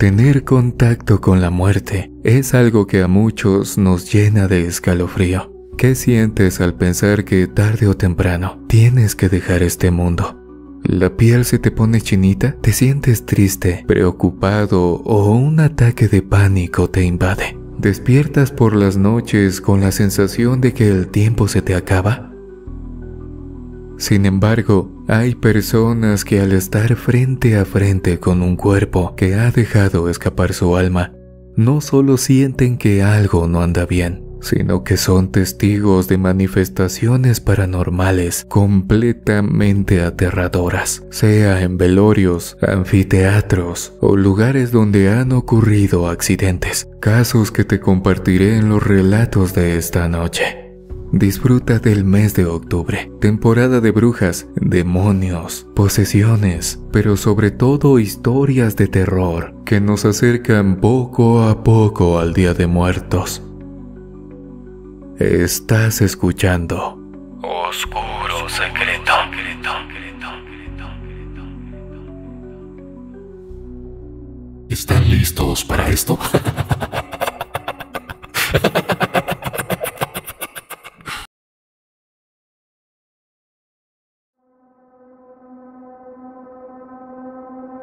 Tener contacto con la muerte es algo que a muchos nos llena de escalofrío. ¿Qué sientes al pensar que tarde o temprano tienes que dejar este mundo? ¿La piel se te pone chinita? ¿Te sientes triste, preocupado o un ataque de pánico te invade? ¿Despiertas por las noches con la sensación de que el tiempo se te acaba? Sin embargo, hay personas que al estar frente a frente con un cuerpo que ha dejado escapar su alma, no solo sienten que algo no anda bien, sino que son testigos de manifestaciones paranormales completamente aterradoras, sea en velorios, anfiteatros o lugares donde han ocurrido accidentes, casos que te compartiré en los relatos de esta noche. Disfruta del mes de octubre, temporada de brujas, demonios, posesiones, pero sobre todo historias de terror que nos acercan poco a poco al Día de Muertos. Estás escuchando Oscuro Secreto. ¿Están listos para esto?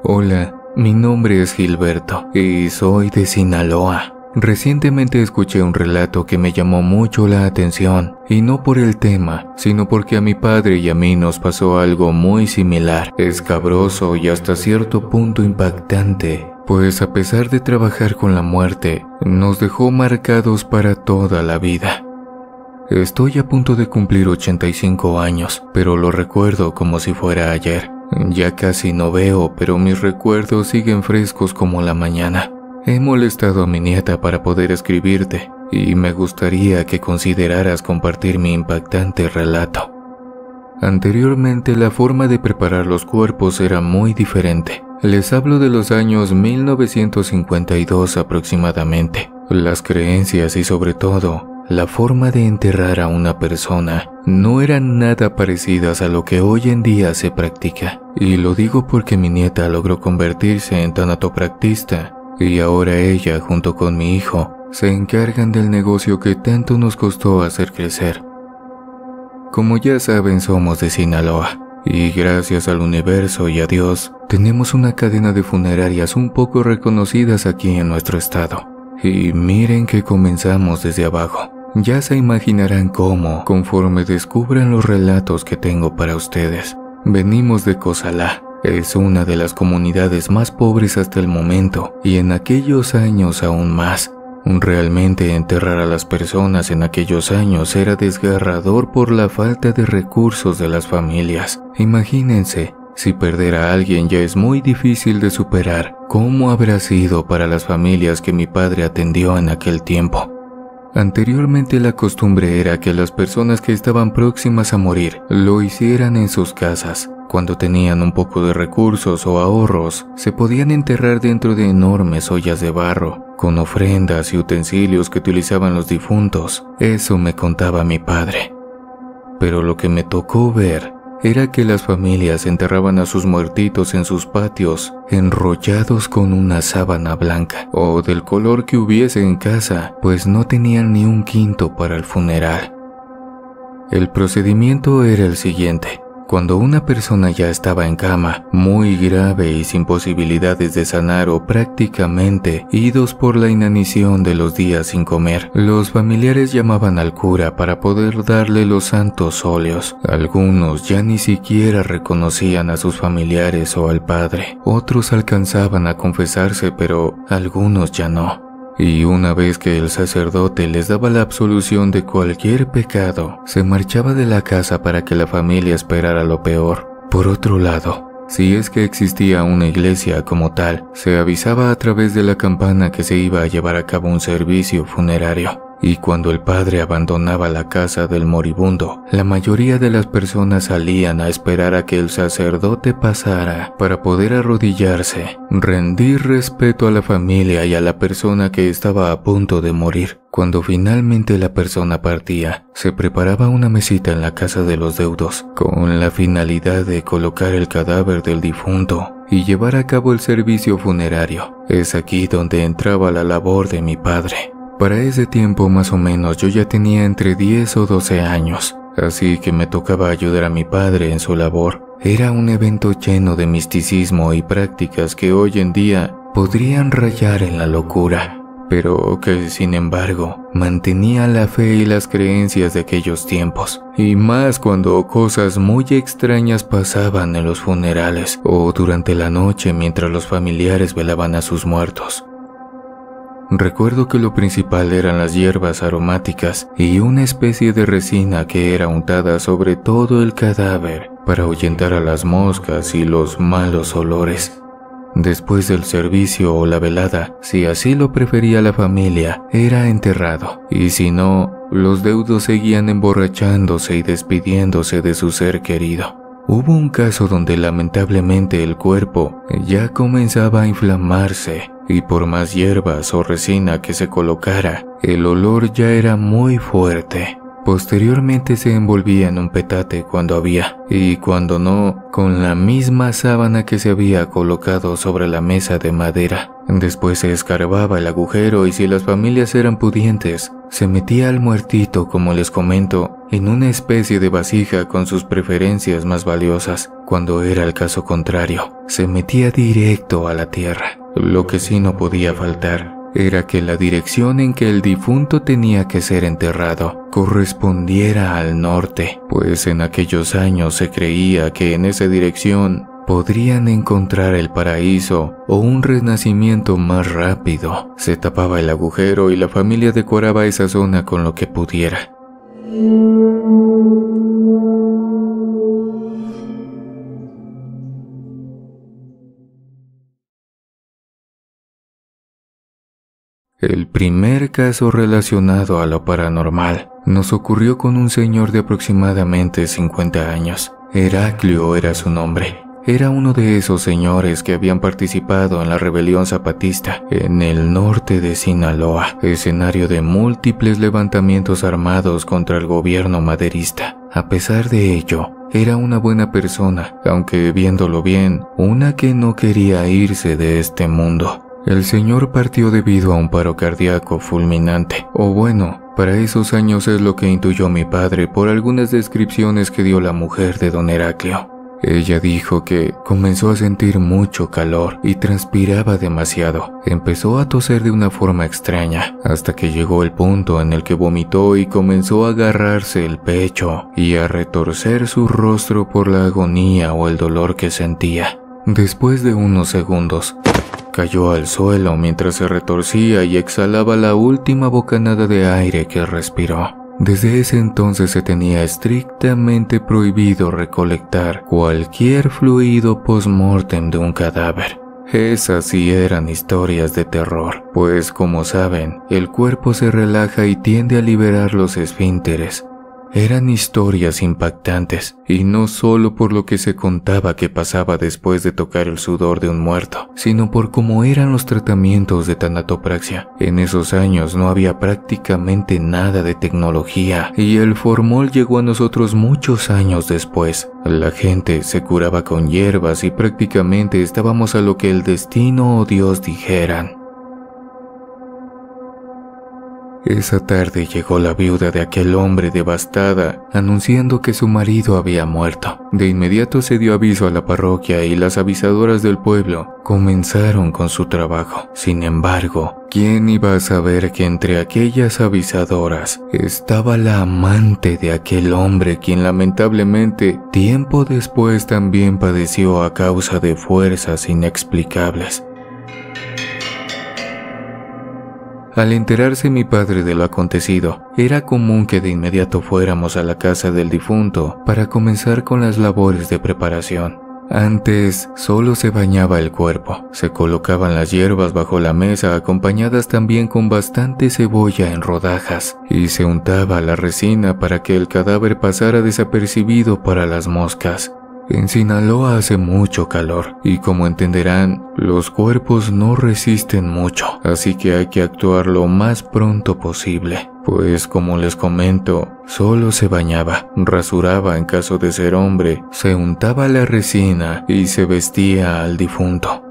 Hola, mi nombre es Gilberto y soy de Sinaloa. Recientemente escuché un relato que me llamó mucho la atención, y no por el tema, sino porque a mi padre y a mí nos pasó algo muy similar, escabroso y hasta cierto punto impactante, pues a pesar de trabajar con la muerte, nos dejó marcados para toda la vida. Estoy a punto de cumplir 85 años, pero lo recuerdo como si fuera ayer. Ya casi no veo, pero mis recuerdos siguen frescos como la mañana. He molestado a mi nieta para poder escribirte y me gustaría que consideraras compartir mi impactante relato. Anteriormente la forma de preparar los cuerpos era muy diferente. Les hablo de los años 1952 aproximadamente. Las creencias y sobre todo la forma de enterrar a una persona no eran nada parecidas a lo que hoy en día se practica. Y lo digo porque mi nieta logró convertirse en tanatopractista y ahora ella junto con mi hijo se encargan del negocio que tanto nos costó hacer crecer. Como ya saben somos de Sinaloa y gracias al universo y a Dios tenemos una cadena de funerarias un poco reconocidas aquí en nuestro estado. Y miren que comenzamos desde abajo. Ya se imaginarán cómo, conforme descubran los relatos que tengo para ustedes. Venimos de Cosalá. Es una de las comunidades más pobres hasta el momento y en aquellos años aún más. Realmente enterrar a las personas en aquellos años era desgarrador por la falta de recursos de las familias. Imagínense, si perder a alguien ya es muy difícil de superar, ¿cómo habrá sido para las familias que mi padre atendió en aquel tiempo? Anteriormente la costumbre era que las personas que estaban próximas a morir lo hicieran en sus casas. Cuando tenían un poco de recursos o ahorros, se podían enterrar dentro de enormes ollas de barro, con ofrendas y utensilios que utilizaban los difuntos. Eso me contaba mi padre. Pero lo que me tocó ver era que las familias enterraban a sus muertitos en sus patios, enrollados con una sábana blanca o del color que hubiese en casa, pues no tenían ni un quinto para el funeral. El procedimiento era el siguiente. Cuando una persona ya estaba en cama, muy grave y sin posibilidades de sanar o prácticamente idos por la inanición de los días sin comer, los familiares llamaban al cura para poder darle los santos óleos. Algunos ya ni siquiera reconocían a sus familiares o al padre, otros alcanzaban a confesarse pero algunos ya no. Y una vez que el sacerdote les daba la absolución de cualquier pecado, se marchaba de la casa para que la familia esperara lo peor. Por otro lado, si es que existía una iglesia como tal, se avisaba a través de la campana que se iba a llevar a cabo un servicio funerario y cuando el padre abandonaba la casa del moribundo, la mayoría de las personas salían a esperar a que el sacerdote pasara para poder arrodillarse, rendir respeto a la familia y a la persona que estaba a punto de morir. Cuando finalmente la persona partía, se preparaba una mesita en la casa de los deudos, con la finalidad de colocar el cadáver del difunto y llevar a cabo el servicio funerario. Es aquí donde entraba la labor de mi padre. Para ese tiempo más o menos yo ya tenía entre 10 o 12 años, así que me tocaba ayudar a mi padre en su labor. Era un evento lleno de misticismo y prácticas que hoy en día podrían rayar en la locura, pero que sin embargo mantenía la fe y las creencias de aquellos tiempos, y más cuando cosas muy extrañas pasaban en los funerales o durante la noche mientras los familiares velaban a sus muertos. Recuerdo que lo principal eran las hierbas aromáticas y una especie de resina que era untada sobre todo el cadáver para ahuyentar a las moscas y los malos olores. Después del servicio o la velada, si así lo prefería la familia, era enterrado, y si no, los deudos seguían emborrachándose y despidiéndose de su ser querido. Hubo un caso donde lamentablemente el cuerpo ya comenzaba a inflamarse y por más hierbas o resina que se colocara, el olor ya era muy fuerte. Posteriormente se envolvía en un petate cuando había, y cuando no, con la misma sábana que se había colocado sobre la mesa de madera. Después se escarbaba el agujero y si las familias eran pudientes, se metía al muertito, como les comento, en una especie de vasija con sus preferencias más valiosas. Cuando era el caso contrario, se metía directo a la tierra. Lo que sí no podía faltar era que la dirección en que el difunto tenía que ser enterrado correspondiera al norte, pues en aquellos años se creía que en esa dirección podrían encontrar el paraíso o un renacimiento más rápido. Se tapaba el agujero y la familia decoraba esa zona con lo que pudiera. El primer caso relacionado a lo paranormal nos ocurrió con un señor de aproximadamente 50 años. Heraclio era su nombre. Era uno de esos señores que habían participado en la rebelión zapatista en el norte de Sinaloa, escenario de múltiples levantamientos armados contra el gobierno maderista. A pesar de ello, era una buena persona, aunque viéndolo bien, una que no quería irse de este mundo. El señor partió debido a un paro cardíaco fulminante, o bueno, para esos años es lo que intuyó mi padre por algunas descripciones que dio la mujer de don Heraclio. Ella dijo que comenzó a sentir mucho calor y transpiraba demasiado. Empezó a toser de una forma extraña, hasta que llegó el punto en el que vomitó y comenzó a agarrarse el pecho y a retorcer su rostro por la agonía o el dolor que sentía. Después de unos segundos, cayó al suelo mientras se retorcía y exhalaba la última bocanada de aire que respiró. Desde ese entonces se tenía estrictamente prohibido recolectar cualquier fluido post-mortem de un cadáver. Esas sí eran historias de terror, pues como saben, el cuerpo se relaja y tiende a liberar los esfínteres, eran historias impactantes, y no solo por lo que se contaba que pasaba después de tocar el sudor de un muerto, sino por cómo eran los tratamientos de tanatopraxia. En esos años no había prácticamente nada de tecnología, y el formol llegó a nosotros muchos años después. La gente se curaba con hierbas y prácticamente estábamos a lo que el destino o Dios dijeran. Esa tarde llegó la viuda de aquel hombre devastada, anunciando que su marido había muerto. De inmediato se dio aviso a la parroquia y las avisadoras del pueblo comenzaron con su trabajo. Sin embargo, ¿quién iba a saber que entre aquellas avisadoras estaba la amante de aquel hombre quien lamentablemente tiempo después también padeció a causa de fuerzas inexplicables? Al enterarse mi padre de lo acontecido, era común que de inmediato fuéramos a la casa del difunto para comenzar con las labores de preparación. Antes solo se bañaba el cuerpo, se colocaban las hierbas bajo la mesa acompañadas también con bastante cebolla en rodajas y se untaba la resina para que el cadáver pasara desapercibido para las moscas. En Sinaloa hace mucho calor y como entenderán, los cuerpos no resisten mucho, así que hay que actuar lo más pronto posible, pues como les comento, solo se bañaba, rasuraba en caso de ser hombre, se untaba la resina y se vestía al difunto.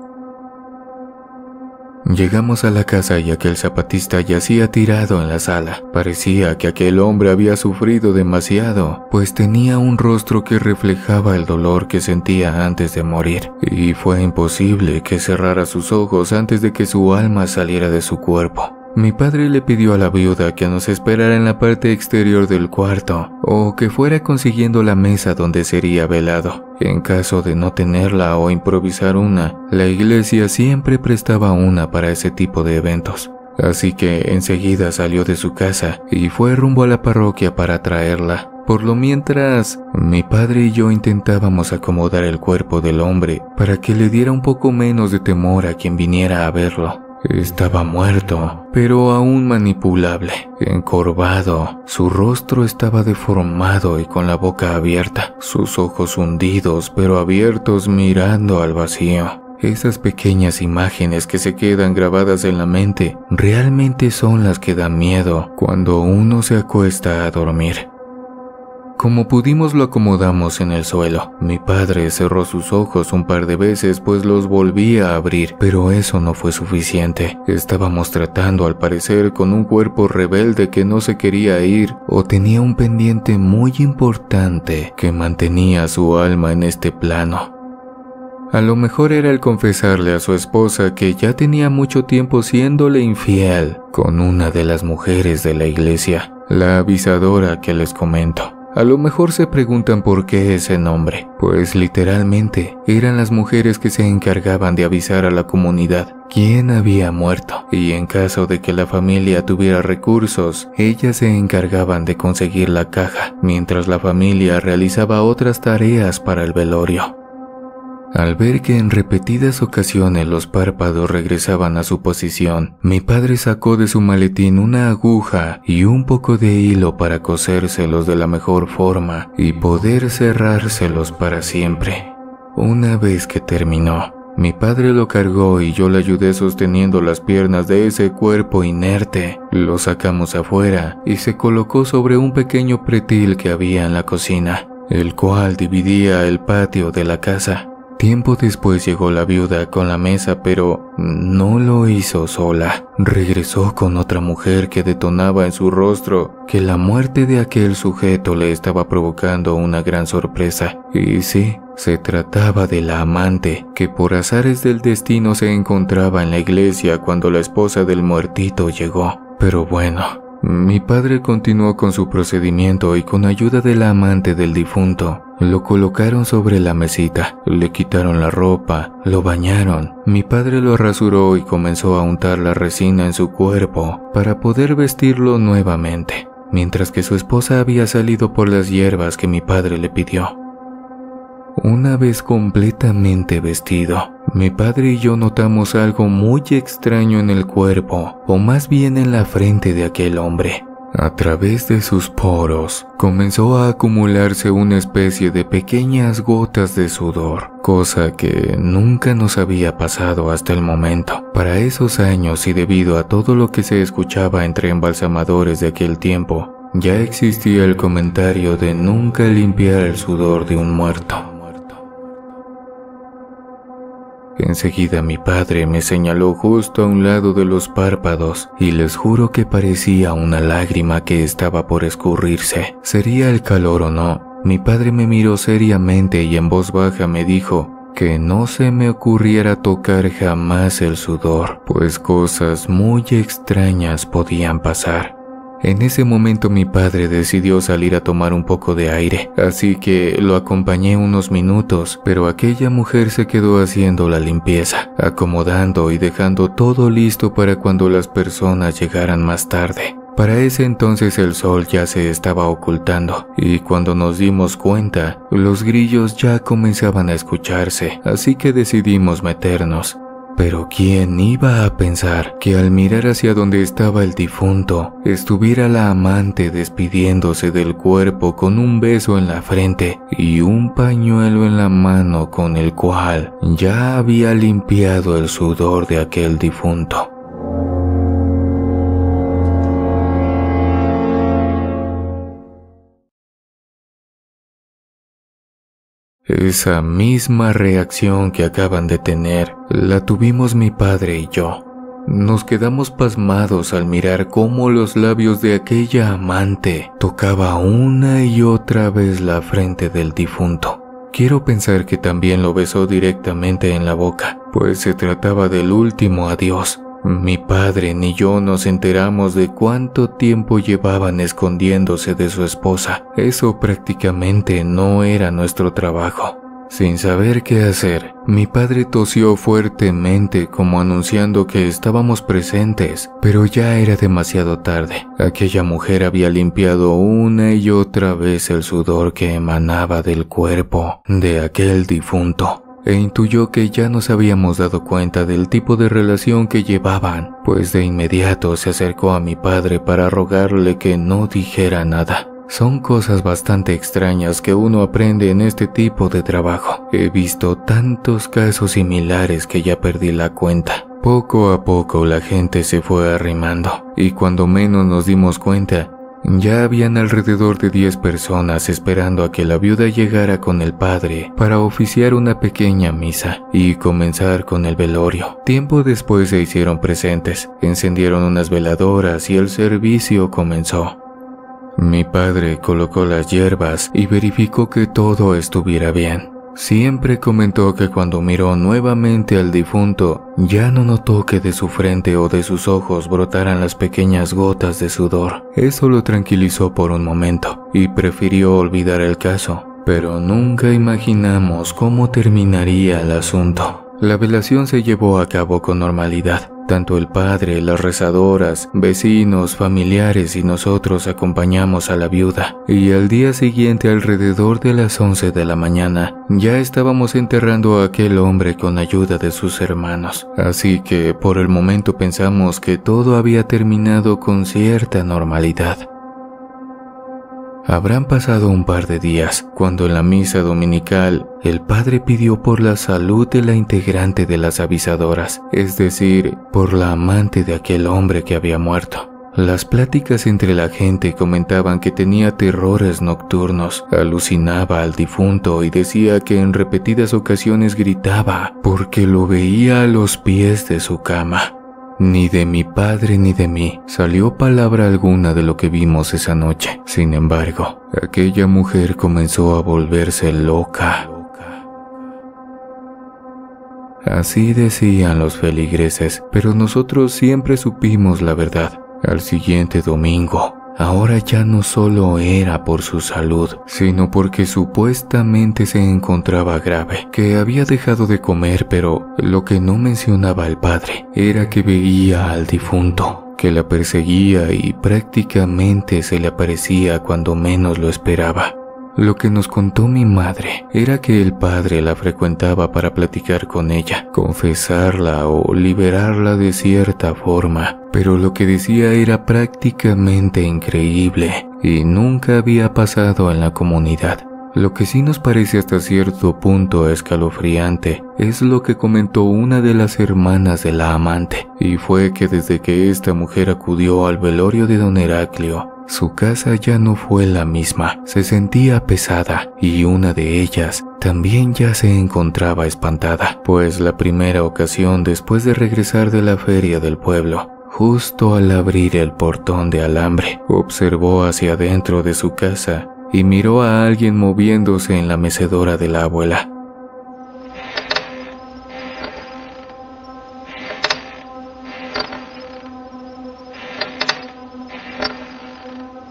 Llegamos a la casa y aquel zapatista yacía tirado en la sala. Parecía que aquel hombre había sufrido demasiado, pues tenía un rostro que reflejaba el dolor que sentía antes de morir, y fue imposible que cerrara sus ojos antes de que su alma saliera de su cuerpo. Mi padre le pidió a la viuda que nos esperara en la parte exterior del cuarto o que fuera consiguiendo la mesa donde sería velado. En caso de no tenerla o improvisar una, la iglesia siempre prestaba una para ese tipo de eventos. Así que enseguida salió de su casa y fue rumbo a la parroquia para traerla. Por lo mientras, mi padre y yo intentábamos acomodar el cuerpo del hombre para que le diera un poco menos de temor a quien viniera a verlo. Estaba muerto, pero aún manipulable, encorvado. Su rostro estaba deformado y con la boca abierta, sus ojos hundidos pero abiertos mirando al vacío. Esas pequeñas imágenes que se quedan grabadas en la mente realmente son las que dan miedo cuando uno se acuesta a dormir. Como pudimos lo acomodamos en el suelo. Mi padre cerró sus ojos un par de veces pues los volvía a abrir, pero eso no fue suficiente. Estábamos tratando al parecer con un cuerpo rebelde que no se quería ir o tenía un pendiente muy importante que mantenía su alma en este plano. A lo mejor era el confesarle a su esposa que ya tenía mucho tiempo siéndole infiel con una de las mujeres de la iglesia, la avisadora que les comento. A lo mejor se preguntan por qué ese nombre, pues literalmente eran las mujeres que se encargaban de avisar a la comunidad quién había muerto y en caso de que la familia tuviera recursos, ellas se encargaban de conseguir la caja, mientras la familia realizaba otras tareas para el velorio. Al ver que en repetidas ocasiones los párpados regresaban a su posición, mi padre sacó de su maletín una aguja y un poco de hilo para cosérselos de la mejor forma y poder cerrárselos para siempre. Una vez que terminó, mi padre lo cargó y yo le ayudé sosteniendo las piernas de ese cuerpo inerte. Lo sacamos afuera y se colocó sobre un pequeño pretil que había en la cocina, el cual dividía el patio de la casa. Tiempo después llegó la viuda con la mesa, pero no lo hizo sola. Regresó con otra mujer que detonaba en su rostro que la muerte de aquel sujeto le estaba provocando una gran sorpresa. Y sí, se trataba de la amante, que por azares del destino se encontraba en la iglesia cuando la esposa del muertito llegó. Pero bueno, mi padre continuó con su procedimiento y con ayuda de la amante del difunto, lo colocaron sobre la mesita, le quitaron la ropa, lo bañaron. Mi padre lo rasuró y comenzó a untar la resina en su cuerpo para poder vestirlo nuevamente, mientras que su esposa había salido por las hierbas que mi padre le pidió. Una vez completamente vestido, mi padre y yo notamos algo muy extraño en el cuerpo, o más bien en la frente de aquel hombre. A través de sus poros comenzó a acumularse una especie de pequeñas gotas de sudor, cosa que nunca nos había pasado hasta el momento. Para esos años y debido a todo lo que se escuchaba entre embalsamadores de aquel tiempo, ya existía el comentario de nunca limpiar el sudor de un muerto. Enseguida mi padre me señaló justo a un lado de los párpados y les juro que parecía una lágrima que estaba por escurrirse. ¿Sería el calor o no? Mi padre me miró seriamente y en voz baja me dijo que no se me ocurriera tocar jamás el sudor, pues cosas muy extrañas podían pasar. En ese momento mi padre decidió salir a tomar un poco de aire, así que lo acompañé unos minutos, pero aquella mujer se quedó haciendo la limpieza, acomodando y dejando todo listo para cuando las personas llegaran más tarde. Para ese entonces el sol ya se estaba ocultando y cuando nos dimos cuenta, los grillos ya comenzaban a escucharse, así que decidimos meternos. Pero ¿quién iba a pensar que al mirar hacia donde estaba el difunto, estuviera la amante despidiéndose del cuerpo con un beso en la frente y un pañuelo en la mano con el cual ya había limpiado el sudor de aquel difunto? Esa misma reacción que acaban de tener la tuvimos mi padre y yo. Nos quedamos pasmados al mirar cómo los labios de aquella amante tocaba una y otra vez la frente del difunto. Quiero pensar que también lo besó directamente en la boca, pues se trataba del último adiós. Mi padre ni yo nos enteramos de cuánto tiempo llevaban escondiéndose de su esposa. Eso prácticamente no era nuestro trabajo. Sin saber qué hacer, mi padre tosió fuertemente como anunciando que estábamos presentes, pero ya era demasiado tarde. Aquella mujer había limpiado una y otra vez el sudor que emanaba del cuerpo de aquel difunto e intuyó que ya nos habíamos dado cuenta del tipo de relación que llevaban, pues de inmediato se acercó a mi padre para rogarle que no dijera nada. Son cosas bastante extrañas que uno aprende en este tipo de trabajo. He visto tantos casos similares que ya perdí la cuenta. Poco a poco la gente se fue arrimando y cuando menos nos dimos cuenta, ya habían alrededor de 10 personas esperando a que la viuda llegara con el padre para oficiar una pequeña misa y comenzar con el velorio. Tiempo después se hicieron presentes, encendieron unas veladoras y el servicio comenzó. Mi padre colocó las hierbas y verificó que todo estuviera bien. Siempre comentó que cuando miró nuevamente al difunto, ya no notó que de su frente o de sus ojos brotaran las pequeñas gotas de sudor. Eso lo tranquilizó por un momento y prefirió olvidar el caso, pero nunca imaginamos cómo terminaría el asunto. La velación se llevó a cabo con normalidad. Tanto el padre, las rezadoras, vecinos, familiares y nosotros acompañamos a la viuda. Y al día siguiente, alrededor de las 11 de la mañana, ya estábamos enterrando a aquel hombre con ayuda de sus hermanos. Así que por el momento pensamos que todo había terminado con cierta normalidad. Habrán pasado un par de días cuando en la misa dominical el padre pidió por la salud de la integrante de las avisadoras, es decir, por la amante de aquel hombre que había muerto. Las pláticas entre la gente comentaban que tenía terrores nocturnos, alucinaba al difunto y decía que en repetidas ocasiones gritaba porque lo veía a los pies de su cama. Ni de mi padre ni de mí salió palabra alguna de lo que vimos esa noche. Sin embargo, aquella mujer comenzó a volverse loca. Así decían los feligreses, pero nosotros siempre supimos la verdad. Al siguiente domingo, ahora ya no solo era por su salud, sino porque supuestamente se encontraba grave, que había dejado de comer, pero lo que no mencionaba el padre era que veía al difunto, que la perseguía y prácticamente se le aparecía cuando menos lo esperaba. Lo que nos contó mi madre era que el padre la frecuentaba para platicar con ella, confesarla o liberarla de cierta forma, pero lo que decía era prácticamente increíble y nunca había pasado en la comunidad. Lo que sí nos parece hasta cierto punto escalofriante es lo que comentó una de las hermanas de la amante, y fue que desde que esta mujer acudió al velorio de don Heraclio, su casa ya no fue la misma, se sentía pesada y una de ellas también ya se encontraba espantada, pues la primera ocasión después de regresar de la feria del pueblo, justo al abrir el portón de alambre, observó hacia adentro de su casa y miró a alguien moviéndose en la mecedora de la abuela.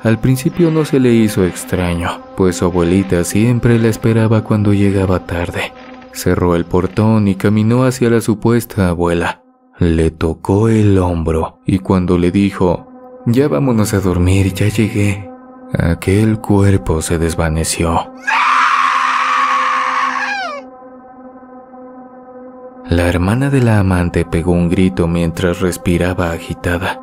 Al principio no se le hizo extraño, pues su abuelita siempre la esperaba cuando llegaba tarde. Cerró el portón y caminó hacia la supuesta abuela. Le tocó el hombro y cuando le dijo, ya vámonos a dormir, ya llegué, aquel cuerpo se desvaneció. La hermana de la amante pegó un grito mientras respiraba agitada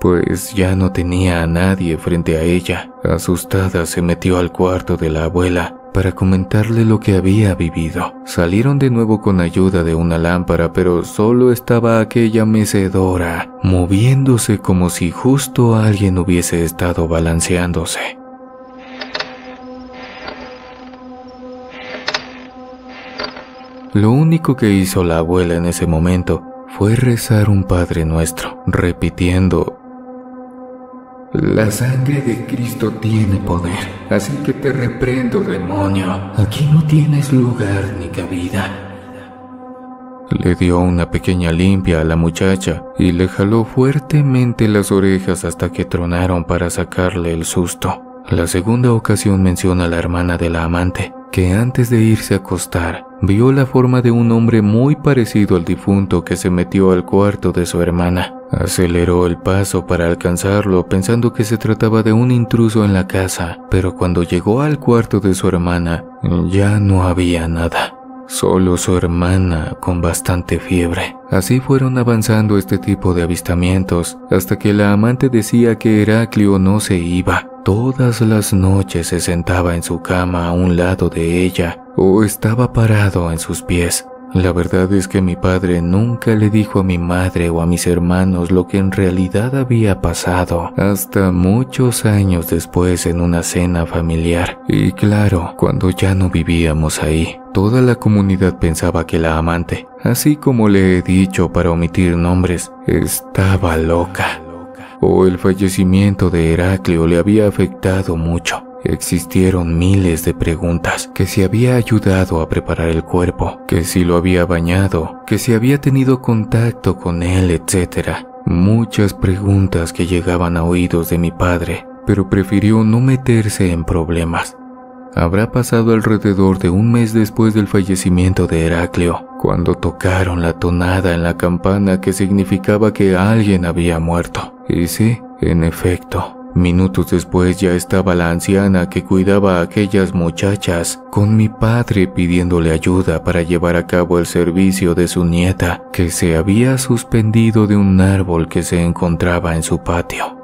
pues ya no tenía a nadie frente a ella. Asustada se metió al cuarto de la abuela para comentarle lo que había vivido. Salieron de nuevo con ayuda de una lámpara, pero solo estaba aquella mecedora, moviéndose como si justo alguien hubiese estado balanceándose. Lo único que hizo la abuela en ese momento fue rezar un Padre Nuestro, repitiendo, La sangre de Cristo tiene poder, así que te reprendo, demonio. Aquí no tienes lugar ni cabida. Le dio una pequeña limpia a la muchacha y le jaló fuertemente las orejas hasta que tronaron para sacarle el susto. La segunda ocasión menciona a la hermana de la amante, que antes de irse a acostar, vio la forma de un hombre muy parecido al difunto que se metió al cuarto de su hermana. Aceleró el paso para alcanzarlo pensando que se trataba de un intruso en la casa, pero cuando llegó al cuarto de su hermana ya no había nada solo su hermana con bastante fiebre. Así fueron avanzando este tipo de avistamientos hasta que la amante decía que Heraclio no se iba. Todas las noches se sentaba en su cama a un lado de ella o estaba parado en sus pies. La verdad es que mi padre nunca le dijo a mi madre o a mis hermanos lo que en realidad había pasado hasta muchos años después en una cena familiar. Y claro, cuando ya no vivíamos ahí. Toda la comunidad pensaba que la amante, así como le he dicho para omitir nombres, estaba loca. O el fallecimiento de Heraclio le había afectado mucho. Existieron miles de preguntas, que si había ayudado a preparar el cuerpo, que si lo había bañado, que si había tenido contacto con él, etc. Muchas preguntas que llegaban a oídos de mi padre, pero prefirió no meterse en problemas. Habrá pasado alrededor de un mes después del fallecimiento de Heraclio, cuando tocaron la tonada en la campana que significaba que alguien había muerto. Y sí, en efecto, minutos después ya estaba la anciana que cuidaba a aquellas muchachas, con mi padre pidiéndole ayuda para llevar a cabo el servicio de su nieta, que se había suspendido de un árbol que se encontraba en su patio.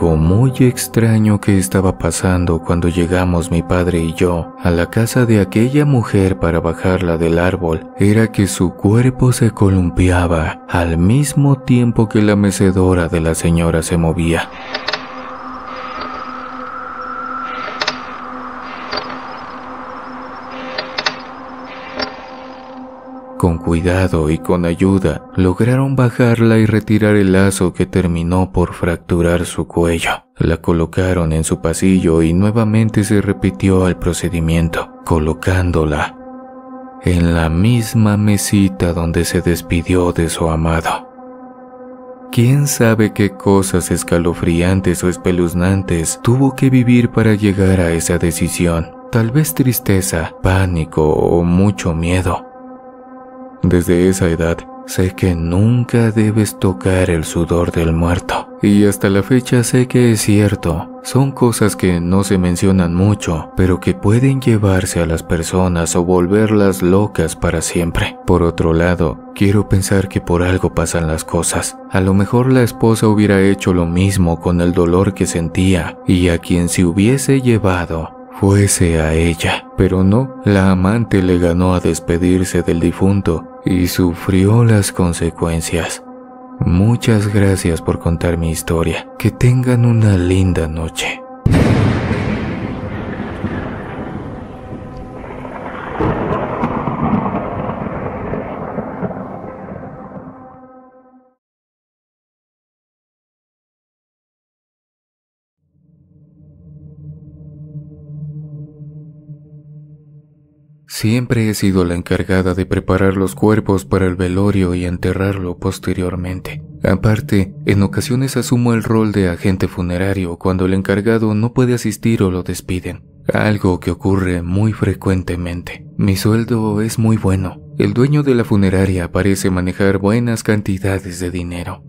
Algo muy extraño que estaba pasando cuando llegamos mi padre y yo a la casa de aquella mujer para bajarla del árbol era que su cuerpo se columpiaba al mismo tiempo que la mecedora de la señora se movía. Con cuidado y con ayuda, lograron bajarla y retirar el lazo que terminó por fracturar su cuello. La colocaron en su pasillo y nuevamente se repitió el procedimiento, colocándola en la misma mesita donde se despidió de su amado. ¿Quién sabe qué cosas escalofriantes o espeluznantes tuvo que vivir para llegar a esa decisión? Tal vez tristeza, pánico o mucho miedo. Desde esa edad sé que nunca debes tocar el sudor del muerto. Y hasta la fecha sé que es cierto. Son cosas que no se mencionan mucho, pero que pueden llevarse a las personas o volverlas locas para siempre. Por otro lado, quiero pensar que por algo pasan las cosas. A lo mejor la esposa hubiera hecho lo mismo con el dolor que sentía y a quien se hubiese llevado fuese a ella, pero no, la amante le ganó a despedirse del difunto y sufrió las consecuencias. Muchas gracias por contar mi historia. Que tengan una linda noche. Siempre he sido la encargada de preparar los cuerpos para el velorio y enterrarlo posteriormente. Aparte, en ocasiones asumo el rol de agente funerario cuando el encargado no puede asistir o lo despiden, algo que ocurre muy frecuentemente. Mi sueldo es muy bueno. El dueño de la funeraria parece manejar buenas cantidades de dinero.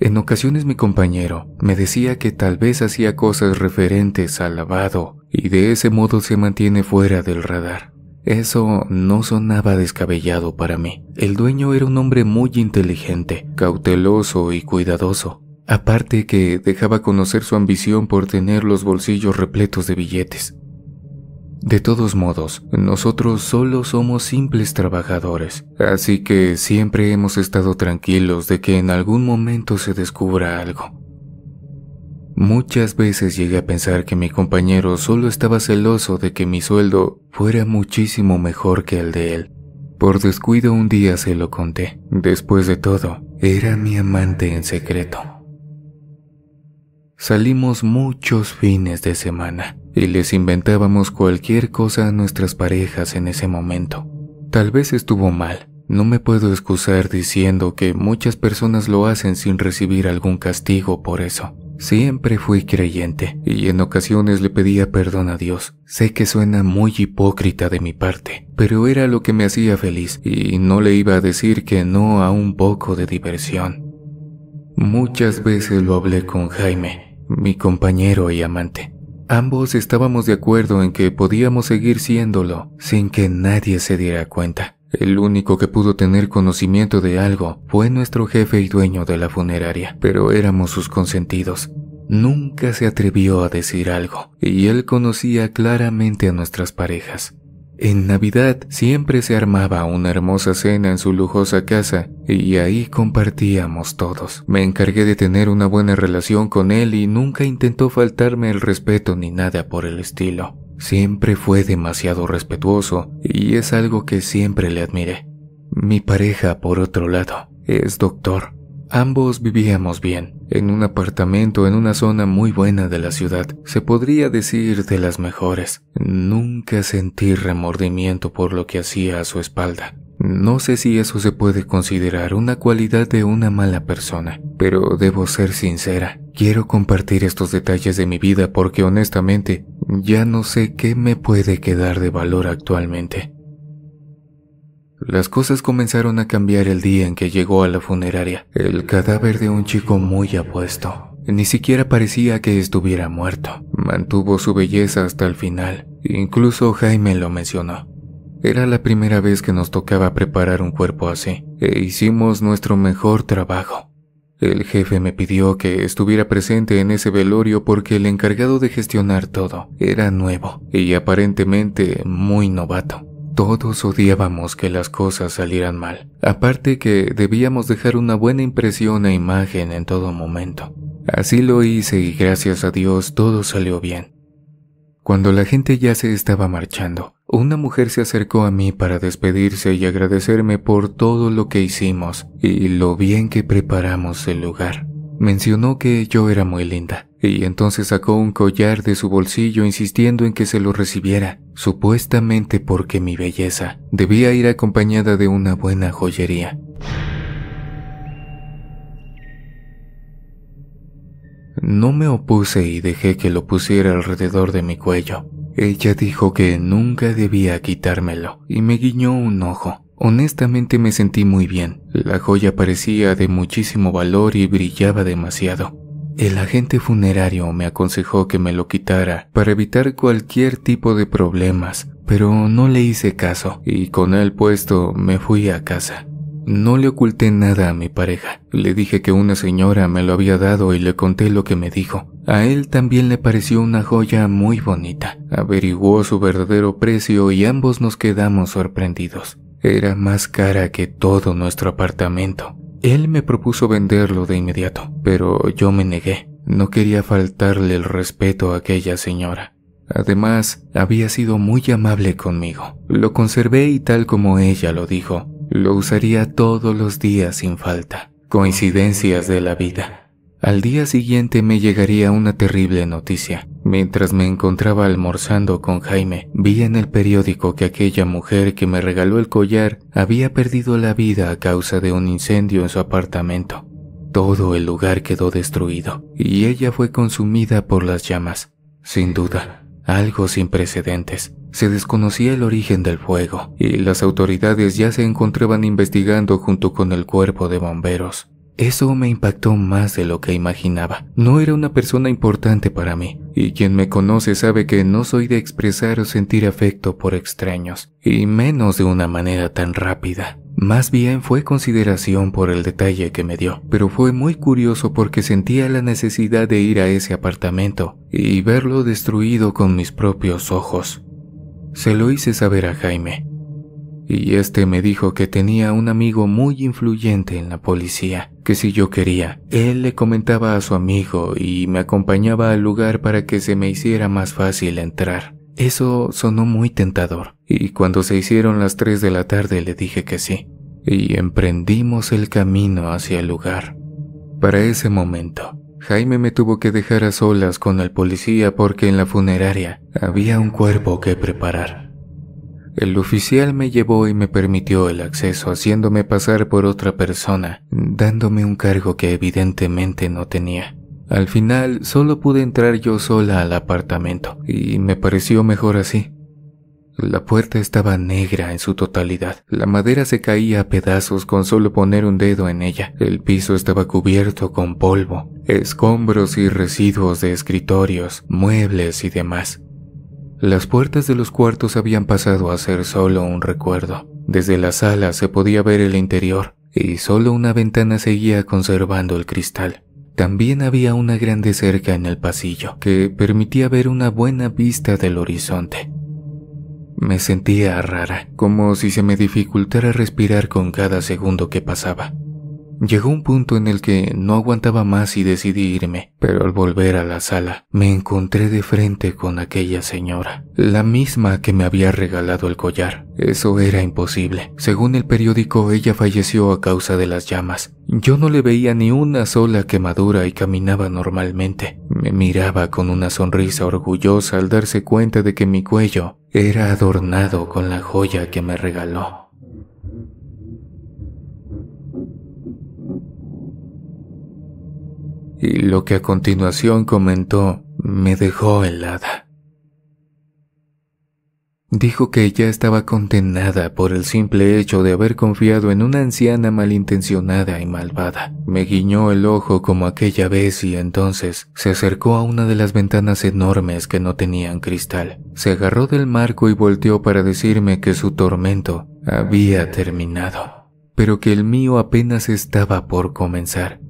En ocasiones mi compañero me decía que tal vez hacía cosas referentes al lavado y de ese modo se mantiene fuera del radar. Eso no sonaba descabellado para mí. El dueño era un hombre muy inteligente, cauteloso y cuidadoso. Aparte que dejaba conocer su ambición por tener los bolsillos repletos de billetes. De todos modos, nosotros solo somos simples trabajadores, así que siempre hemos estado tranquilos de que en algún momento se descubra algo. Muchas veces llegué a pensar que mi compañero solo estaba celoso de que mi sueldo fuera muchísimo mejor que el de él. Por descuido un día se lo conté. Después de todo, era mi amante en secreto. Salimos muchos fines de semana y les inventábamos cualquier cosa a nuestras parejas en ese momento. Tal vez estuvo mal, no me puedo excusar diciendo que muchas personas lo hacen sin recibir algún castigo por eso. Siempre fui creyente y en ocasiones le pedía perdón a Dios. Sé que suena muy hipócrita de mi parte, pero era lo que me hacía feliz y no le iba a decir que no a un poco de diversión. Muchas veces lo hablé con Jaime, mi compañero y amante. Ambos estábamos de acuerdo en que podíamos seguir siéndolo sin que nadie se diera cuenta. El único que pudo tener conocimiento de algo fue nuestro jefe y dueño de la funeraria, pero éramos sus consentidos. Nunca se atrevió a decir algo, y él conocía claramente a nuestras parejas. En Navidad siempre se armaba una hermosa cena en su lujosa casa y ahí compartíamos todos. Me encargué de tener una buena relación con él y nunca intentó faltarme el respeto ni nada por el estilo. Siempre fue demasiado respetuoso y es algo que siempre le admiré. Mi pareja, por otro lado, es doctor. Ambos vivíamos bien, en un apartamento en una zona muy buena de la ciudad, se podría decir de las mejores. Nunca sentí remordimiento por lo que hacía a su espalda. No sé si eso se puede considerar una cualidad de una mala persona, pero debo ser sincera. Quiero compartir estos detalles de mi vida porque honestamente ya no sé qué me puede quedar de valor actualmente. Las cosas comenzaron a cambiar el día en que llegó a la funeraria. El cadáver de un chico muy apuesto. Ni siquiera parecía que estuviera muerto. Mantuvo su belleza hasta el final. Incluso Jaime lo mencionó. Era la primera vez que nos tocaba preparar un cuerpo así, e hicimos nuestro mejor trabajo. El jefe me pidió que estuviera presente en ese velorio porque el encargado de gestionar todo era nuevo y aparentemente muy novato. Todos odiábamos que las cosas salieran mal, aparte que debíamos dejar una buena impresión e imagen en todo momento. Así lo hice y gracias a Dios todo salió bien. Cuando la gente ya se estaba marchando, una mujer se acercó a mí para despedirse y agradecerme por todo lo que hicimos y lo bien que preparamos el lugar. Mencionó que yo era muy linda y entonces sacó un collar de su bolsillo insistiendo en que se lo recibiera, supuestamente porque mi belleza debía ir acompañada de una buena joyería. No me opuse y dejé que lo pusiera alrededor de mi cuello. Ella dijo que nunca debía quitármelo y me guiñó un ojo. Honestamente me sentí muy bien. La joya parecía de muchísimo valor y brillaba demasiado. El agente funerario me aconsejó que me lo quitara para evitar cualquier tipo de problemas, pero no le hice caso y con él puesto me fui a casa. No le oculté nada a mi pareja. Le dije que una señora me lo había dado y le conté lo que me dijo. A él también le pareció una joya muy bonita. Averiguó su verdadero precio y ambos nos quedamos sorprendidos. Era más cara que todo nuestro apartamento. Él me propuso venderlo de inmediato, pero yo me negué. No quería faltarle el respeto a aquella señora. Además, había sido muy amable conmigo. Lo conservé y tal como ella lo dijo, lo usaría todos los días sin falta. Coincidencias de la vida. Al día siguiente me llegaría una terrible noticia. Mientras me encontraba almorzando con Jaime, vi en el periódico que aquella mujer que me regaló el collar había perdido la vida a causa de un incendio en su apartamento. Todo el lugar quedó destruido y ella fue consumida por las llamas. Sin duda, algo sin precedentes. Se desconocía el origen del fuego y las autoridades ya se encontraban investigando junto con el cuerpo de bomberos. Eso me impactó más de lo que imaginaba. No era una persona importante para mí, y quien me conoce sabe que no soy de expresar o sentir afecto por extraños, y menos de una manera tan rápida. Más bien fue consideración por el detalle que me dio, pero fue muy curioso porque sentía la necesidad de ir a ese apartamento y verlo destruido con mis propios ojos. Se lo hice saber a Jaime. Y este me dijo que tenía un amigo muy influyente en la policía, que si yo quería, él le comentaba a su amigo y me acompañaba al lugar para que se me hiciera más fácil entrar. Eso sonó muy tentador, y cuando se hicieron las 3 de la tarde le dije que sí, y emprendimos el camino hacia el lugar. Para ese momento, Jaime me tuvo que dejar a solas con el policía porque en la funeraria había un cuerpo que preparar. El oficial me llevó y me permitió el acceso haciéndome pasar por otra persona, dándome un cargo que evidentemente no tenía. Al final solo pude entrar yo sola al apartamento y me pareció mejor así. La puerta estaba negra en su totalidad. La madera se caía a pedazos con solo poner un dedo en ella. El piso estaba cubierto con polvo, escombros y residuos de escritorios, muebles y demás. Las puertas de los cuartos habían pasado a ser solo un recuerdo. Desde la sala se podía ver el interior y solo una ventana seguía conservando el cristal. También había una grande cerca en el pasillo que permitía ver una buena vista del horizonte. Me sentía rara, como si se me dificultara respirar con cada segundo que pasaba. Llegó un punto en el que no aguantaba más y decidí irme, pero al volver a la sala me encontré de frente con aquella señora, la misma que me había regalado el collar. Eso era imposible. Según el periódico, ella falleció a causa de las llamas. Yo no le veía ni una sola quemadura y caminaba normalmente. Me miraba con una sonrisa orgullosa al darse cuenta de que mi cuello era adornado con la joya que me regaló. Y lo que a continuación comentó me dejó helada. Dijo que ella estaba condenada por el simple hecho de haber confiado en una anciana malintencionada y malvada. Me guiñó el ojo como aquella vez y entonces se acercó a una de las ventanas enormes que no tenían cristal. Se agarró del marco y volteó para decirme que su tormento había terminado, pero que el mío apenas estaba por comenzar.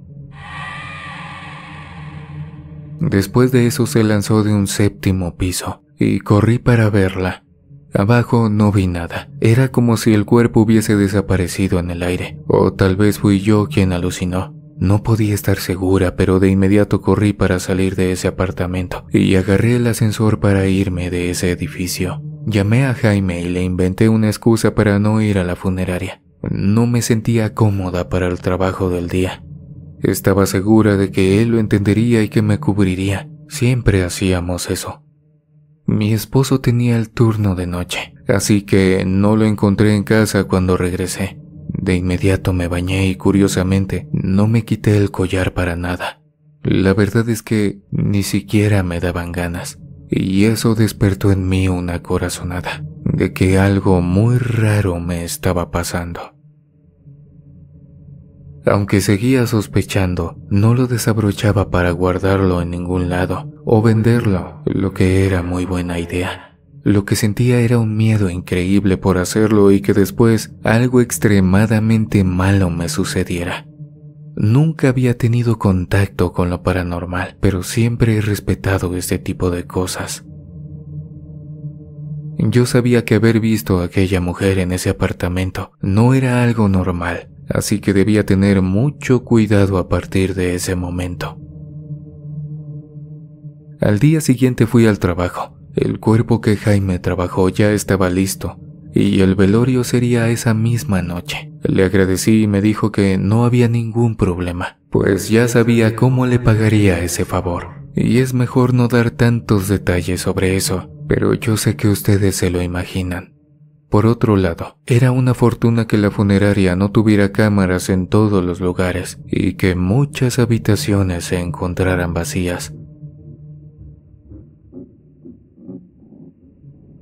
Después de eso se lanzó de un séptimo piso y corrí para verla. Abajo no vi nada. Era como si el cuerpo hubiese desaparecido en el aire. O tal vez fui yo quien alucinó. No podía estar segura, pero de inmediato corrí para salir de ese apartamento y agarré el ascensor para irme de ese edificio. Llamé a Jaime y le inventé una excusa para no ir a la funeraria. No me sentía cómoda para el trabajo del día. Estaba segura de que él lo entendería y que me cubriría. Siempre hacíamos eso. Mi esposo tenía el turno de noche, así que no lo encontré en casa cuando regresé. De inmediato me bañé y curiosamente no me quité el collar para nada. La verdad es que ni siquiera me daban ganas, y eso despertó en mí una corazonada de que algo muy raro me estaba pasando. Aunque seguía sospechando, no lo desabrochaba para guardarlo en ningún lado o venderlo, lo que era muy buena idea. Lo que sentía era un miedo increíble por hacerlo y que después algo extremadamente malo me sucediera. Nunca había tenido contacto con lo paranormal, pero siempre he respetado este tipo de cosas. Yo sabía que haber visto a aquella mujer en ese apartamento no era algo normal, así que debía tener mucho cuidado a partir de ese momento. Al día siguiente fui al trabajo. El cuerpo que Jaime trabajó ya estaba listo y el velorio sería esa misma noche. Le agradecí y me dijo que no había ningún problema, pues ya sabía cómo le pagaría ese favor. Y es mejor no dar tantos detalles sobre eso, pero yo sé que ustedes se lo imaginan. Por otro lado, era una fortuna que la funeraria no tuviera cámaras en todos los lugares y que muchas habitaciones se encontraran vacías.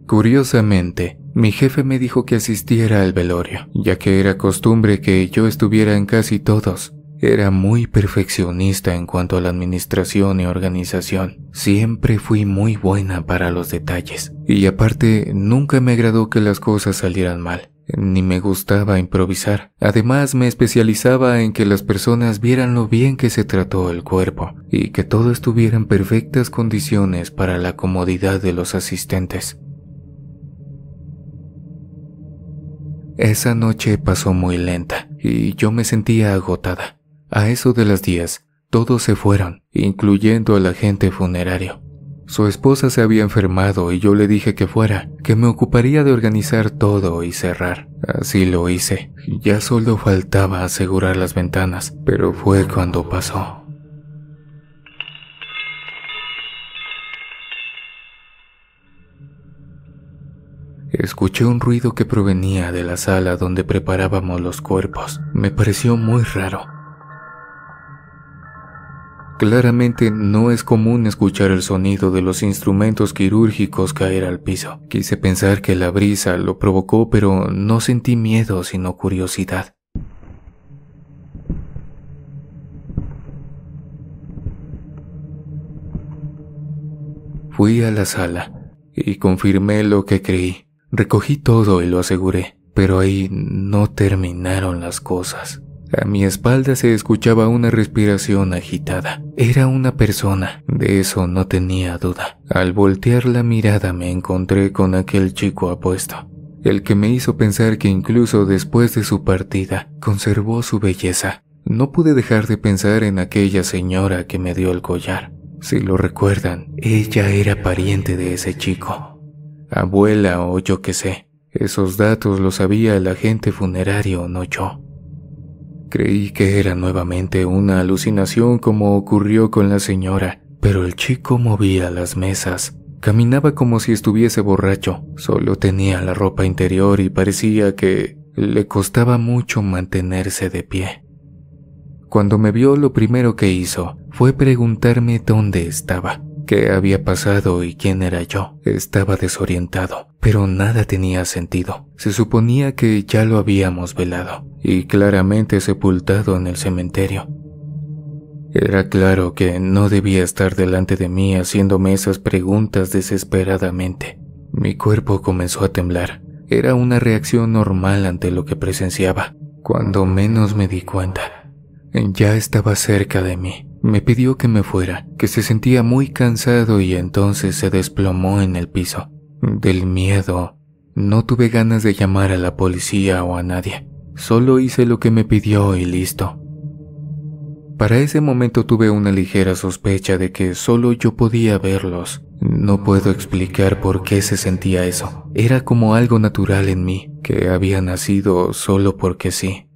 Curiosamente, mi jefe me dijo que asistiera al velorio, ya que era costumbre que yo estuviera en casi todos, era muy perfeccionista en cuanto a la administración y organización. Siempre fui muy buena para los detalles. Y aparte, nunca me agradó que las cosas salieran mal. Ni me gustaba improvisar. Además, me especializaba en que las personas vieran lo bien que se trató el cuerpo y que todo estuviera en perfectas condiciones para la comodidad de los asistentes. Esa noche pasó muy lenta y yo me sentía agotada. A eso de las 10, todos se fueron, incluyendo al agente funerario. Su esposa se había enfermado y yo le dije que fuera, que me ocuparía de organizar todo y cerrar. Así lo hice. Ya solo faltaba asegurar las ventanas, pero fue cuando pasó. Escuché un ruido que provenía de la sala donde preparábamos los cuerpos. Me pareció muy raro. Claramente no es común escuchar el sonido de los instrumentos quirúrgicos caer al piso. Quise pensar que la brisa lo provocó, pero no sentí miedo sino curiosidad. Fui a la sala y confirmé lo que creí. Recogí todo y lo aseguré, pero ahí no terminaron las cosas. A mi espalda se escuchaba una respiración agitada. Era una persona, de eso no tenía duda. Al voltear la mirada me encontré con aquel chico apuesto, el que me hizo pensar que incluso después de su partida conservó su belleza. No pude dejar de pensar en aquella señora que me dio el collar. Si lo recuerdan, ella era pariente de ese chico abuela o yo qué sé. Esos datos los sabía el agente funerario, no yo. Creí que era nuevamente una alucinación como ocurrió con la señora, pero el chico movía las mesas. Caminaba como si estuviese borracho, solo tenía la ropa interior y parecía que le costaba mucho mantenerse de pie. Cuando me vio lo primero que hizo fue preguntarme dónde estaba qué había pasado y quién era yo. Estaba desorientado, pero nada tenía sentido. Se suponía que ya lo habíamos velado y claramente sepultado en el cementerio. Era claro que no debía estar delante de mí haciéndome esas preguntas desesperadamente. Mi cuerpo comenzó a temblar. Era una reacción normal ante lo que presenciaba. Cuando menos me di cuenta, ya estaba cerca de mí. Me pidió que me fuera, que se sentía muy cansado y entonces se desplomó en el piso. Del miedo, no tuve ganas de llamar a la policía o a nadie. Solo hice lo que me pidió y listo. Para ese momento tuve una ligera sospecha de que solo yo podía verlos. No puedo explicar por qué se sentía eso. Era como algo natural en mí, que había nacido solo porque sí.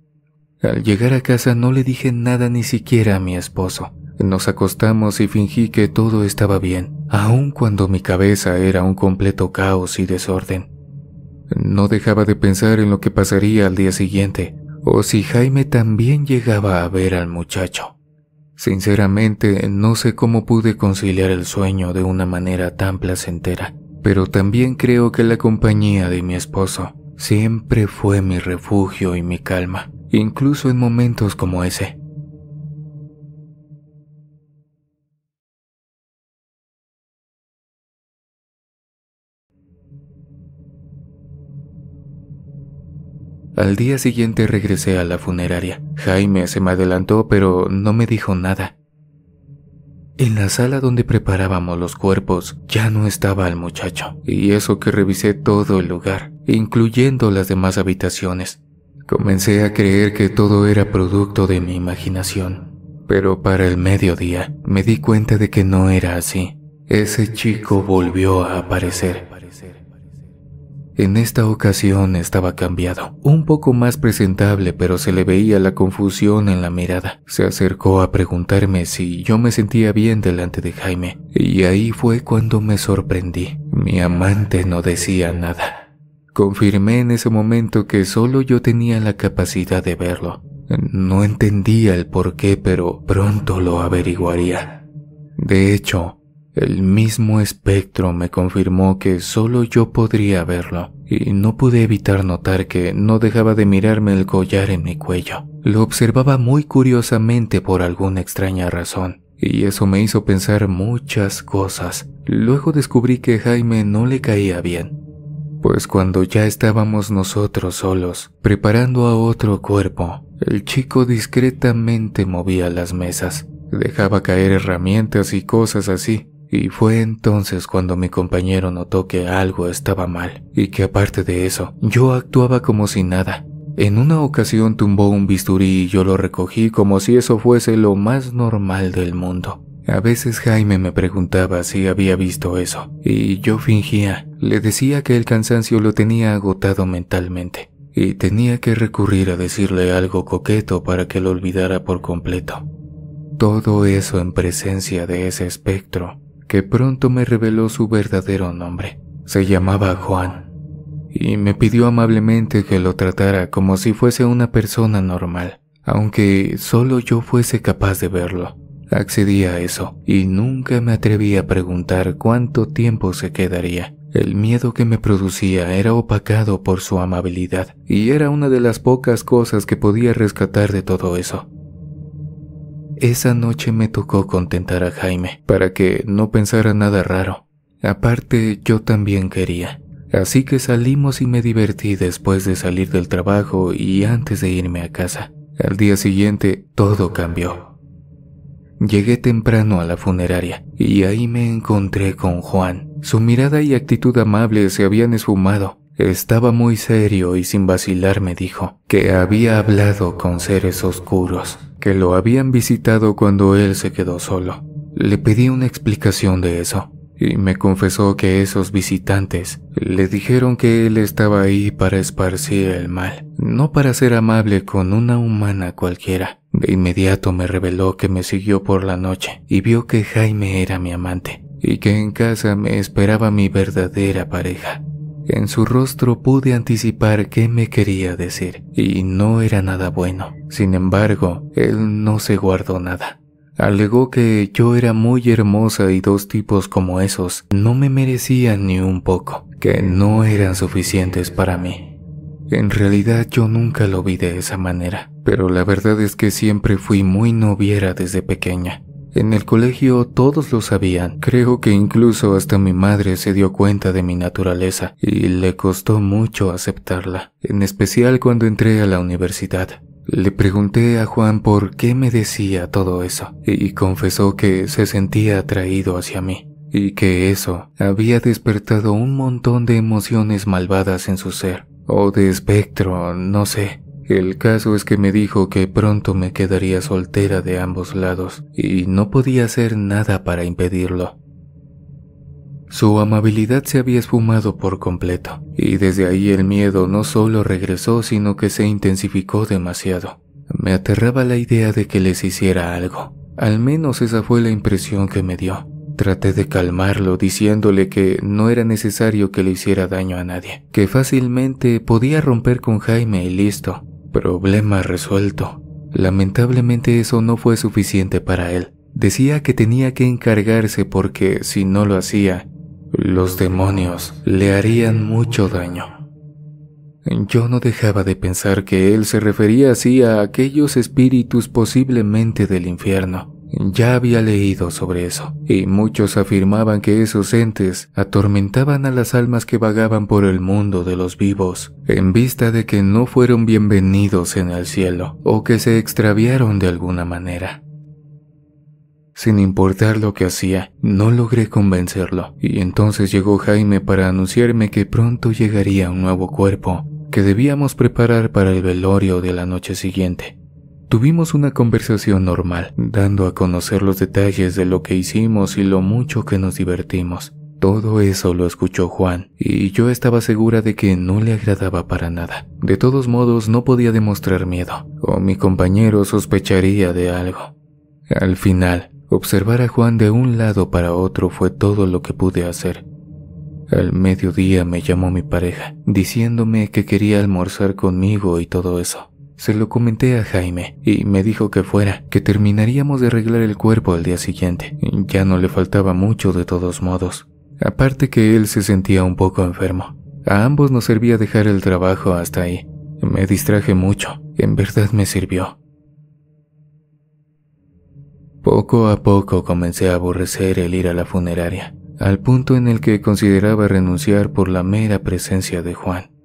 Al llegar a casa no le dije nada ni siquiera a mi esposo. Nos acostamos y fingí que todo estaba bien, aun cuando mi cabeza era un completo caos y desorden. No dejaba de pensar en lo que pasaría al día siguiente, o si Jaime también llegaba a ver al muchacho. Sinceramente, no sé cómo pude conciliar el sueño de una manera tan placentera, pero también creo que la compañía de mi esposo siempre fue mi refugio y mi calma incluso en momentos como ese. Al día siguiente regresé a la funeraria. Jaime se me adelantó pero no me dijo nada. En la sala donde preparábamos los cuerpos ya no estaba el muchacho, y eso que revisé todo el lugar, incluyendo las demás habitaciones. Comencé a creer que todo era producto de mi imaginación, pero para el mediodía me di cuenta de que no era así. Ese chico volvió a aparecer. En esta ocasión estaba cambiado, un poco más presentable, pero se le veía la confusión en la mirada. Se acercó a preguntarme si yo me sentía bien delante de Jaime, y ahí fue cuando me sorprendí. Mi amante no decía nada. Confirmé en ese momento que solo yo tenía la capacidad de verlo. No entendía el por qué, pero pronto lo averiguaría. De hecho, el mismo espectro me confirmó que solo yo podría verlo, y no pude evitar notar que no dejaba de mirarme el collar en mi cuello. Lo observaba muy curiosamente por alguna extraña razón, y eso me hizo pensar muchas cosas. Luego descubrí que Jaime no le caía bien, pues cuando ya estábamos nosotros solos, preparando a otro cuerpo, el chico discretamente movía las mesas, dejaba caer herramientas y cosas así. Y fue entonces cuando mi compañero notó que algo estaba mal y que aparte de eso, yo actuaba como si nada. En una ocasión tumbó un bisturí y yo lo recogí como si eso fuese lo más normal del mundo. A veces Jaime me preguntaba si había visto eso, y yo fingía. Le decía que el cansancio lo tenía agotado mentalmente, y tenía que recurrir a decirle algo coqueto para que lo olvidara por completo. Todo eso en presencia de ese espectro, que pronto me reveló su verdadero nombre. Se llamaba Juan, y me pidió amablemente que lo tratara como si fuese una persona normal, aunque solo yo fuese capaz de verlo. Accedí a eso y nunca me atreví a preguntar cuánto tiempo se quedaría. El miedo que me producía era opacado por su amabilidad y era una de las pocas cosas que podía rescatar de todo eso. Esa noche me tocó contentar a Jaime para que no pensara nada raro. Aparte, yo también quería. Así que salimos y me divertí después de salir del trabajo y antes de irme a casa. Al día siguiente, todo cambió. Llegué temprano a la funeraria y ahí me encontré con Juan. Su mirada y actitud amable se habían esfumado. Estaba muy serio y sin vacilar me dijo que había hablado con seres oscuros, que lo habían visitado cuando él se quedó solo. Le pedí una explicación de eso y me confesó que esos visitantes le dijeron que él estaba ahí para esparcir el mal, no para ser amable con una humana cualquiera. De inmediato me reveló que me siguió por la noche y vio que Jaime era mi amante y que en casa me esperaba mi verdadera pareja. En su rostro pude anticipar qué me quería decir y no era nada bueno. Sin embargo, él no se guardó nada. Alegó que yo era muy hermosa y dos tipos como esos no me merecían ni un poco, que no eran suficientes para mí. En realidad yo nunca lo vi de esa manera, pero la verdad es que siempre fui muy noviera desde pequeña. En el colegio todos lo sabían, creo que incluso hasta mi madre se dio cuenta de mi naturaleza y le costó mucho aceptarla, en especial cuando entré a la universidad. Le pregunté a Juan por qué me decía todo eso y confesó que se sentía atraído hacia mí y que eso había despertado un montón de emociones malvadas en su ser o de espectro, no sé. El caso es que me dijo que pronto me quedaría soltera de ambos lados y no podía hacer nada para impedirlo. Su amabilidad se había esfumado por completo, y desde ahí el miedo no solo regresó, sino que se intensificó demasiado. Me aterraba la idea de que les hiciera algo. Al menos esa fue la impresión que me dio. Traté de calmarlo diciéndole que no era necesario que le hiciera daño a nadie, que fácilmente podía romper con Jaime y listo. Problema resuelto. Lamentablemente eso no fue suficiente para él. Decía que tenía que encargarse porque si no lo hacía, los demonios le harían mucho daño. Yo no dejaba de pensar que él se refería así a aquellos espíritus posiblemente del infierno, ya había leído sobre eso, y muchos afirmaban que esos entes atormentaban a las almas que vagaban por el mundo de los vivos, en vista de que no fueron bienvenidos en el cielo, o que se extraviaron de alguna manera. Sin importar lo que hacía, no logré convencerlo, y entonces llegó Jaime para anunciarme que pronto llegaría un nuevo cuerpo, que debíamos preparar para el velorio de la noche siguiente. Tuvimos una conversación normal, dando a conocer los detalles de lo que hicimos y lo mucho que nos divertimos. Todo eso lo escuchó Juan, y yo estaba segura de que no le agradaba para nada. De todos modos, no podía demostrar miedo, o mi compañero sospecharía de algo. Al final, observar a Juan de un lado para otro fue todo lo que pude hacer. Al mediodía me llamó mi pareja, diciéndome que quería almorzar conmigo y todo eso. Se lo comenté a Jaime y me dijo que fuera, que terminaríamos de arreglar el cuerpo al día siguiente. Ya no le faltaba mucho de todos modos. Aparte que él se sentía un poco enfermo. A ambos nos servía dejar el trabajo hasta ahí. Me distraje mucho, en verdad me sirvió. Poco a poco comencé a aborrecer el ir a la funeraria, al punto en el que consideraba renunciar por la mera presencia de Juan.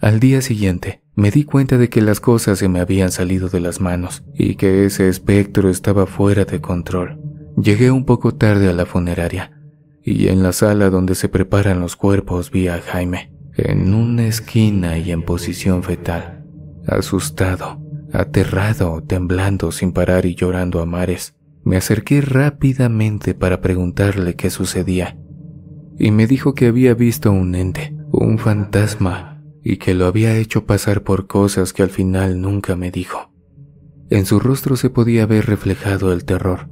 Al día siguiente, me di cuenta de que las cosas se me habían salido de las manos y que ese espectro estaba fuera de control. Llegué un poco tarde a la funeraria y en la sala donde se preparan los cuerpos vi a Jaime, en una esquina y en posición fetal, asustado, aterrado, temblando sin parar y llorando a mares. Me acerqué rápidamente para preguntarle qué sucedía, y me dijo que había visto un ente, un fantasma, y que lo había hecho pasar por cosas que al final nunca me dijo. En su rostro se podía ver reflejado el terror,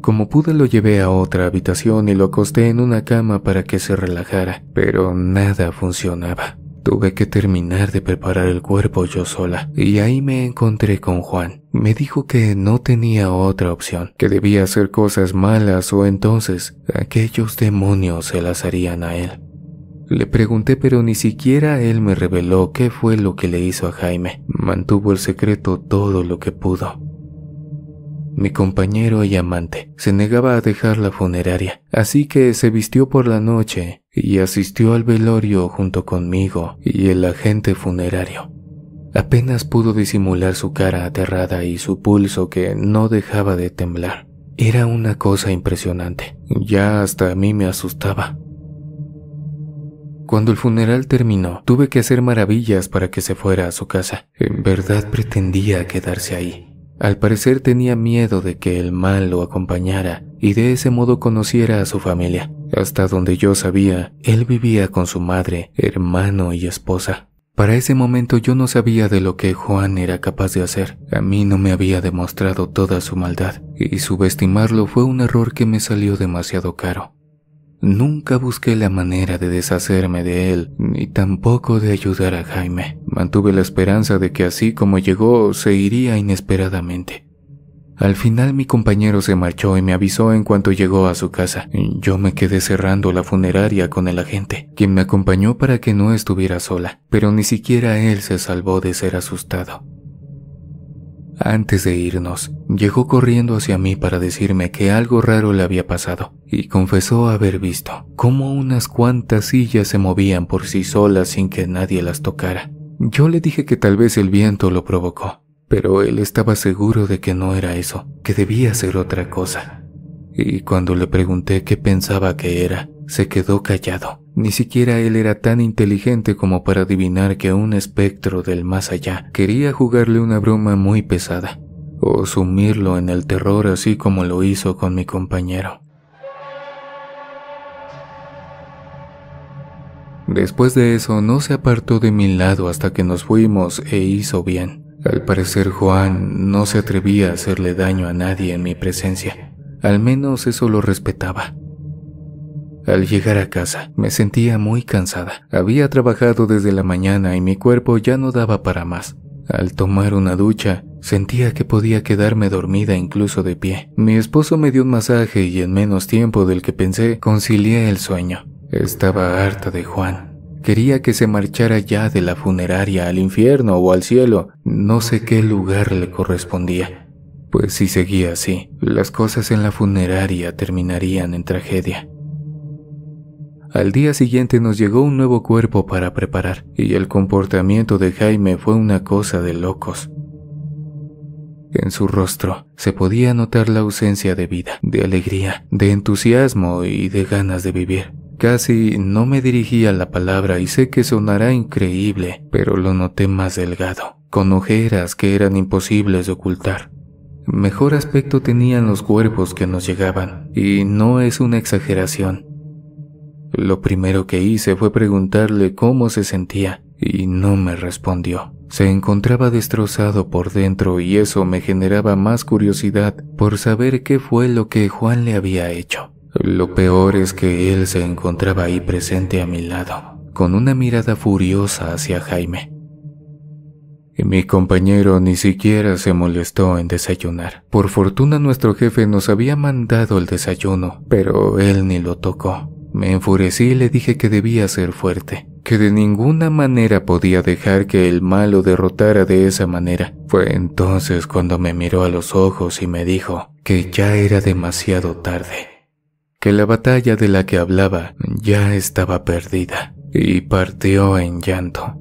como pude lo llevé a otra habitación y lo acosté en una cama para que se relajara, pero nada funcionaba. Tuve que terminar de preparar el cuerpo yo sola, y ahí me encontré con Juan. Me dijo que no tenía otra opción, que debía hacer cosas malas o entonces aquellos demonios se las harían a él. Le pregunté pero ni siquiera él me reveló qué fue lo que le hizo a Jaime. Mantuvo el secreto todo lo que pudo. Mi compañero y amante se negaba a dejar la funeraria, así que se vistió por la noche y asistió al velorio junto conmigo y el agente funerario. Apenas pudo disimular su cara aterrada y su pulso que no dejaba de temblar. Era una cosa impresionante, ya hasta a mí me asustaba. Cuando el funeral terminó, tuve que hacer maravillas para que se fuera a su casa. En verdad pretendía quedarse ahí. Al parecer tenía miedo de que el mal lo acompañara y de ese modo conociera a su familia. Hasta donde yo sabía, él vivía con su madre, hermano y esposa. Para ese momento yo no sabía de lo que Juan era capaz de hacer. A mí no me había demostrado toda su maldad, y subestimarlo fue un error que me salió demasiado caro. Nunca busqué la manera de deshacerme de él, ni tampoco de ayudar a Jaime. Mantuve la esperanza de que así como llegó, se iría inesperadamente. Al final mi compañero se marchó y me avisó en cuanto llegó a su casa. Yo me quedé cerrando la funeraria con el agente, quien me acompañó para que no estuviera sola, pero ni siquiera él se salvó de ser asustado. Antes de irnos, llegó corriendo hacia mí para decirme que algo raro le había pasado y confesó haber visto cómo unas cuantas sillas se movían por sí solas sin que nadie las tocara. Yo le dije que tal vez el viento lo provocó, pero él estaba seguro de que no era eso, que debía ser otra cosa. Y cuando le pregunté qué pensaba que era, se quedó callado. Ni siquiera él era tan inteligente como para adivinar que un espectro del más allá quería jugarle una broma muy pesada, o sumirlo en el terror así como lo hizo con mi compañero. Después de eso no se apartó de mi lado hasta que nos fuimos e hizo bien. Al parecer Juan no se atrevía a hacerle daño a nadie en mi presencia. Al menos eso lo respetaba. Al llegar a casa, me sentía muy cansada. Había trabajado desde la mañana y mi cuerpo ya no daba para más. Al tomar una ducha, sentía que podía quedarme dormida incluso de pie. Mi esposo me dio un masaje y en menos tiempo del que pensé, concilié el sueño. Estaba harta de Juan. Quería que se marchara ya de la funeraria al infierno o al cielo. No sé qué lugar le correspondía. Pues si seguía así, las cosas en la funeraria terminarían en tragedia. Al día siguiente nos llegó un nuevo cuerpo para preparar, y el comportamiento de Jaime fue una cosa de locos. En su rostro se podía notar la ausencia de vida, de alegría, de entusiasmo y de ganas de vivir. Casi no me dirigía la palabra y sé que sonará increíble, pero lo noté más delgado, con ojeras que eran imposibles de ocultar. Mejor aspecto tenían los cuerpos que nos llegaban, y no es una exageración. Lo primero que hice fue preguntarle cómo se sentía y no me respondió. Se encontraba destrozado por dentro y eso me generaba más curiosidad por saber qué fue lo que Juan le había hecho. Lo peor es que él se encontraba ahí presente a mi lado, con una mirada furiosa hacia Jaime. Mi compañero ni siquiera se molestó en desayunar. Por fortuna nuestro jefe nos había mandado el desayuno, pero él ni lo tocó. Me enfurecí y le dije que debía ser fuerte, que de ninguna manera podía dejar que el mal lo derrotara de esa manera. Fue entonces cuando me miró a los ojos y me dijo que ya era demasiado tarde, que la batalla de la que hablaba ya estaba perdida, y partió en llanto.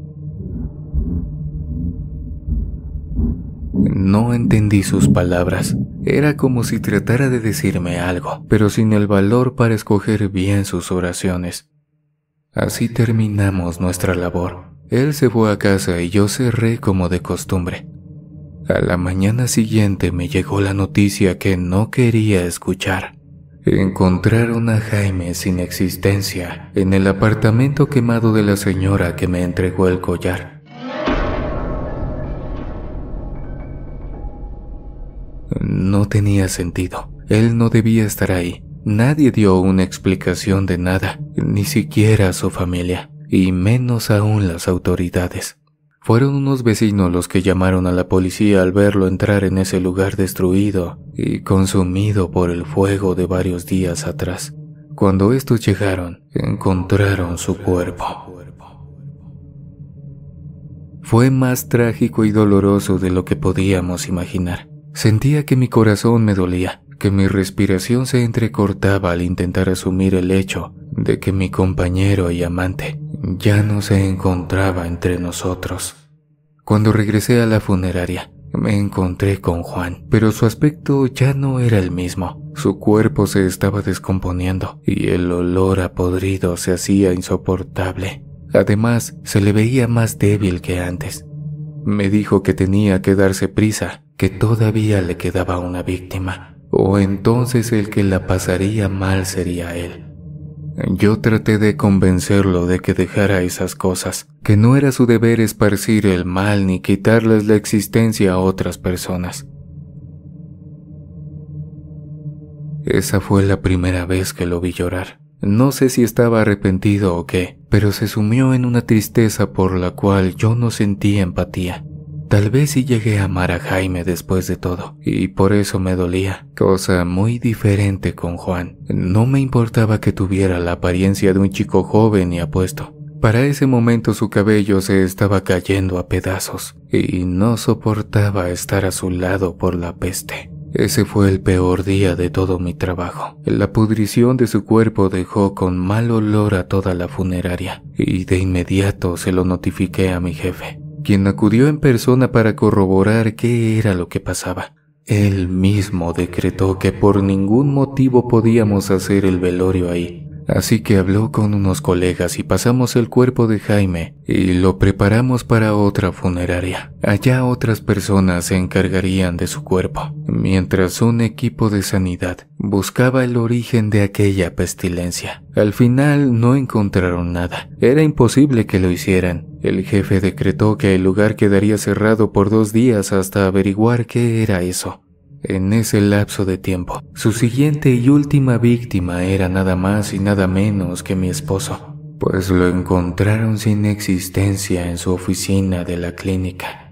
No entendí sus palabras, Era como si tratara de decirme algo, pero sin el valor para escoger bien sus oraciones. Así terminamos nuestra labor. Él se fue a casa y yo cerré como de costumbre. A la mañana siguiente me llegó la noticia que no quería escuchar. Encontraron a Jaime sin existencia en el apartamento quemado de la señora que me entregó el collar. No tenía sentido. Él no debía estar ahí. Nadie dio una explicación de nada, ni siquiera su familia, y menos aún las autoridades. Fueron unos vecinos los que llamaron a la policía al verlo entrar en ese lugar destruido y consumido por el fuego de varios días atrás. Cuando estos llegaron, encontraron su cuerpo. Fue más trágico y doloroso de lo que podíamos imaginar. Sentía que mi corazón me dolía, que mi respiración se entrecortaba al intentar asumir el hecho de que mi compañero y amante ya no se encontraba entre nosotros. Cuando regresé a la funeraria, me encontré con Juan, pero su aspecto ya no era el mismo. Su cuerpo se estaba descomponiendo y el olor a podrido se hacía insoportable. Además, se le veía más débil que antes. Me dijo que tenía que darse prisa, que todavía le quedaba una víctima, o entonces el que la pasaría mal sería él. Yo traté de convencerlo de que dejara esas cosas, que no era su deber esparcir el mal ni quitarles la existencia a otras personas. Esa fue la primera vez que lo vi llorar. No sé si estaba arrepentido o qué, pero se sumió en una tristeza por la cual yo no sentí empatía. Tal vez sí llegué a amar a Jaime después de todo, y por eso me dolía, cosa muy diferente con Juan. No me importaba que tuviera la apariencia de un chico joven y apuesto. Para ese momento su cabello se estaba cayendo a pedazos, y no soportaba estar a su lado por la peste. Ese fue el peor día de todo mi trabajo. La pudrición de su cuerpo dejó con mal olor a toda la funeraria, y de inmediato se lo notifiqué a mi jefe quien acudió en persona para corroborar qué era lo que pasaba. Él mismo decretó que por ningún motivo podíamos hacer el velorio ahí, Así que habló con unos colegas y pasamos el cuerpo de Jaime y lo preparamos para otra funeraria. Allá otras personas se encargarían de su cuerpo, mientras un equipo de sanidad buscaba el origen de aquella pestilencia. Al final no encontraron nada. Era imposible que lo hicieran. El jefe decretó que el lugar quedaría cerrado por dos días hasta averiguar qué era eso. En ese lapso de tiempo, su siguiente y última víctima era nada más y nada menos que mi esposo, pues lo encontraron sin existencia en su oficina de la clínica.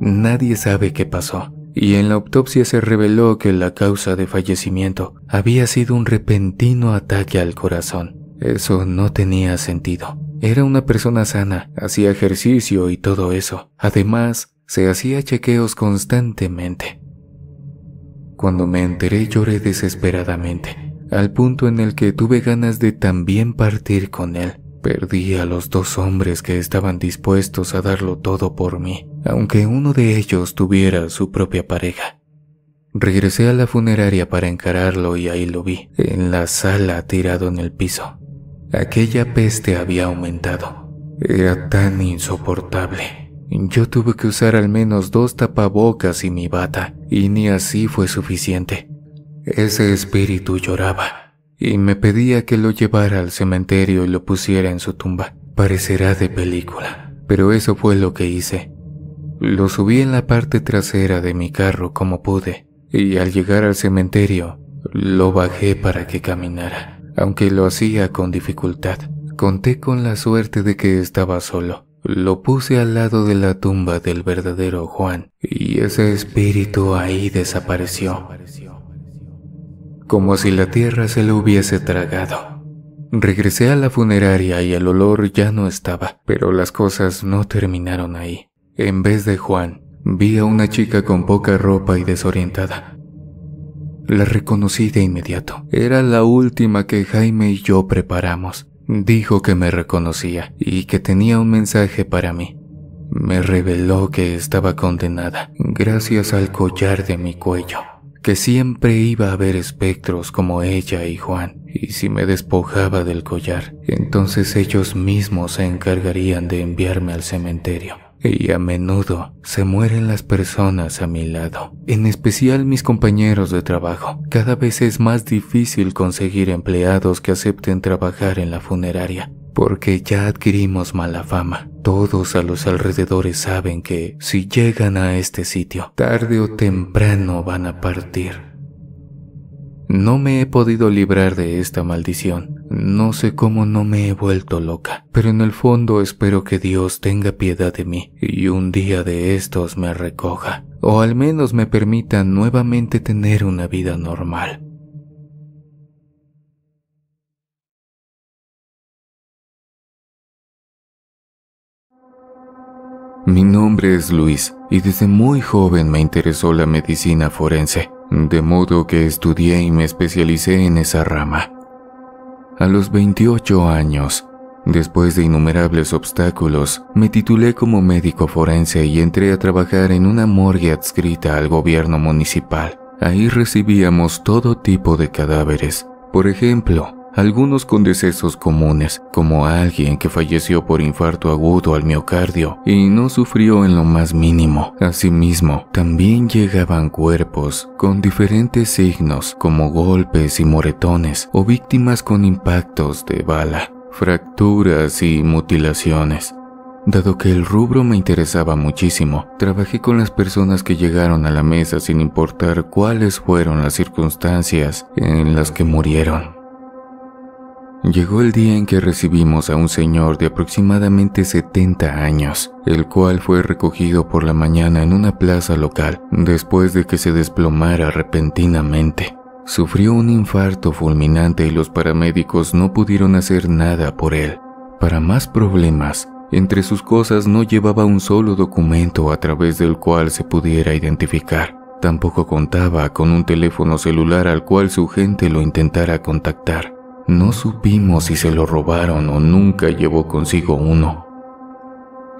Nadie sabe qué pasó, y en la autopsia se reveló que la causa de fallecimiento había sido un repentino ataque al corazón. Eso no tenía sentido. Era una persona sana, hacía ejercicio y todo eso. Además, se hacía chequeos constantemente. Cuando me enteré lloré desesperadamente, al punto en el que tuve ganas de también partir con él. Perdí a los dos hombres que estaban dispuestos a darlo todo por mí, aunque uno de ellos tuviera su propia pareja. Regresé a la funeraria para encararlo y ahí lo vi, en la sala tirado en el piso. Aquella peste había aumentado. Era tan insoportable. Yo tuve que usar al menos dos tapabocas y mi bata, y ni así fue suficiente. Ese espíritu lloraba y me pedía que lo llevara al cementerio y lo pusiera en su tumba. Parecerá de película, pero eso fue lo que hice. Lo subí en la parte trasera de mi carro como pude, y al llegar al cementerio, lo bajé para que caminara aunque lo hacía con dificultad. Conté con la suerte de que estaba solo. Lo puse al lado de la tumba del verdadero Juan y ese espíritu ahí desapareció, como si la tierra se lo hubiese tragado. Regresé a la funeraria y el olor ya no estaba, pero las cosas no terminaron ahí. En vez de Juan, vi a una chica con poca ropa y desorientada. La reconocí de inmediato. Era la última que Jaime y yo preparamos. Dijo que me reconocía y que tenía un mensaje para mí. me reveló que estaba condenada gracias al collar de mi cuello, que siempre iba a ver espectros como ella y Juan, y si me despojaba del collar, entonces ellos mismos se encargarían de enviarme al cementerio. Y a menudo se mueren las personas a mi lado, en especial mis compañeros de trabajo. Cada vez es más difícil conseguir empleados que acepten trabajar en la funeraria, porque ya adquirimos mala fama. Todos a los alrededores saben que si llegan a este sitio, tarde o temprano van a partir. No me he podido librar de esta maldición. No sé cómo no me he vuelto loca, pero en el fondo espero que Dios tenga piedad de mí y un día de estos me recoja, o al menos me permita nuevamente tener una vida normal. Mi nombre es Luis y desde muy joven me interesó la medicina forense de modo que estudié y me especialicé en esa rama. A los 28 años, después de innumerables obstáculos, me titulé como médico forense y entré a trabajar en una morgue adscrita al gobierno municipal. Ahí recibíamos todo tipo de cadáveres. Por ejemplo, algunos con decesos comunes, como alguien que falleció por infarto agudo al miocardio y no sufrió en lo más mínimo. Asimismo, también llegaban cuerpos con diferentes signos, como golpes y moretones, o víctimas con impactos de bala, fracturas y mutilaciones. Dado que el rubro me interesaba muchísimo, trabajé con las personas que llegaron a la mesa sin importar cuáles fueron las circunstancias en las que murieron. Llegó el día en que recibimos a un señor de aproximadamente 70 años, el cual fue recogido por la mañana en una plaza local después de que se desplomara repentinamente. Sufrió un infarto fulminante y los paramédicos no pudieron hacer nada por él. Para más problemas, entre sus cosas no llevaba un solo documento a través del cual se pudiera identificar. Tampoco contaba con un teléfono celular al cual su gente lo intentara contactar. No supimos si se lo robaron o nunca llevó consigo uno.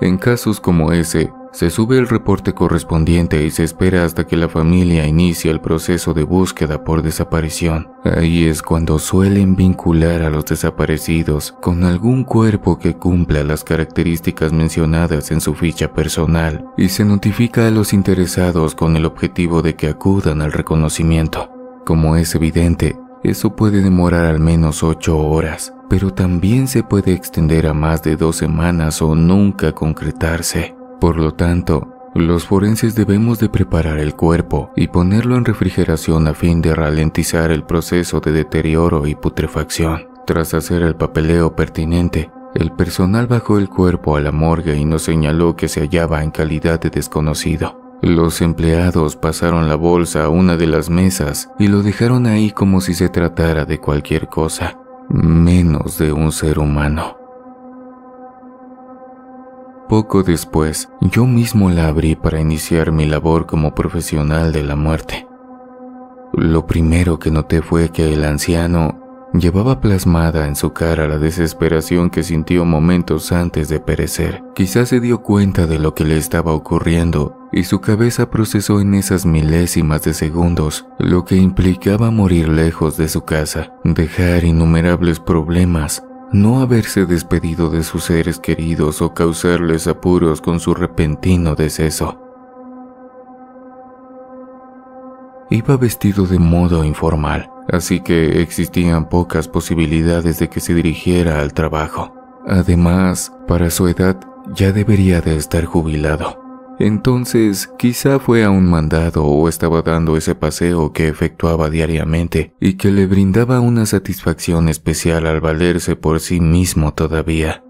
En casos como ese, se sube el reporte correspondiente y se espera hasta que la familia inicie el proceso de búsqueda por desaparición. Ahí es cuando suelen vincular a los desaparecidos con algún cuerpo que cumpla las características mencionadas en su ficha personal y se notifica a los interesados con el objetivo de que acudan al reconocimiento. Como es evidente, eso puede demorar al menos ocho horas, pero también se puede extender a más de dos semanas o nunca concretarse. Por lo tanto, los forenses debemos de preparar el cuerpo y ponerlo en refrigeración a fin de ralentizar el proceso de deterioro y putrefacción. Tras hacer el papeleo pertinente, el personal bajó el cuerpo a la morgue y nos señaló que se hallaba en calidad de desconocido. Los empleados pasaron la bolsa a una de las mesas y lo dejaron ahí como si se tratara de cualquier cosa, menos de un ser humano. Poco después, yo mismo la abrí para iniciar mi labor como profesional de la muerte. Lo primero que noté fue que el anciano Llevaba plasmada en su cara la desesperación que sintió momentos antes de perecer. Quizás se dio cuenta de lo que le estaba ocurriendo y su cabeza procesó en esas milésimas de segundos lo que implicaba morir lejos de su casa, dejar innumerables problemas, no haberse despedido de sus seres queridos o causarles apuros con su repentino deceso. Iba vestido de modo informal, así que existían pocas posibilidades de que se dirigiera al trabajo. Además, para su edad ya debería de estar jubilado. Entonces, quizá fue a un mandado o estaba dando ese paseo que efectuaba diariamente y que le brindaba una satisfacción especial al valerse por sí mismo todavía.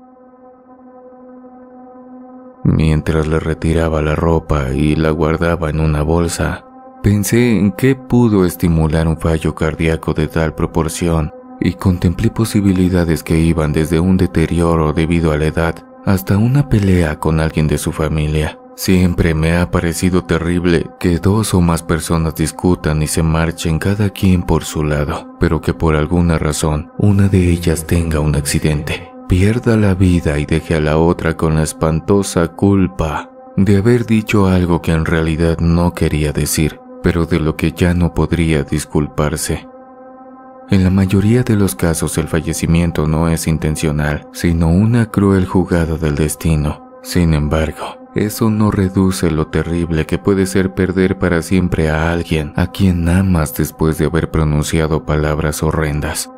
Mientras le retiraba la ropa y la guardaba en una bolsa, Pensé en qué pudo estimular un fallo cardíaco de tal proporción y contemplé posibilidades que iban desde un deterioro debido a la edad hasta una pelea con alguien de su familia. Siempre me ha parecido terrible que dos o más personas discutan y se marchen cada quien por su lado, pero que por alguna razón una de ellas tenga un accidente. pierda la vida y deje a la otra con la espantosa culpa de haber dicho algo que en realidad no quería decir, pero de lo que ya no podría disculparse. En la mayoría de los casos el fallecimiento no es intencional, sino una cruel jugada del destino. Sin embargo, eso no reduce lo terrible que puede ser perder para siempre a alguien a quien amas después de haber pronunciado palabras horrendas.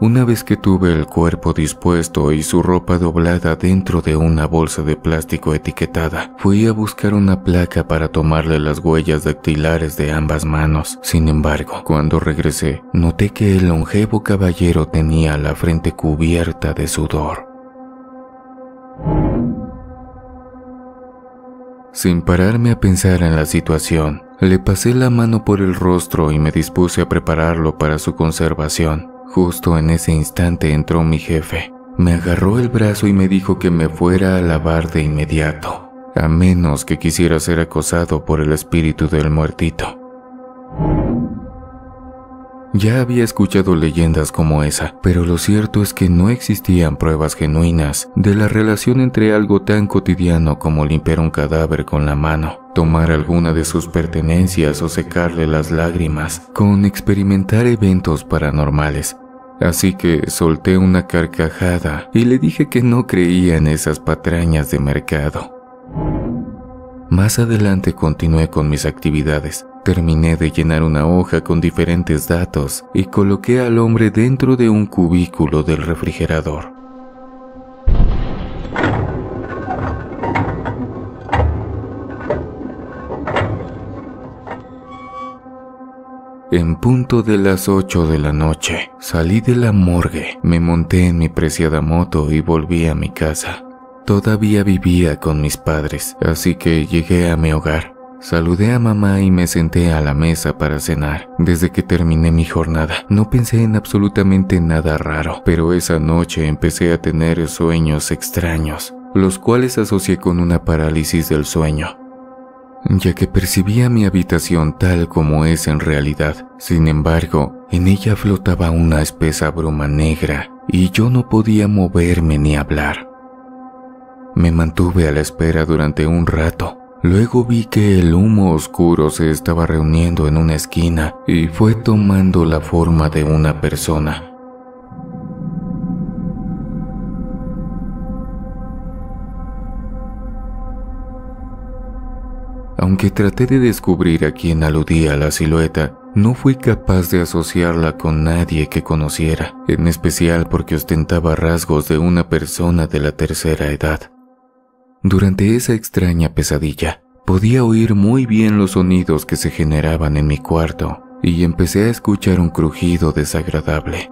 Una vez que tuve el cuerpo dispuesto y su ropa doblada dentro de una bolsa de plástico etiquetada, fui a buscar una placa para tomarle las huellas dactilares de ambas manos. Sin embargo, cuando regresé, noté que el longevo caballero tenía la frente cubierta de sudor. Sin pararme a pensar en la situación, le pasé la mano por el rostro y me dispuse a prepararlo para su conservación. Justo en ese instante entró mi jefe. Me agarró el brazo y me dijo que me fuera a lavar de inmediato, a menos que quisiera ser acosado por el espíritu del muertito. Ya había escuchado leyendas como esa, pero lo cierto es que no existían pruebas genuinas de la relación entre algo tan cotidiano como limpiar un cadáver con la mano, tomar alguna de sus pertenencias o secarle las lágrimas, con experimentar eventos paranormales, Así que solté una carcajada y le dije que no creía en esas patrañas de mercado. Más adelante continué con mis actividades. Terminé de llenar una hoja con diferentes datos y coloqué al hombre dentro de un cubículo del refrigerador. En punto de las 8 de la noche, salí de la morgue, me monté en mi preciada moto y volví a mi casa. Todavía vivía con mis padres, así que llegué a mi hogar. Saludé a mamá y me senté a la mesa para cenar. Desde que terminé mi jornada, no pensé en absolutamente nada raro, pero esa noche empecé a tener sueños extraños, los cuales asocié con una parálisis del sueño ya que percibía mi habitación tal como es en realidad. Sin embargo, en ella flotaba una espesa bruma negra y yo no podía moverme ni hablar. Me mantuve a la espera durante un rato. Luego vi que el humo oscuro se estaba reuniendo en una esquina y fue tomando la forma de una persona. Aunque traté de descubrir a quién aludía la silueta, no fui capaz de asociarla con nadie que conociera, en especial porque ostentaba rasgos de una persona de la tercera edad. Durante esa extraña pesadilla, podía oír muy bien los sonidos que se generaban en mi cuarto y empecé a escuchar un crujido desagradable.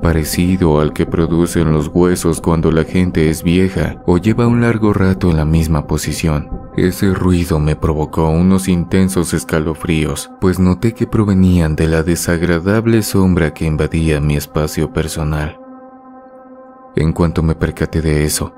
Parecido al que producen los huesos cuando la gente es vieja o lleva un largo rato en la misma posición. Ese ruido me provocó unos intensos escalofríos, pues noté que provenían de la desagradable sombra que invadía mi espacio personal. En cuanto me percaté de eso,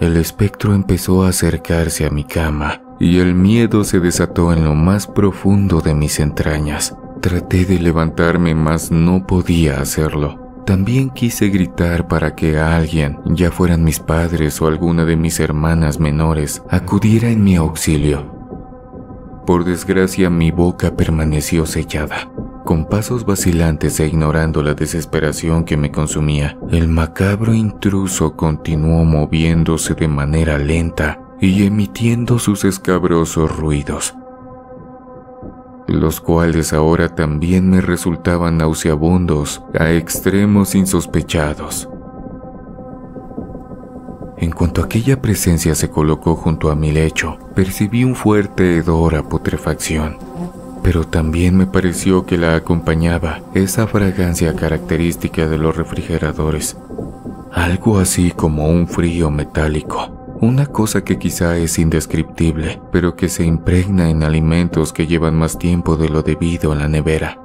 el espectro empezó a acercarse a mi cama y el miedo se desató en lo más profundo de mis entrañas. Traté de levantarme, mas no podía hacerlo. También quise gritar para que alguien, ya fueran mis padres o alguna de mis hermanas menores, acudiera en mi auxilio. Por desgracia mi boca permaneció sellada. Con pasos vacilantes e ignorando la desesperación que me consumía, el macabro intruso continuó moviéndose de manera lenta y emitiendo sus escabrosos ruidos los cuales ahora también me resultaban nauseabundos a extremos insospechados. En cuanto aquella presencia se colocó junto a mi lecho, percibí un fuerte hedor a putrefacción, pero también me pareció que la acompañaba esa fragancia característica de los refrigeradores, algo así como un frío metálico. Una cosa que quizá es indescriptible, pero que se impregna en alimentos que llevan más tiempo de lo debido en la nevera.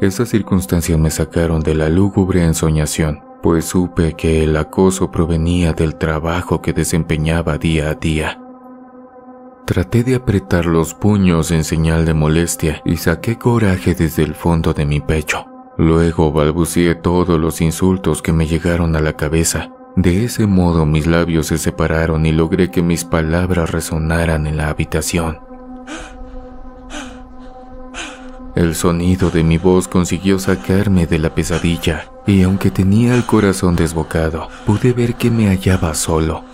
Esas circunstancias me sacaron de la lúgubre ensoñación. pues supe que el acoso provenía del trabajo que desempeñaba día a día. Traté de apretar los puños en señal de molestia y saqué coraje desde el fondo de mi pecho. Luego balbuceé todos los insultos que me llegaron a la cabeza. De ese modo mis labios se separaron y logré que mis palabras resonaran en la habitación. El sonido de mi voz consiguió sacarme de la pesadilla y aunque tenía el corazón desbocado, pude ver que me hallaba solo.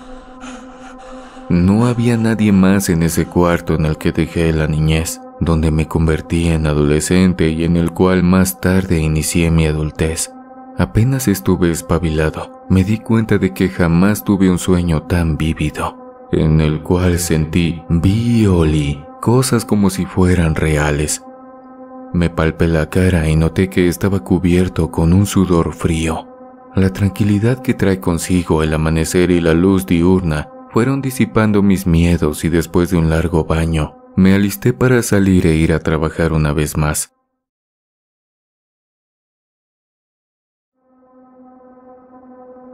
No había nadie más en ese cuarto en el que dejé la niñez, donde me convertí en adolescente y en el cual más tarde inicié mi adultez. Apenas estuve espabilado, me di cuenta de que jamás tuve un sueño tan vívido, en el cual sentí, vi olí cosas como si fueran reales, me palpé la cara y noté que estaba cubierto con un sudor frío. La tranquilidad que trae consigo el amanecer y la luz diurna fueron disipando mis miedos y después de un largo baño, me alisté para salir e ir a trabajar una vez más.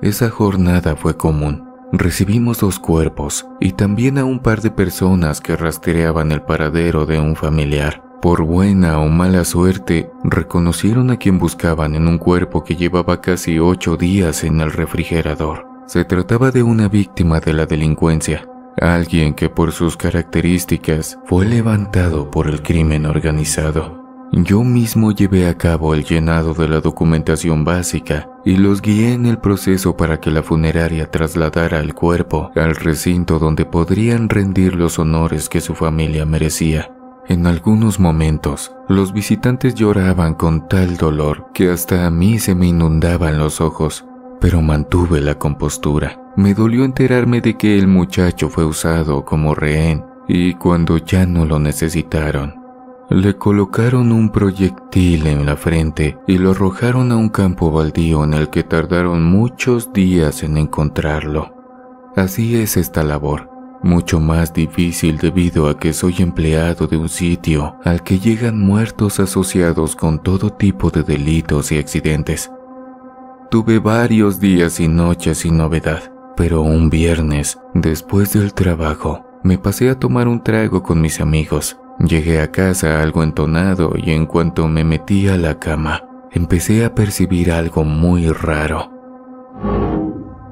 Esa jornada fue común. Recibimos dos cuerpos y también a un par de personas que rastreaban el paradero de un familiar. Por buena o mala suerte, reconocieron a quien buscaban en un cuerpo que llevaba casi ocho días en el refrigerador. Se trataba de una víctima de la delincuencia, alguien que por sus características fue levantado por el crimen organizado. Yo mismo llevé a cabo el llenado de la documentación básica y los guié en el proceso para que la funeraria trasladara el cuerpo al recinto donde podrían rendir los honores que su familia merecía. En algunos momentos, los visitantes lloraban con tal dolor que hasta a mí se me inundaban los ojos, pero mantuve la compostura. Me dolió enterarme de que el muchacho fue usado como rehén y cuando ya no lo necesitaron, le colocaron un proyectil en la frente y lo arrojaron a un campo baldío en el que tardaron muchos días en encontrarlo. Así es esta labor mucho más difícil debido a que soy empleado de un sitio al que llegan muertos asociados con todo tipo de delitos y accidentes. Tuve varios días y noches sin novedad, pero un viernes, después del trabajo, me pasé a tomar un trago con mis amigos. Llegué a casa algo entonado y en cuanto me metí a la cama, empecé a percibir algo muy raro.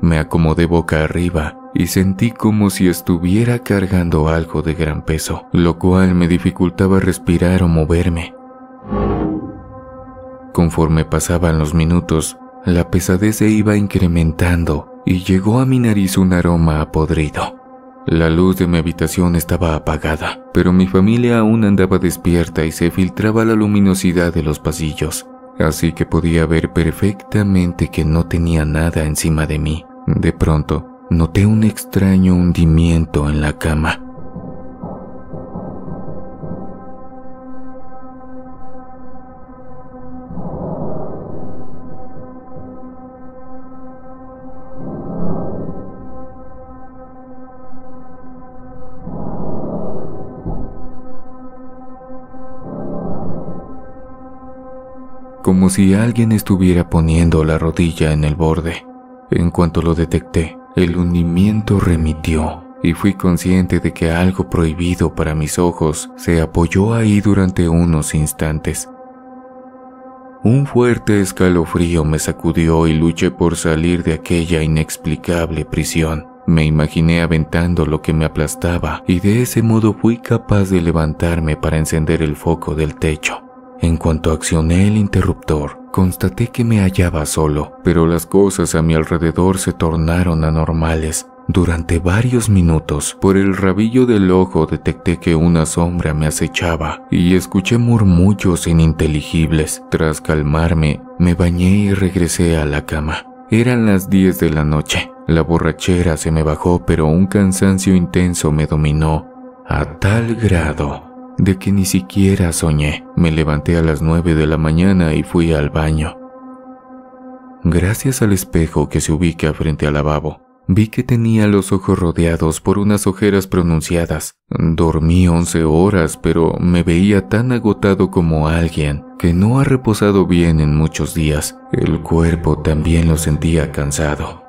Me acomodé boca arriba y sentí como si estuviera cargando algo de gran peso, lo cual me dificultaba respirar o moverme. Conforme pasaban los minutos, la pesadez se iba incrementando y llegó a mi nariz un aroma a podrido. La luz de mi habitación estaba apagada, pero mi familia aún andaba despierta y se filtraba la luminosidad de los pasillos, así que podía ver perfectamente que no tenía nada encima de mí. De pronto, noté un extraño hundimiento en la cama. Como si alguien estuviera poniendo la rodilla en el borde. En cuanto lo detecté, el hundimiento remitió y fui consciente de que algo prohibido para mis ojos se apoyó ahí durante unos instantes. Un fuerte escalofrío me sacudió y luché por salir de aquella inexplicable prisión. Me imaginé aventando lo que me aplastaba y de ese modo fui capaz de levantarme para encender el foco del techo. En cuanto accioné el interruptor, constaté que me hallaba solo, pero las cosas a mi alrededor se tornaron anormales. Durante varios minutos, por el rabillo del ojo detecté que una sombra me acechaba y escuché murmullos ininteligibles. Tras calmarme, me bañé y regresé a la cama. Eran las 10 de la noche. La borrachera se me bajó, pero un cansancio intenso me dominó a tal grado de que ni siquiera soñé. Me levanté a las nueve de la mañana y fui al baño. Gracias al espejo que se ubica frente al lavabo, Vi que tenía los ojos rodeados por unas ojeras pronunciadas. Dormí once horas, pero me veía tan agotado como alguien que no ha reposado bien en muchos días. El cuerpo también lo sentía cansado.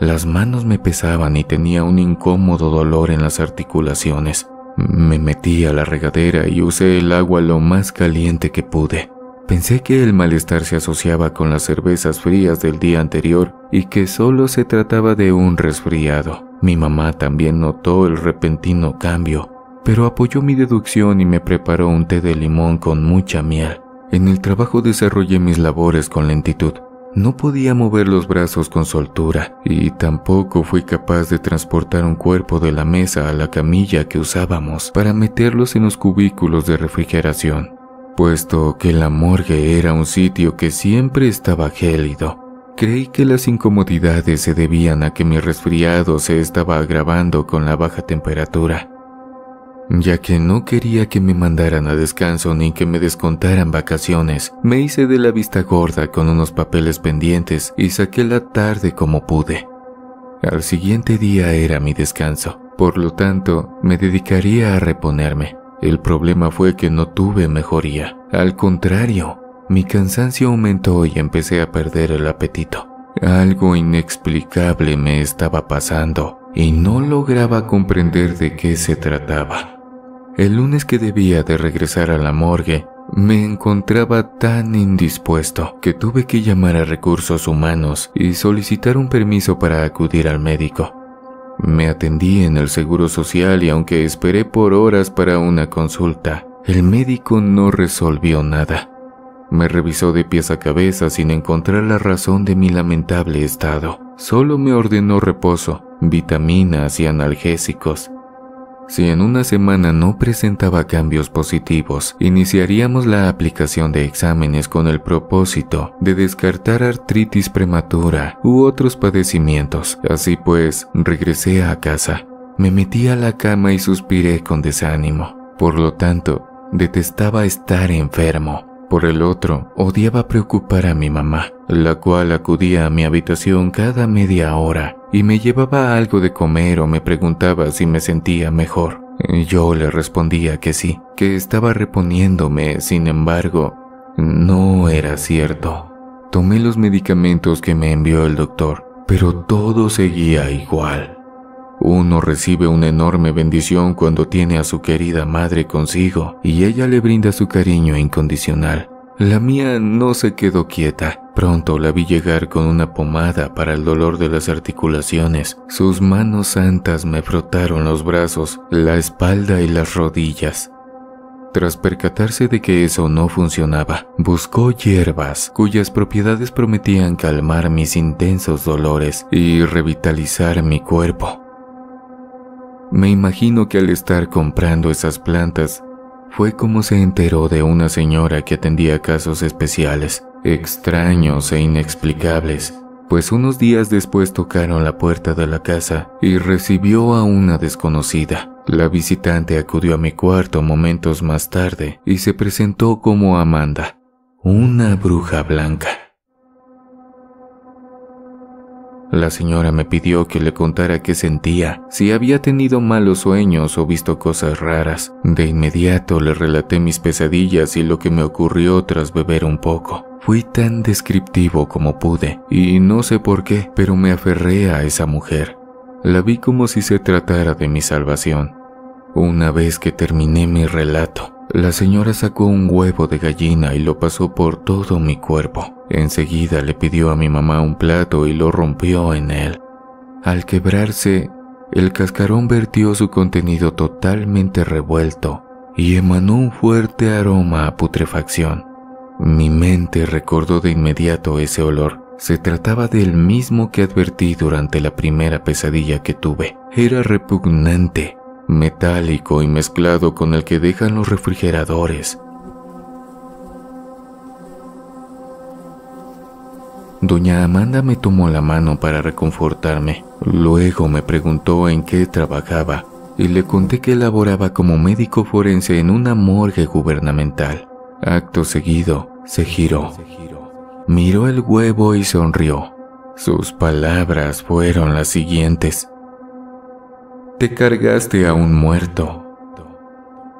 Las manos me pesaban y tenía un incómodo dolor en las articulaciones. Me metí a la regadera y usé el agua lo más caliente que pude. Pensé que el malestar se asociaba con las cervezas frías del día anterior y que solo se trataba de un resfriado. Mi mamá también notó el repentino cambio, pero apoyó mi deducción y me preparó un té de limón con mucha miel. En el trabajo desarrollé mis labores con lentitud. No podía mover los brazos con soltura y tampoco fui capaz de transportar un cuerpo de la mesa a la camilla que usábamos para meterlos en los cubículos de refrigeración puesto que la morgue era un sitio que siempre estaba gélido. Creí que las incomodidades se debían a que mi resfriado se estaba agravando con la baja temperatura, ya que no quería que me mandaran a descanso ni que me descontaran vacaciones. Me hice de la vista gorda con unos papeles pendientes y saqué la tarde como pude. Al siguiente día era mi descanso, por lo tanto me dedicaría a reponerme. El problema fue que no tuve mejoría. Al contrario, mi cansancio aumentó y empecé a perder el apetito. Algo inexplicable me estaba pasando y no lograba comprender de qué se trataba. El lunes que debía de regresar a la morgue, me encontraba tan indispuesto que tuve que llamar a recursos humanos y solicitar un permiso para acudir al médico. Me atendí en el Seguro Social y aunque esperé por horas para una consulta, el médico no resolvió nada. Me revisó de pies a cabeza sin encontrar la razón de mi lamentable estado. Solo me ordenó reposo, vitaminas y analgésicos. Si en una semana no presentaba cambios positivos, iniciaríamos la aplicación de exámenes con el propósito de descartar artritis prematura u otros padecimientos. Así pues, regresé a casa. Me metí a la cama y suspiré con desánimo. Por lo tanto, detestaba estar enfermo. Por el otro, odiaba preocupar a mi mamá, la cual acudía a mi habitación cada media hora y me llevaba algo de comer o me preguntaba si me sentía mejor. Yo le respondía que sí, que estaba reponiéndome, sin embargo, no era cierto. Tomé los medicamentos que me envió el doctor, pero todo seguía igual. Uno recibe una enorme bendición cuando tiene a su querida madre consigo y ella le brinda su cariño incondicional. La mía no se quedó quieta. Pronto la vi llegar con una pomada para el dolor de las articulaciones. Sus manos santas me frotaron los brazos, la espalda y las rodillas. Tras percatarse de que eso no funcionaba, buscó hierbas cuyas propiedades prometían calmar mis intensos dolores y revitalizar mi cuerpo. Me imagino que al estar comprando esas plantas, fue como se enteró de una señora que atendía casos especiales, extraños e inexplicables, pues unos días después tocaron la puerta de la casa y recibió a una desconocida. La visitante acudió a mi cuarto momentos más tarde y se presentó como Amanda, una bruja blanca. La señora me pidió que le contara qué sentía, si había tenido malos sueños o visto cosas raras. De inmediato le relaté mis pesadillas y lo que me ocurrió tras beber un poco. Fui tan descriptivo como pude, y no sé por qué, pero me aferré a esa mujer. La vi como si se tratara de mi salvación. Una vez que terminé mi relato, la señora sacó un huevo de gallina y lo pasó por todo mi cuerpo. Enseguida le pidió a mi mamá un plato y lo rompió en él. Al quebrarse, el cascarón vertió su contenido totalmente revuelto y emanó un fuerte aroma a putrefacción. Mi mente recordó de inmediato ese olor. Se trataba del mismo que advertí durante la primera pesadilla que tuve. Era repugnante metálico y mezclado con el que dejan los refrigeradores. Doña Amanda me tomó la mano para reconfortarme. Luego me preguntó en qué trabajaba y le conté que laboraba como médico forense en una morgue gubernamental. Acto seguido, se giró. Miró el huevo y sonrió. Sus palabras fueron las siguientes. Te cargaste a un muerto.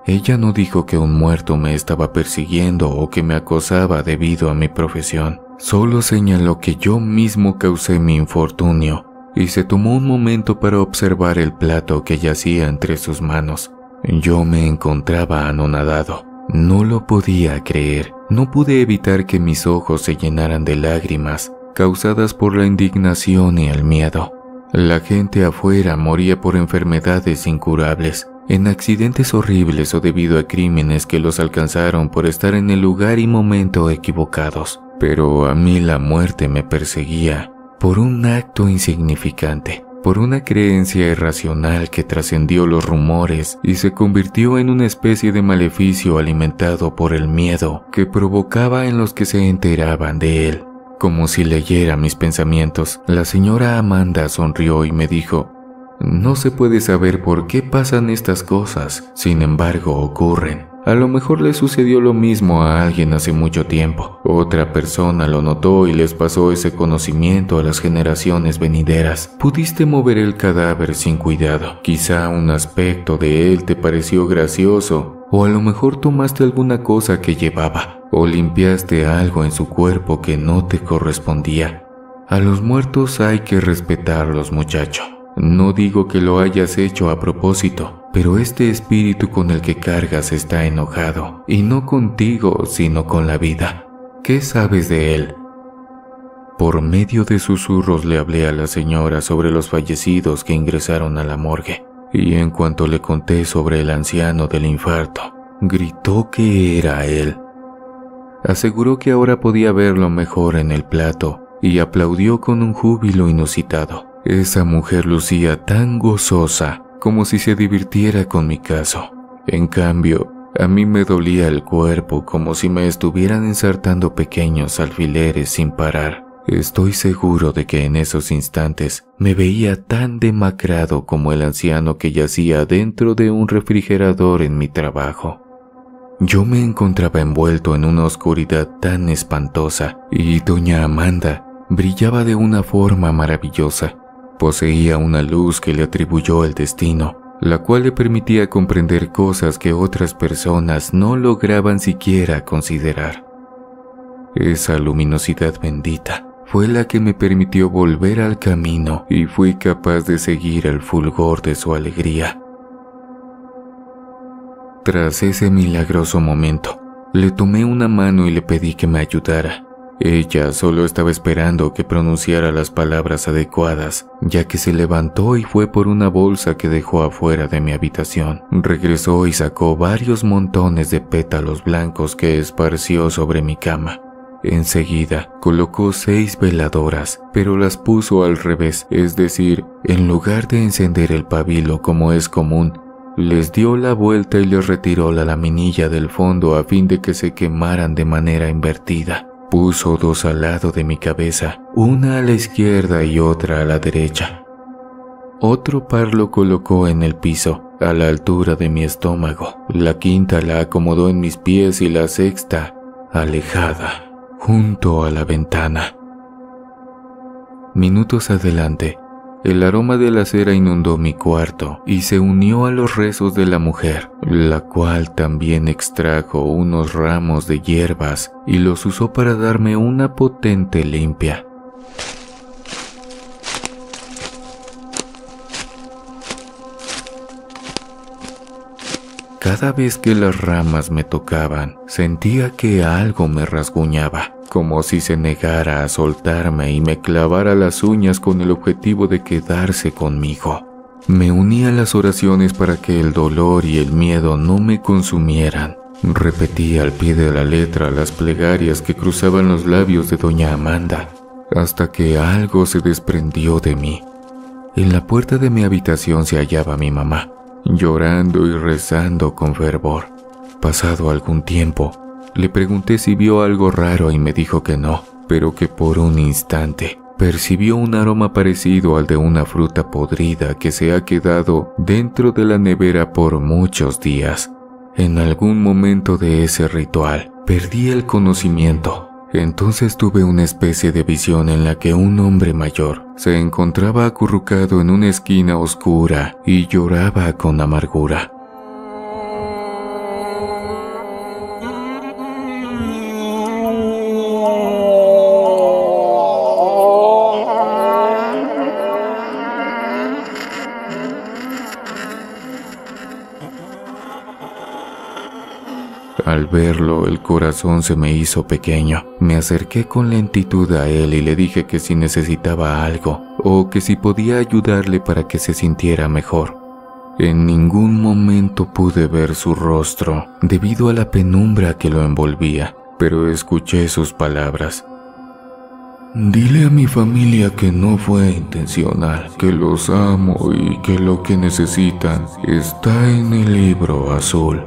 Ella no dijo que un muerto me estaba persiguiendo o que me acosaba debido a mi profesión. Solo señaló que yo mismo causé mi infortunio y se tomó un momento para observar el plato que yacía entre sus manos. Yo me encontraba anonadado. No lo podía creer. No pude evitar que mis ojos se llenaran de lágrimas causadas por la indignación y el miedo. La gente afuera moría por enfermedades incurables en accidentes horribles o debido a crímenes que los alcanzaron por estar en el lugar y momento equivocados. Pero a mí la muerte me perseguía por un acto insignificante, por una creencia irracional que trascendió los rumores y se convirtió en una especie de maleficio alimentado por el miedo que provocaba en los que se enteraban de él. Como si leyera mis pensamientos, la señora Amanda sonrió y me dijo, no se puede saber por qué pasan estas cosas, sin embargo ocurren. A lo mejor le sucedió lo mismo a alguien hace mucho tiempo. Otra persona lo notó y les pasó ese conocimiento a las generaciones venideras. Pudiste mover el cadáver sin cuidado. Quizá un aspecto de él te pareció gracioso, o a lo mejor tomaste alguna cosa que llevaba, o limpiaste algo en su cuerpo que no te correspondía. A los muertos hay que respetarlos, muchacho. No digo que lo hayas hecho a propósito, pero este espíritu con el que cargas está enojado, y no contigo, sino con la vida. ¿Qué sabes de él? Por medio de susurros le hablé a la señora sobre los fallecidos que ingresaron a la morgue, y en cuanto le conté sobre el anciano del infarto, gritó que era él. Aseguró que ahora podía verlo mejor en el plato y aplaudió con un júbilo inusitado. Esa mujer lucía tan gozosa como si se divirtiera con mi caso. En cambio, a mí me dolía el cuerpo como si me estuvieran ensartando pequeños alfileres sin parar. Estoy seguro de que en esos instantes me veía tan demacrado como el anciano que yacía dentro de un refrigerador en mi trabajo. Yo me encontraba envuelto en una oscuridad tan espantosa y doña Amanda brillaba de una forma maravillosa. Poseía una luz que le atribuyó el destino, la cual le permitía comprender cosas que otras personas no lograban siquiera considerar. Esa luminosidad bendita fue la que me permitió volver al camino y fui capaz de seguir el fulgor de su alegría. Tras ese milagroso momento, le tomé una mano y le pedí que me ayudara. Ella solo estaba esperando que pronunciara las palabras adecuadas, ya que se levantó y fue por una bolsa que dejó afuera de mi habitación. Regresó y sacó varios montones de pétalos blancos que esparció sobre mi cama. Enseguida colocó seis veladoras, pero las puso al revés, es decir, en lugar de encender el pabilo como es común, les dio la vuelta y les retiró la laminilla del fondo a fin de que se quemaran de manera invertida. Puso dos al lado de mi cabeza, una a la izquierda y otra a la derecha. Otro par lo colocó en el piso, a la altura de mi estómago. La quinta la acomodó en mis pies y la sexta, alejada, junto a la ventana. Minutos adelante, el aroma de la cera inundó mi cuarto y se unió a los rezos de la mujer, la cual también extrajo unos ramos de hierbas y los usó para darme una potente limpia. Cada vez que las ramas me tocaban, sentía que algo me rasguñaba como si se negara a soltarme y me clavara las uñas con el objetivo de quedarse conmigo. Me uní a las oraciones para que el dolor y el miedo no me consumieran. Repetí al pie de la letra las plegarias que cruzaban los labios de doña Amanda, hasta que algo se desprendió de mí. En la puerta de mi habitación se hallaba mi mamá, llorando y rezando con fervor. Pasado algún tiempo, le pregunté si vio algo raro y me dijo que no, pero que por un instante percibió un aroma parecido al de una fruta podrida que se ha quedado dentro de la nevera por muchos días. En algún momento de ese ritual perdí el conocimiento Entonces tuve una especie de visión en la que un hombre mayor se encontraba acurrucado en una esquina oscura y lloraba con amargura. Al verlo, el corazón se me hizo pequeño. Me acerqué con lentitud a él y le dije que si necesitaba algo o que si podía ayudarle para que se sintiera mejor. En ningún momento pude ver su rostro debido a la penumbra que lo envolvía, pero escuché sus palabras. Dile a mi familia que no fue intencional, que los amo y que lo que necesitan está en el libro azul.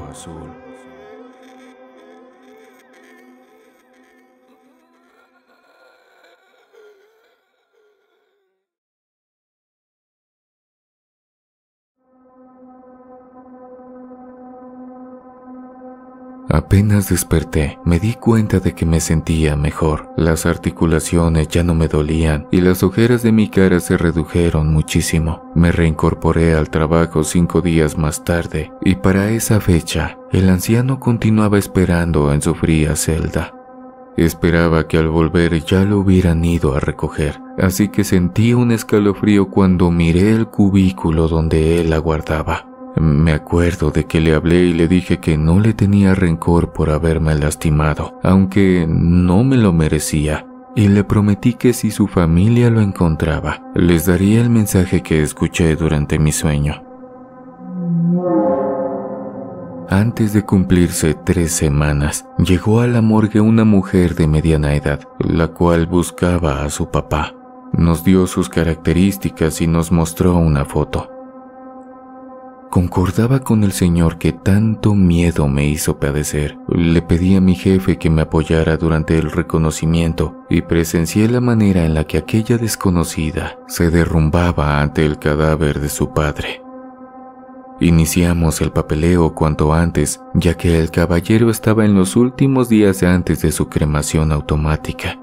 Apenas desperté, me di cuenta de que me sentía mejor. Las articulaciones ya no me dolían y las ojeras de mi cara se redujeron muchísimo. Me reincorporé al trabajo cinco días más tarde y para esa fecha el anciano continuaba esperando en su fría celda. Esperaba que al volver ya lo hubieran ido a recoger, así que sentí un escalofrío cuando miré el cubículo donde él aguardaba. Me acuerdo de que le hablé y le dije que no le tenía rencor por haberme lastimado, aunque no me lo merecía, y le prometí que si su familia lo encontraba, les daría el mensaje que escuché durante mi sueño. Antes de cumplirse tres semanas, llegó a la morgue una mujer de mediana edad, la cual buscaba a su papá. Nos dio sus características y nos mostró una foto concordaba con el Señor que tanto miedo me hizo padecer. Le pedí a mi jefe que me apoyara durante el reconocimiento y presencié la manera en la que aquella desconocida se derrumbaba ante el cadáver de su padre. Iniciamos el papeleo cuanto antes, ya que el caballero estaba en los últimos días antes de su cremación automática.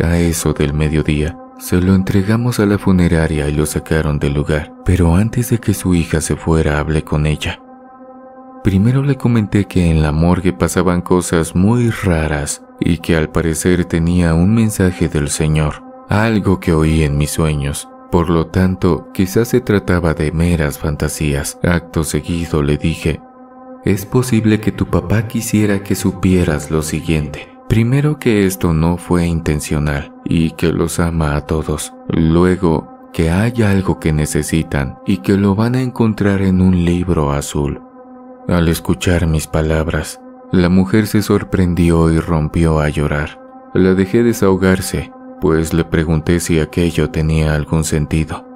A eso del mediodía, se lo entregamos a la funeraria y lo sacaron del lugar, pero antes de que su hija se fuera hablé con ella. Primero le comenté que en la morgue pasaban cosas muy raras y que al parecer tenía un mensaje del Señor, algo que oí en mis sueños. Por lo tanto, quizás se trataba de meras fantasías. Acto seguido le dije, es posible que tu papá quisiera que supieras lo siguiente. Primero que esto no fue intencional y que los ama a todos. Luego que hay algo que necesitan y que lo van a encontrar en un libro azul. Al escuchar mis palabras, la mujer se sorprendió y rompió a llorar. La dejé desahogarse, pues le pregunté si aquello tenía algún sentido.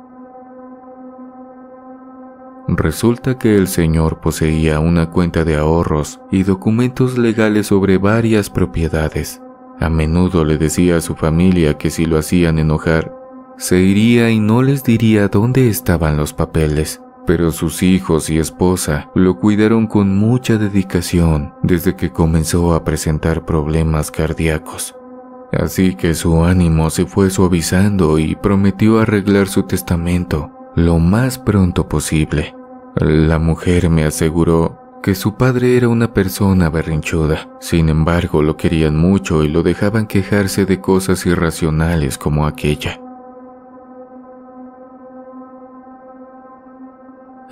Resulta que el señor poseía una cuenta de ahorros y documentos legales sobre varias propiedades. A menudo le decía a su familia que si lo hacían enojar, se iría y no les diría dónde estaban los papeles. Pero sus hijos y esposa lo cuidaron con mucha dedicación desde que comenzó a presentar problemas cardíacos. Así que su ánimo se fue suavizando y prometió arreglar su testamento lo más pronto posible. La mujer me aseguró que su padre era una persona berrinchuda. Sin embargo, lo querían mucho y lo dejaban quejarse de cosas irracionales como aquella.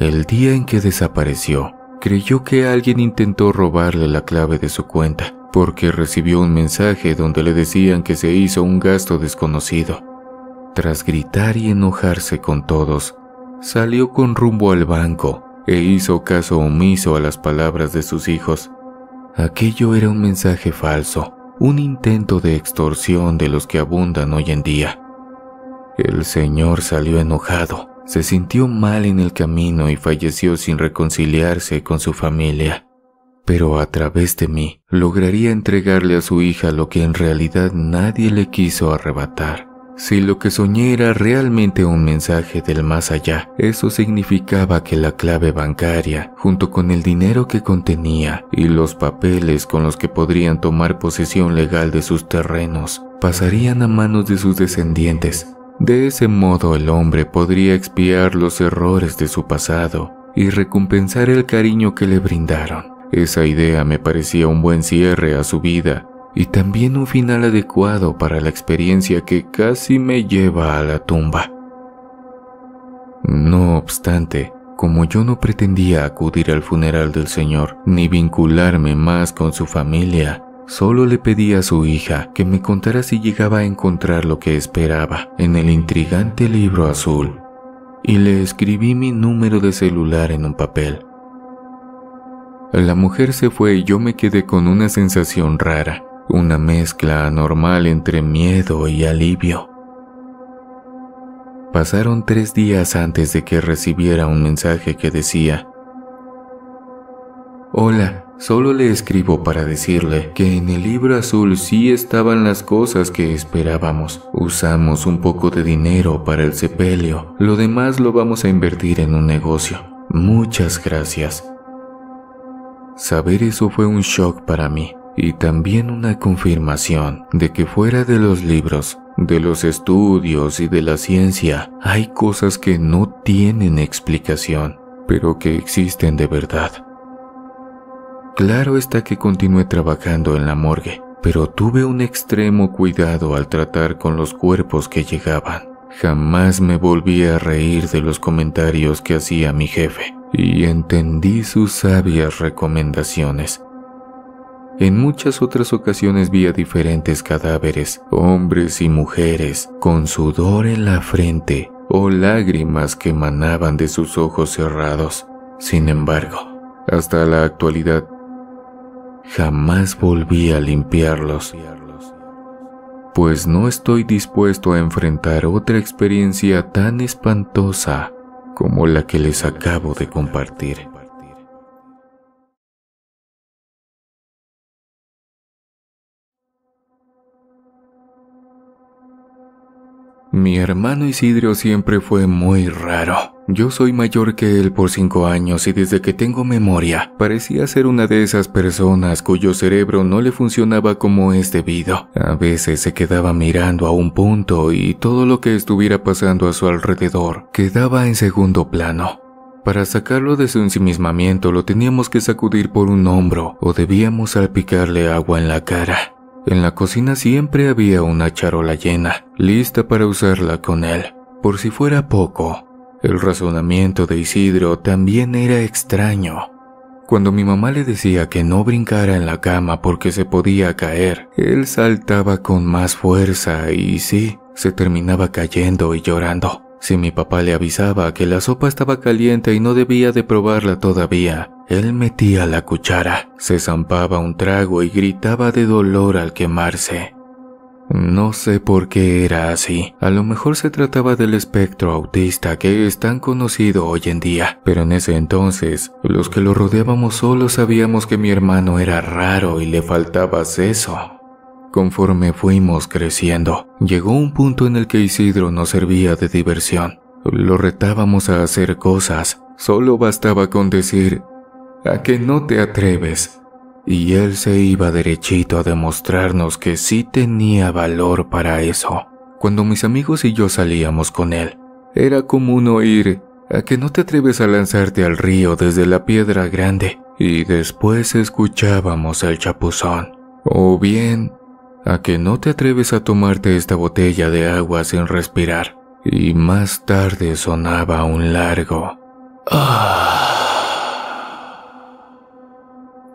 El día en que desapareció, creyó que alguien intentó robarle la clave de su cuenta, porque recibió un mensaje donde le decían que se hizo un gasto desconocido. Tras gritar y enojarse con todos, Salió con rumbo al banco e hizo caso omiso a las palabras de sus hijos. Aquello era un mensaje falso, un intento de extorsión de los que abundan hoy en día. El señor salió enojado, se sintió mal en el camino y falleció sin reconciliarse con su familia. Pero a través de mí lograría entregarle a su hija lo que en realidad nadie le quiso arrebatar, Si lo que soñé era realmente un mensaje del más allá, eso significaba que la clave bancaria, junto con el dinero que contenía y los papeles con los que podrían tomar posesión legal de sus terrenos, pasarían a manos de sus descendientes. De ese modo el hombre podría expiar los errores de su pasado y recompensar el cariño que le brindaron. Esa idea me parecía un buen cierre a su vida y también un final adecuado para la experiencia que casi me lleva a la tumba. No obstante, como yo no pretendía acudir al funeral del Señor ni vincularme más con su familia, solo le pedí a su hija que me contara si llegaba a encontrar lo que esperaba en el intrigante libro azul, y le escribí mi número de celular en un papel. La mujer se fue y yo me quedé con una sensación rara una mezcla anormal entre miedo y alivio. Pasaron tres días antes de que recibiera un mensaje que decía, Hola, solo le escribo para decirle que en el libro azul sí estaban las cosas que esperábamos. Usamos un poco de dinero para el sepelio, lo demás lo vamos a invertir en un negocio. Muchas gracias. Saber eso fue un shock para mí y también una confirmación de que fuera de los libros, de los estudios y de la ciencia hay cosas que no tienen explicación, pero que existen de verdad. Claro está que continué trabajando en la morgue, pero tuve un extremo cuidado al tratar con los cuerpos que llegaban. Jamás me volví a reír de los comentarios que hacía mi jefe y entendí sus sabias recomendaciones en muchas otras ocasiones vi a diferentes cadáveres, hombres y mujeres, con sudor en la frente o lágrimas que emanaban de sus ojos cerrados. Sin embargo, hasta la actualidad, jamás volví a limpiarlos, pues no estoy dispuesto a enfrentar otra experiencia tan espantosa como la que les acabo de compartir. Mi hermano Isidro siempre fue muy raro. Yo soy mayor que él por cinco años y desde que tengo memoria parecía ser una de esas personas cuyo cerebro no le funcionaba como es debido. A veces se quedaba mirando a un punto y todo lo que estuviera pasando a su alrededor quedaba en segundo plano. Para sacarlo de su ensimismamiento lo teníamos que sacudir por un hombro o debíamos salpicarle agua en la cara. En la cocina siempre había una charola llena, lista para usarla con él. Por si fuera poco, el razonamiento de Isidro también era extraño. Cuando mi mamá le decía que no brincara en la cama porque se podía caer, él saltaba con más fuerza y sí, se terminaba cayendo y llorando. Si mi papá le avisaba que la sopa estaba caliente y no debía de probarla todavía, él metía la cuchara, se zampaba un trago y gritaba de dolor al quemarse. No sé por qué era así. A lo mejor se trataba del espectro autista que es tan conocido hoy en día, pero en ese entonces los que lo rodeábamos solo sabíamos que mi hermano era raro y le faltaba seso. Conforme fuimos creciendo, llegó un punto en el que Isidro nos servía de diversión. Lo retábamos a hacer cosas. Solo bastaba con decir, ¿a que no te atreves? Y él se iba derechito a demostrarnos que sí tenía valor para eso. Cuando mis amigos y yo salíamos con él, era común oír, ¿a que no te atreves a lanzarte al río desde la piedra grande? Y después escuchábamos el chapuzón. O bien, a que no te atreves a tomarte esta botella de agua sin respirar. Y más tarde sonaba un largo ah.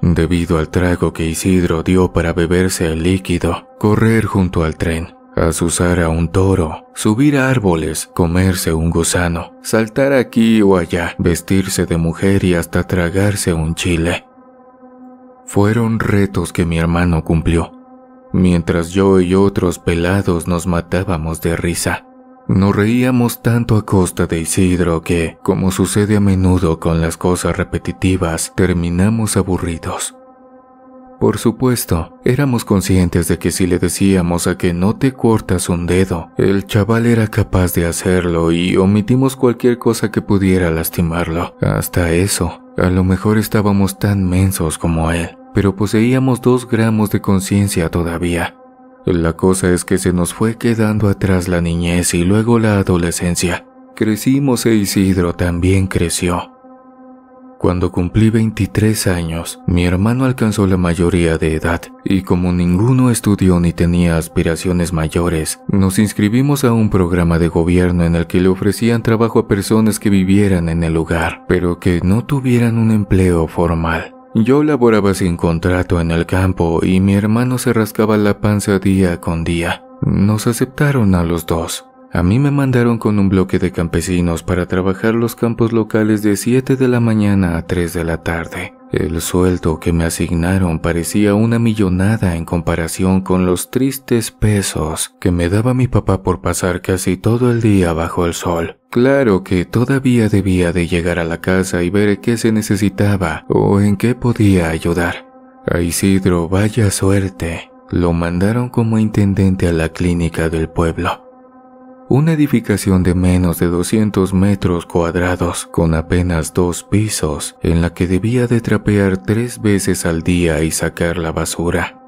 Debido al trago que Isidro dio para beberse el líquido, correr junto al tren, azuzar a un toro, subir a árboles, comerse un gusano, saltar aquí o allá, vestirse de mujer y hasta tragarse un chile. Fueron retos que mi hermano cumplió mientras yo y otros pelados nos matábamos de risa. Nos reíamos tanto a costa de Isidro que, como sucede a menudo con las cosas repetitivas, terminamos aburridos. Por supuesto, éramos conscientes de que si le decíamos a que no te cortas un dedo, el chaval era capaz de hacerlo y omitimos cualquier cosa que pudiera lastimarlo. Hasta eso, a lo mejor estábamos tan mensos como él, pero poseíamos dos gramos de conciencia todavía. La cosa es que se nos fue quedando atrás la niñez y luego la adolescencia. Crecimos e Isidro también creció. Cuando cumplí 23 años, mi hermano alcanzó la mayoría de edad y como ninguno estudió ni tenía aspiraciones mayores, nos inscribimos a un programa de gobierno en el que le ofrecían trabajo a personas que vivieran en el lugar, pero que no tuvieran un empleo formal. Yo laboraba sin contrato en el campo y mi hermano se rascaba la panza día con día. Nos aceptaron a los dos. A mí me mandaron con un bloque de campesinos para trabajar los campos locales de 7 de la mañana a 3 de la tarde. El sueldo que me asignaron parecía una millonada en comparación con los tristes pesos que me daba mi papá por pasar casi todo el día bajo el sol. Claro que todavía debía de llegar a la casa y ver qué se necesitaba o en qué podía ayudar. A Isidro, vaya suerte. Lo mandaron como intendente a la clínica del pueblo una edificación de menos de 200 metros cuadrados con apenas dos pisos en la que debía de trapear tres veces al día y sacar la basura.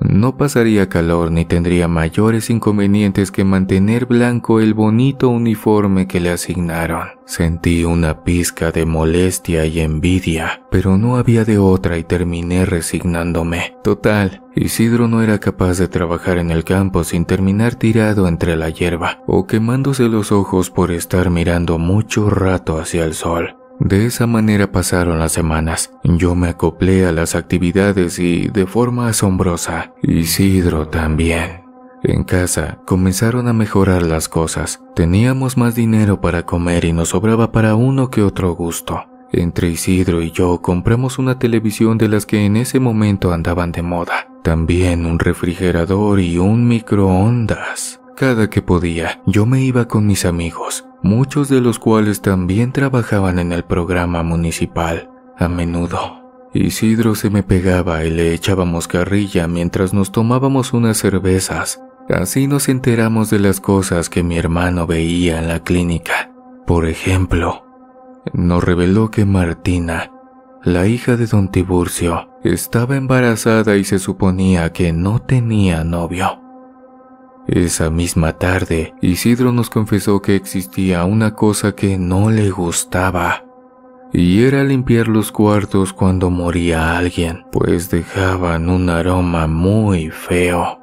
No pasaría calor ni tendría mayores inconvenientes que mantener blanco el bonito uniforme que le asignaron. Sentí una pizca de molestia y envidia, pero no había de otra y terminé resignándome. Total, Isidro no era capaz de trabajar en el campo sin terminar tirado entre la hierba o quemándose los ojos por estar mirando mucho rato hacia el sol. De esa manera pasaron las semanas. Yo me acoplé a las actividades y, de forma asombrosa, Isidro también. En casa comenzaron a mejorar las cosas. Teníamos más dinero para comer y nos sobraba para uno que otro gusto. Entre Isidro y yo compramos una televisión de las que en ese momento andaban de moda. También un refrigerador y un microondas. Cada que podía, yo me iba con mis amigos muchos de los cuales también trabajaban en el programa municipal. A menudo, Isidro se me pegaba y le echábamos carrilla mientras nos tomábamos unas cervezas. Así nos enteramos de las cosas que mi hermano veía en la clínica. Por ejemplo, nos reveló que Martina, la hija de don Tiburcio, estaba embarazada y se suponía que no tenía novio. Esa misma tarde, Isidro nos confesó que existía una cosa que no le gustaba, y era limpiar los cuartos cuando moría alguien, pues dejaban un aroma muy feo.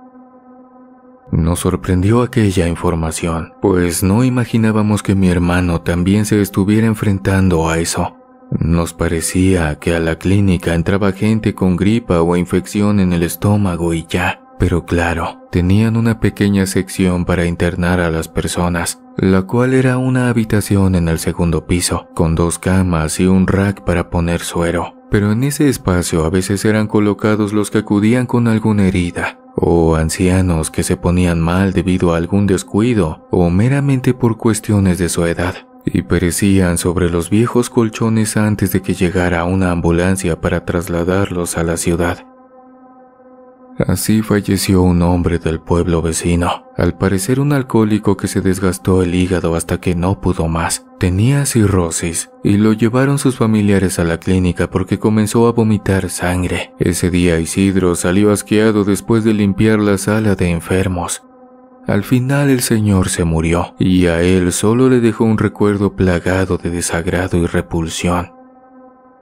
Nos sorprendió aquella información, pues no imaginábamos que mi hermano también se estuviera enfrentando a eso. Nos parecía que a la clínica entraba gente con gripa o infección en el estómago y ya. Pero claro, tenían una pequeña sección para internar a las personas, la cual era una habitación en el segundo piso, con dos camas y un rack para poner suero. Pero en ese espacio a veces eran colocados los que acudían con alguna herida, o ancianos que se ponían mal debido a algún descuido, o meramente por cuestiones de su edad, y perecían sobre los viejos colchones antes de que llegara una ambulancia para trasladarlos a la ciudad. Así falleció un hombre del pueblo vecino, al parecer un alcohólico que se desgastó el hígado hasta que no pudo más. Tenía cirrosis y lo llevaron sus familiares a la clínica porque comenzó a vomitar sangre. Ese día Isidro salió asqueado después de limpiar la sala de enfermos. Al final el señor se murió y a él solo le dejó un recuerdo plagado de desagrado y repulsión.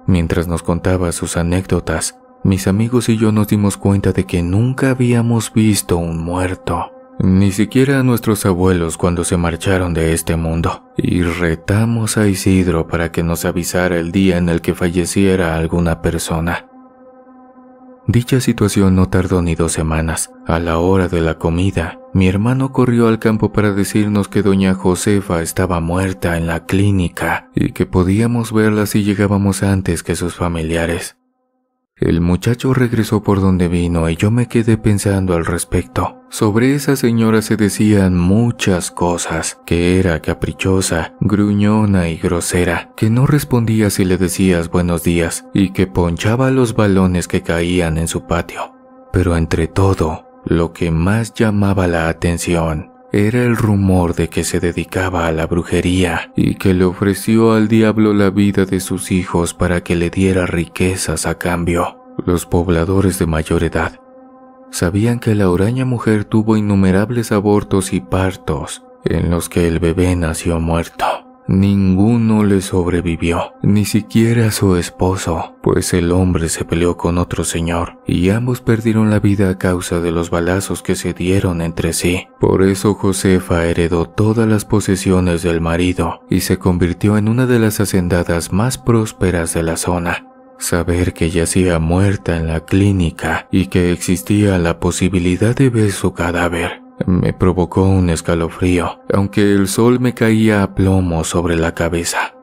Mientras nos contaba sus anécdotas, mis amigos y yo nos dimos cuenta de que nunca habíamos visto un muerto, ni siquiera a nuestros abuelos cuando se marcharon de este mundo, y retamos a Isidro para que nos avisara el día en el que falleciera alguna persona. Dicha situación no tardó ni dos semanas. A la hora de la comida, mi hermano corrió al campo para decirnos que doña Josefa estaba muerta en la clínica y que podíamos verla si llegábamos antes que sus familiares. El muchacho regresó por donde vino y yo me quedé pensando al respecto. Sobre esa señora se decían muchas cosas, que era caprichosa, gruñona y grosera, que no respondía si le decías buenos días y que ponchaba los balones que caían en su patio. Pero entre todo, lo que más llamaba la atención era el rumor de que se dedicaba a la brujería y que le ofreció al diablo la vida de sus hijos para que le diera riquezas a cambio. Los pobladores de mayor edad sabían que la huraña mujer tuvo innumerables abortos y partos en los que el bebé nació muerto. Ninguno le sobrevivió, ni siquiera su esposo, pues el hombre se peleó con otro señor y ambos perdieron la vida a causa de los balazos que se dieron entre sí. Por eso Josefa heredó todas las posesiones del marido y se convirtió en una de las hacendadas más prósperas de la zona. Saber que yacía muerta en la clínica y que existía la posibilidad de ver su cadáver me provocó un escalofrío, aunque el sol me caía a plomo sobre la cabeza.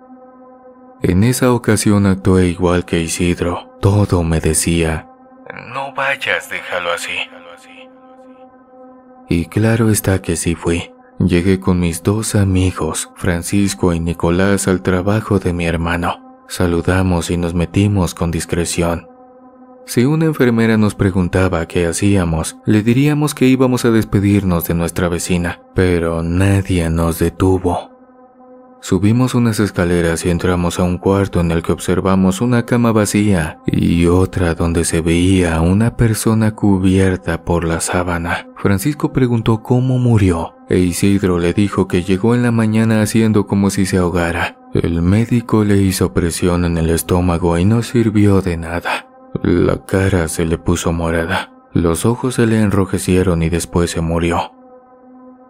En esa ocasión actué igual que Isidro. Todo me decía, no vayas, déjalo así. Y claro está que sí fui. Llegué con mis dos amigos, Francisco y Nicolás, al trabajo de mi hermano. Saludamos y nos metimos con discreción. Si una enfermera nos preguntaba qué hacíamos, le diríamos que íbamos a despedirnos de nuestra vecina, pero nadie nos detuvo. Subimos unas escaleras y entramos a un cuarto en el que observamos una cama vacía y otra donde se veía una persona cubierta por la sábana. Francisco preguntó cómo murió e Isidro le dijo que llegó en la mañana haciendo como si se ahogara. El médico le hizo presión en el estómago y no sirvió de nada. La cara se le puso morada, los ojos se le enrojecieron y después se murió.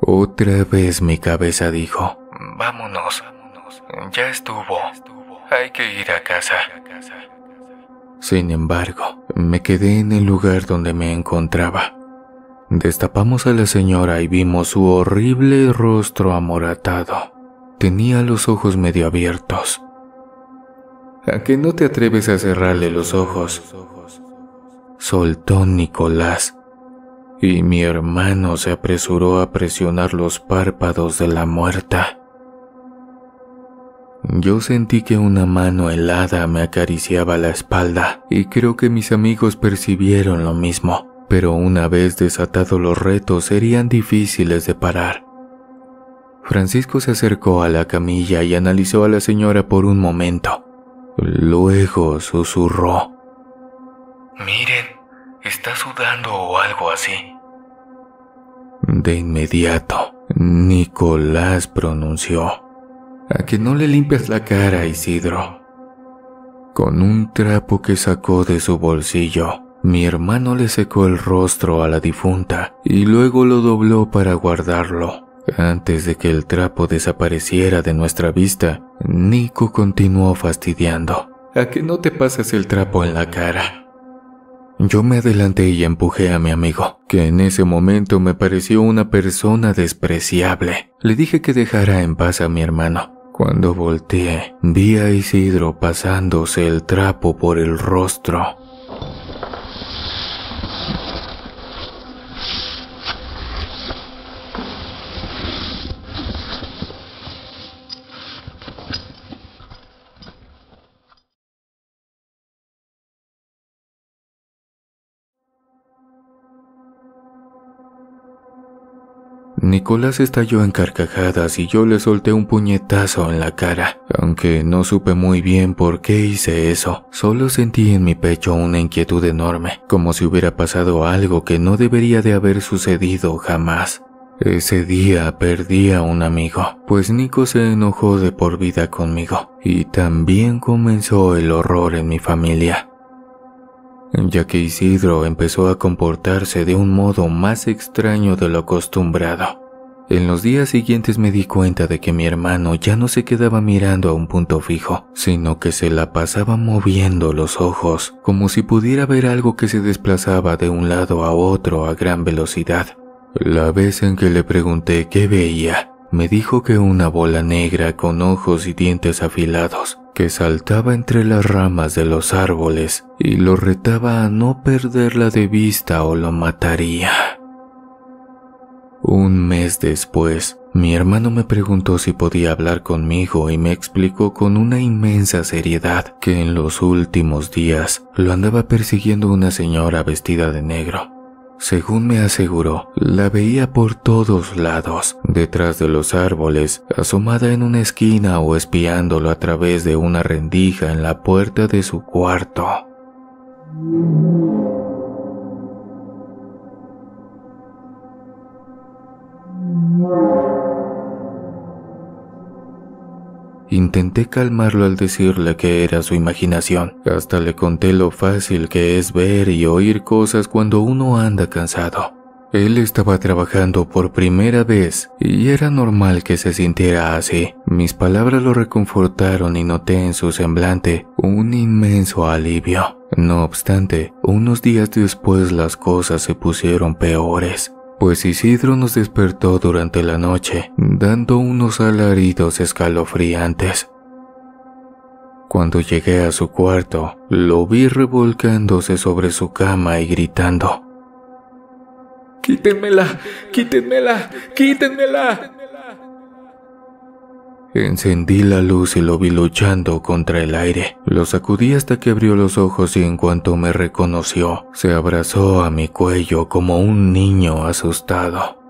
Otra vez mi cabeza dijo, vámonos, ya estuvo, hay que ir a casa. Sin embargo, me quedé en el lugar donde me encontraba. Destapamos a la señora y vimos su horrible rostro amoratado. Tenía los ojos medio abiertos. ¿A qué no te atreves a cerrarle los ojos? Soltó Nicolás, y mi hermano se apresuró a presionar los párpados de la muerta. Yo sentí que una mano helada me acariciaba la espalda y creo que mis amigos percibieron lo mismo, pero una vez desatados los retos serían difíciles de parar. Francisco se acercó a la camilla y analizó a la señora por un momento. Luego susurró. Miren, está sudando o algo así. De inmediato, Nicolás pronunció. A que no le limpias la cara, Isidro. Con un trapo que sacó de su bolsillo, mi hermano le secó el rostro a la difunta y luego lo dobló para guardarlo. Antes de que el trapo desapareciera de nuestra vista, Nico continuó fastidiando. ¿A que no te pasas el trapo en la cara? Yo me adelanté y empujé a mi amigo, que en ese momento me pareció una persona despreciable. Le dije que dejara en paz a mi hermano. Cuando volteé, vi a Isidro pasándose el trapo por el rostro. Nicolás estalló en carcajadas y yo le solté un puñetazo en la cara, aunque no supe muy bien por qué hice eso. Solo sentí en mi pecho una inquietud enorme, como si hubiera pasado algo que no debería de haber sucedido jamás. Ese día perdí a un amigo, pues Nico se enojó de por vida conmigo, y también comenzó el horror en mi familia ya que Isidro empezó a comportarse de un modo más extraño de lo acostumbrado. En los días siguientes me di cuenta de que mi hermano ya no se quedaba mirando a un punto fijo, sino que se la pasaba moviendo los ojos, como si pudiera ver algo que se desplazaba de un lado a otro a gran velocidad. La vez en que le pregunté qué veía, me dijo que una bola negra con ojos y dientes afilados que saltaba entre las ramas de los árboles y lo retaba a no perderla de vista o lo mataría. Un mes después, mi hermano me preguntó si podía hablar conmigo y me explicó con una inmensa seriedad que en los últimos días lo andaba persiguiendo una señora vestida de negro. Según me aseguró, la veía por todos lados, detrás de los árboles, asomada en una esquina o espiándolo a través de una rendija en la puerta de su cuarto. Intenté calmarlo al decirle que era su imaginación. Hasta le conté lo fácil que es ver y oír cosas cuando uno anda cansado. Él estaba trabajando por primera vez y era normal que se sintiera así. Mis palabras lo reconfortaron y noté en su semblante un inmenso alivio. No obstante, unos días después las cosas se pusieron peores pues Isidro nos despertó durante la noche, dando unos alaridos escalofriantes. Cuando llegué a su cuarto, lo vi revolcándose sobre su cama y gritando. ¡Quítenmela! ¡Quítenmela! ¡Quítenmela! Encendí la luz y lo vi luchando contra el aire. Lo sacudí hasta que abrió los ojos y en cuanto me reconoció, se abrazó a mi cuello como un niño asustado.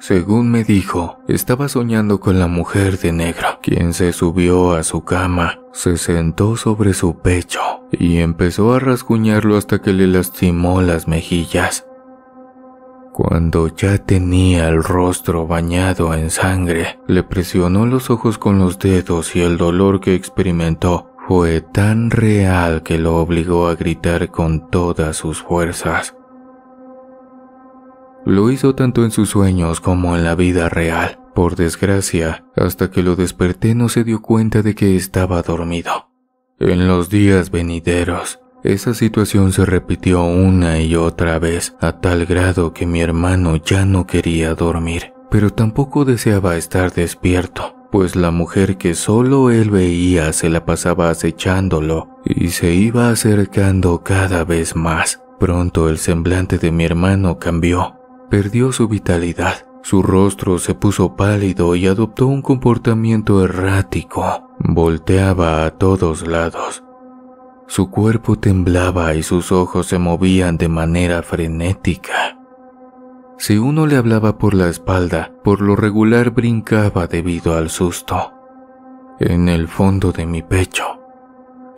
Según me dijo, estaba soñando con la mujer de negro, quien se subió a su cama, se sentó sobre su pecho y empezó a rasguñarlo hasta que le lastimó las mejillas. Cuando ya tenía el rostro bañado en sangre, le presionó los ojos con los dedos y el dolor que experimentó fue tan real que lo obligó a gritar con todas sus fuerzas. Lo hizo tanto en sus sueños como en la vida real. Por desgracia, hasta que lo desperté no se dio cuenta de que estaba dormido. En los días venideros, esa situación se repitió una y otra vez a tal grado que mi hermano ya no quería dormir, pero tampoco deseaba estar despierto, pues la mujer que solo él veía se la pasaba acechándolo y se iba acercando cada vez más. Pronto el semblante de mi hermano cambió, perdió su vitalidad, su rostro se puso pálido y adoptó un comportamiento errático. Volteaba a todos lados, su cuerpo temblaba y sus ojos se movían de manera frenética. Si uno le hablaba por la espalda, por lo regular brincaba debido al susto. En el fondo de mi pecho,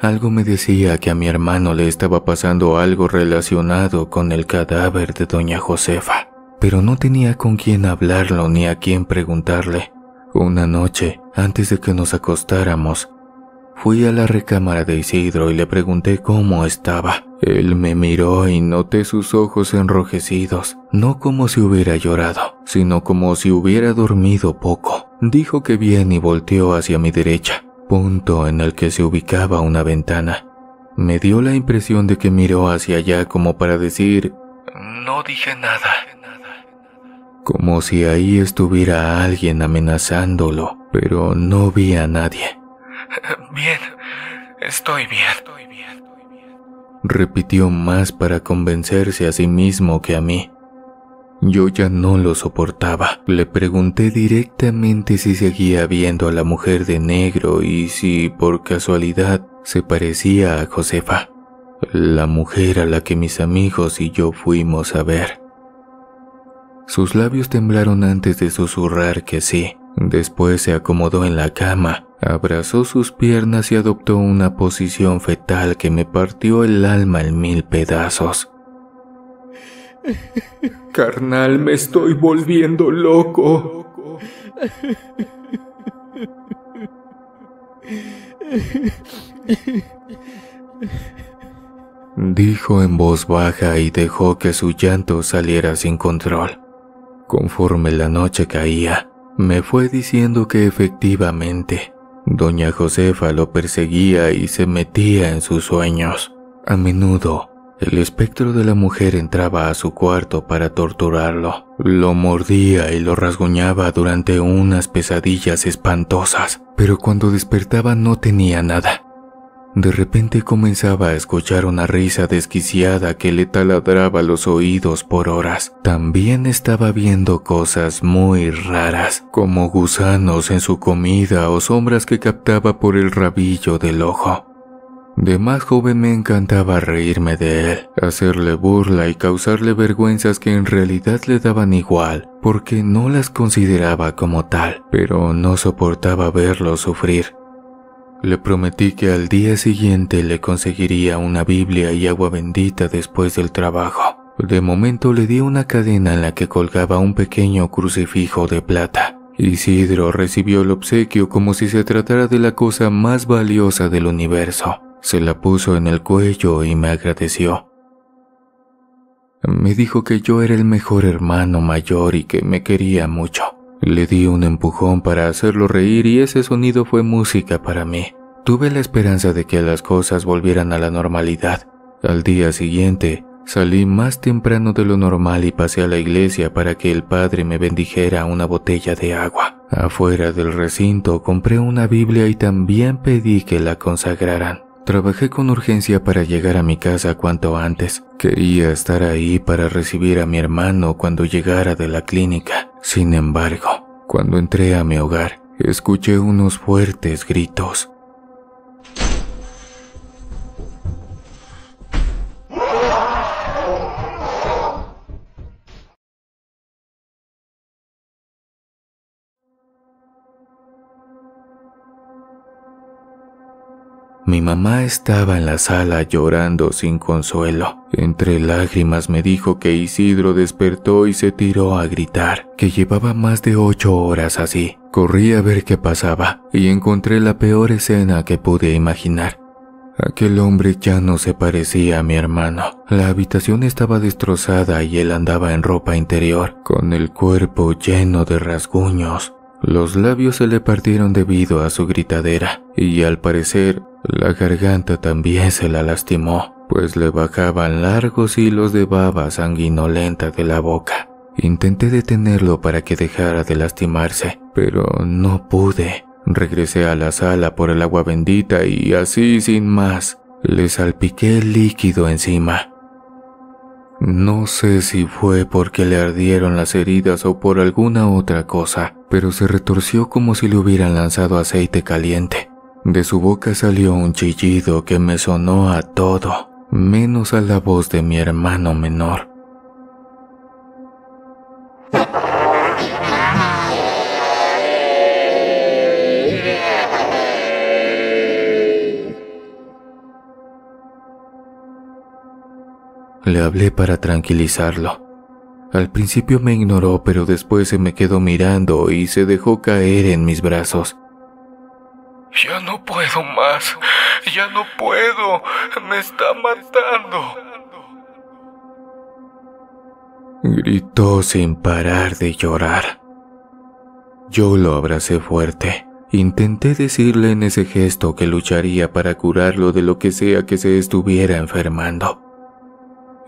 algo me decía que a mi hermano le estaba pasando algo relacionado con el cadáver de doña Josefa, pero no tenía con quién hablarlo ni a quién preguntarle. Una noche, antes de que nos acostáramos, Fui a la recámara de Isidro y le pregunté cómo estaba. Él me miró y noté sus ojos enrojecidos, no como si hubiera llorado, sino como si hubiera dormido poco. Dijo que bien y volteó hacia mi derecha, punto en el que se ubicaba una ventana. Me dio la impresión de que miró hacia allá como para decir, no dije nada. Como si ahí estuviera alguien amenazándolo, pero no vi a nadie. Bien, estoy bien. Repitió más para convencerse a sí mismo que a mí. Yo ya no lo soportaba. Le pregunté directamente si seguía viendo a la mujer de negro y si por casualidad se parecía a Josefa, la mujer a la que mis amigos y yo fuimos a ver. Sus labios temblaron antes de susurrar que sí. Después se acomodó en la cama abrazó sus piernas y adoptó una posición fetal que me partió el alma en mil pedazos. Carnal, me estoy volviendo loco. Dijo en voz baja y dejó que su llanto saliera sin control. Conforme la noche caía, me fue diciendo que efectivamente Doña Josefa lo perseguía y se metía en sus sueños. A menudo El espectro de la mujer entraba a su cuarto para torturarlo. Lo mordía y lo rasguñaba durante unas pesadillas espantosas, pero cuando despertaba no tenía nada. De repente comenzaba a escuchar una risa desquiciada que le taladraba los oídos por horas. También estaba viendo cosas muy raras, como gusanos en su comida o sombras que captaba por el rabillo del ojo. De más joven me encantaba reírme de él, hacerle burla y causarle vergüenzas que en realidad le daban igual, porque no las consideraba como tal, pero no soportaba verlo sufrir. Le prometí que al día siguiente le conseguiría una Biblia y agua bendita después del trabajo. De momento le di una cadena en la que colgaba un pequeño crucifijo de plata. Isidro recibió el obsequio como si se tratara de la cosa más valiosa del universo. Se la puso en el cuello y me agradeció. Me dijo que yo era el mejor hermano mayor y que me quería mucho. Le di un empujón para hacerlo reír y ese sonido fue música para mí. Tuve la esperanza de que las cosas volvieran a la normalidad. Al día siguiente, salí más temprano de lo normal y pasé a la iglesia para que el padre me bendijera una botella de agua. Afuera del recinto compré una Biblia y también pedí que la consagraran. Trabajé con urgencia para llegar a mi casa cuanto antes. Quería estar ahí para recibir a mi hermano cuando llegara de la clínica. Sin embargo, cuando entré a mi hogar, escuché unos fuertes gritos. Mi mamá estaba en la sala llorando sin consuelo. Entre lágrimas me dijo que Isidro despertó y se tiró a gritar, que llevaba más de ocho horas así. Corrí a ver qué pasaba y encontré la peor escena que pude imaginar. Aquel hombre ya no se parecía a mi hermano. La habitación estaba destrozada y él andaba en ropa interior, con el cuerpo lleno de rasguños. Los labios se le partieron debido a su gritadera y al parecer la garganta también se la lastimó, pues le bajaban largos hilos de baba sanguinolenta de la boca. Intenté detenerlo para que dejara de lastimarse, pero no pude. Regresé a la sala por el agua bendita y así sin más, le salpiqué el líquido encima. No sé si fue porque le ardieron las heridas o por alguna otra cosa, pero se retorció como si le hubieran lanzado aceite caliente. De su boca salió un chillido que me sonó a todo, menos a la voz de mi hermano menor. Le hablé para tranquilizarlo. Al principio me ignoró, pero después se me quedó mirando y se dejó caer en mis brazos. Ya no puedo más. Ya no puedo. Me está matando. Gritó sin parar de llorar. Yo lo abracé fuerte. Intenté decirle en ese gesto que lucharía para curarlo de lo que sea que se estuviera enfermando.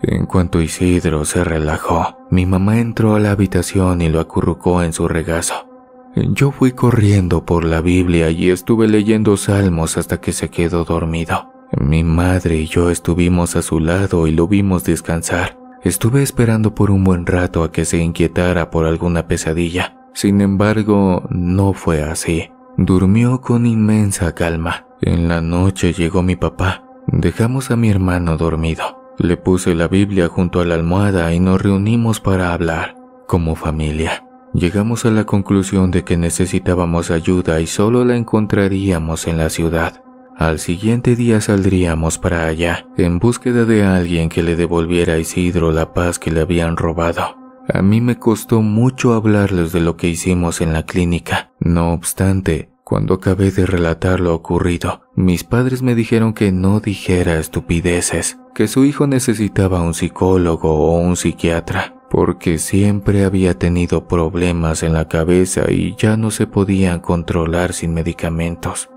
En cuanto Isidro se relajó, mi mamá entró a la habitación y lo acurrucó en su regazo. Yo fui corriendo por la Biblia y estuve leyendo salmos hasta que se quedó dormido. Mi madre y yo estuvimos a su lado y lo vimos descansar. Estuve esperando por un buen rato a que se inquietara por alguna pesadilla. Sin embargo, no fue así. Durmió con inmensa calma. En la noche llegó mi papá. Dejamos a mi hermano dormido. Le puse la Biblia junto a la almohada y nos reunimos para hablar, como familia. Llegamos a la conclusión de que necesitábamos ayuda y solo la encontraríamos en la ciudad. Al siguiente día saldríamos para allá, en búsqueda de alguien que le devolviera a Isidro la paz que le habían robado. A mí me costó mucho hablarles de lo que hicimos en la clínica. No obstante, cuando acabé de relatar lo ocurrido, mis padres me dijeron que no dijera estupideces, que su hijo necesitaba un psicólogo o un psiquiatra porque siempre había tenido problemas en la cabeza y ya no se podían controlar sin medicamentos.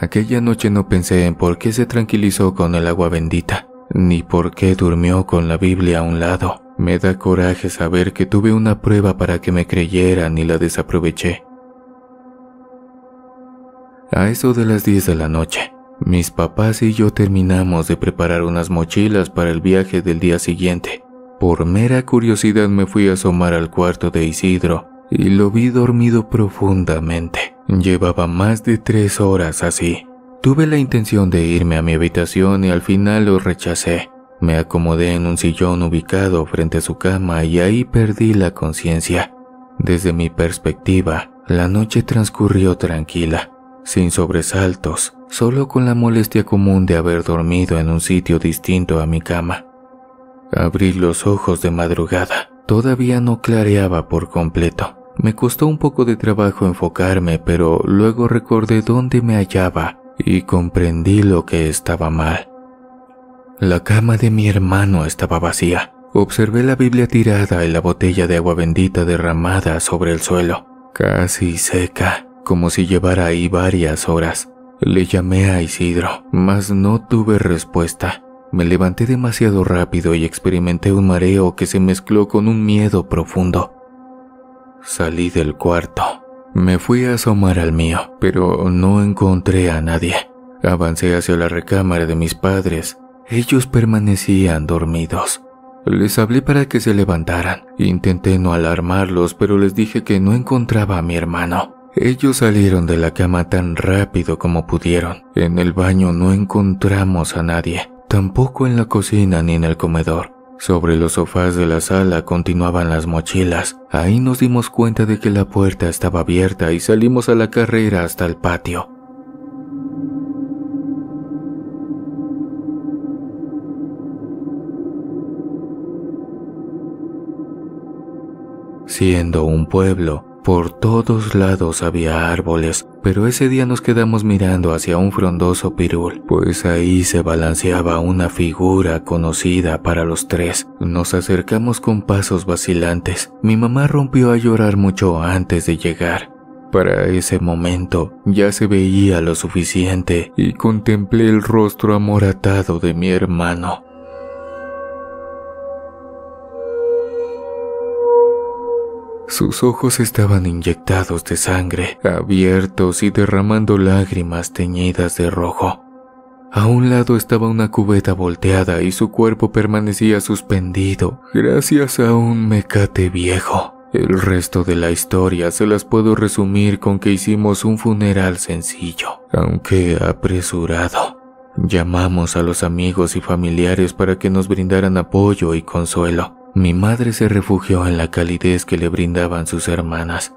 Aquella noche no pensé en por qué se tranquilizó con el agua bendita, ni por qué durmió con la Biblia a un lado. Me da coraje saber que tuve una prueba para que me creyeran y la desaproveché. A eso de las 10 de la noche, mis papás y yo terminamos de preparar unas mochilas para el viaje del día siguiente. Por mera curiosidad me fui a asomar al cuarto de Isidro y lo vi dormido profundamente. Llevaba más de tres horas así. Tuve la intención de irme a mi habitación y al final lo rechacé. Me acomodé en un sillón ubicado frente a su cama y ahí perdí la conciencia. Desde mi perspectiva, la noche transcurrió tranquila, sin sobresaltos, solo con la molestia común de haber dormido en un sitio distinto a mi cama. Abrí los ojos de madrugada. Todavía no clareaba por completo. Me costó un poco de trabajo enfocarme, pero luego recordé dónde me hallaba y comprendí lo que estaba mal. La cama de mi hermano estaba vacía. Observé la Biblia tirada y la botella de agua bendita derramada sobre el suelo, casi seca, como si llevara ahí varias horas. Le llamé a Isidro, mas no tuve respuesta. Me levanté demasiado rápido y experimenté un mareo que se mezcló con un miedo profundo. Salí del cuarto. Me fui a asomar al mío, pero no encontré a nadie. Avancé hacia la recámara de mis padres. Ellos permanecían dormidos. Les hablé para que se levantaran. Intenté no alarmarlos, pero les dije que no encontraba a mi hermano. Ellos salieron de la cama tan rápido como pudieron. En el baño no encontramos a nadie tampoco en la cocina ni en el comedor. Sobre los sofás de la sala continuaban las mochilas. Ahí nos dimos cuenta de que la puerta estaba abierta y salimos a la carrera hasta el patio. Siendo un pueblo, por todos lados había árboles, pero ese día nos quedamos mirando hacia un frondoso pirul, pues ahí se balanceaba una figura conocida para los tres. Nos acercamos con pasos vacilantes. Mi mamá rompió a llorar mucho antes de llegar. Para ese momento ya se veía lo suficiente y contemplé el rostro amoratado de mi hermano. Sus ojos estaban inyectados de sangre, abiertos y derramando lágrimas teñidas de rojo. A un lado estaba una cubeta volteada y su cuerpo permanecía suspendido gracias a un mecate viejo. El resto de la historia se las puedo resumir con que hicimos un funeral sencillo, aunque apresurado. Llamamos a los amigos y familiares para que nos brindaran apoyo y consuelo. Mi madre se refugió en la calidez que le brindaban sus hermanas.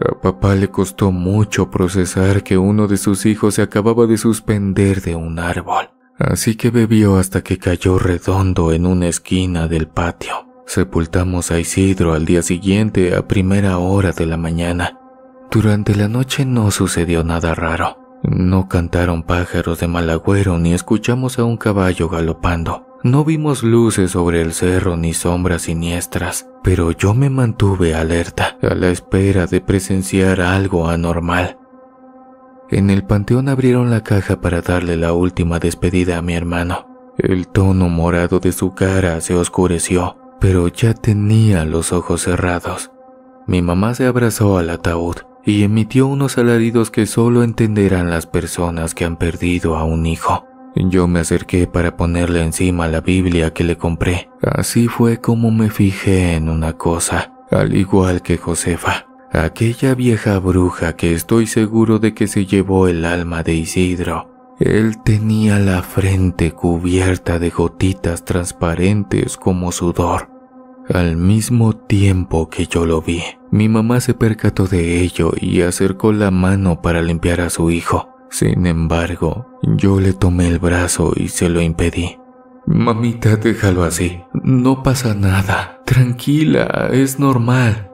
A papá le costó mucho procesar que uno de sus hijos se acababa de suspender de un árbol, así que bebió hasta que cayó redondo en una esquina del patio. Sepultamos a Isidro al día siguiente a primera hora de la mañana. Durante la noche no sucedió nada raro. No cantaron pájaros de mal agüero ni escuchamos a un caballo galopando. No vimos luces sobre el cerro ni sombras siniestras, pero yo me mantuve alerta, a la espera de presenciar algo anormal. En el panteón abrieron la caja para darle la última despedida a mi hermano. El tono morado de su cara se oscureció, pero ya tenía los ojos cerrados. Mi mamá se abrazó al ataúd y emitió unos alaridos que solo entenderán las personas que han perdido a un hijo. Yo me acerqué para ponerle encima la Biblia que le compré. Así fue como me fijé en una cosa, al igual que Josefa, aquella vieja bruja que estoy seguro de que se llevó el alma de Isidro. Él tenía la frente cubierta de gotitas transparentes como sudor. Al mismo tiempo que yo lo vi, mi mamá se percató de ello y acercó la mano para limpiar a su hijo. Sin embargo, yo le tomé el brazo y se lo impedí. Mamita, déjalo así. No pasa nada. Tranquila, es normal.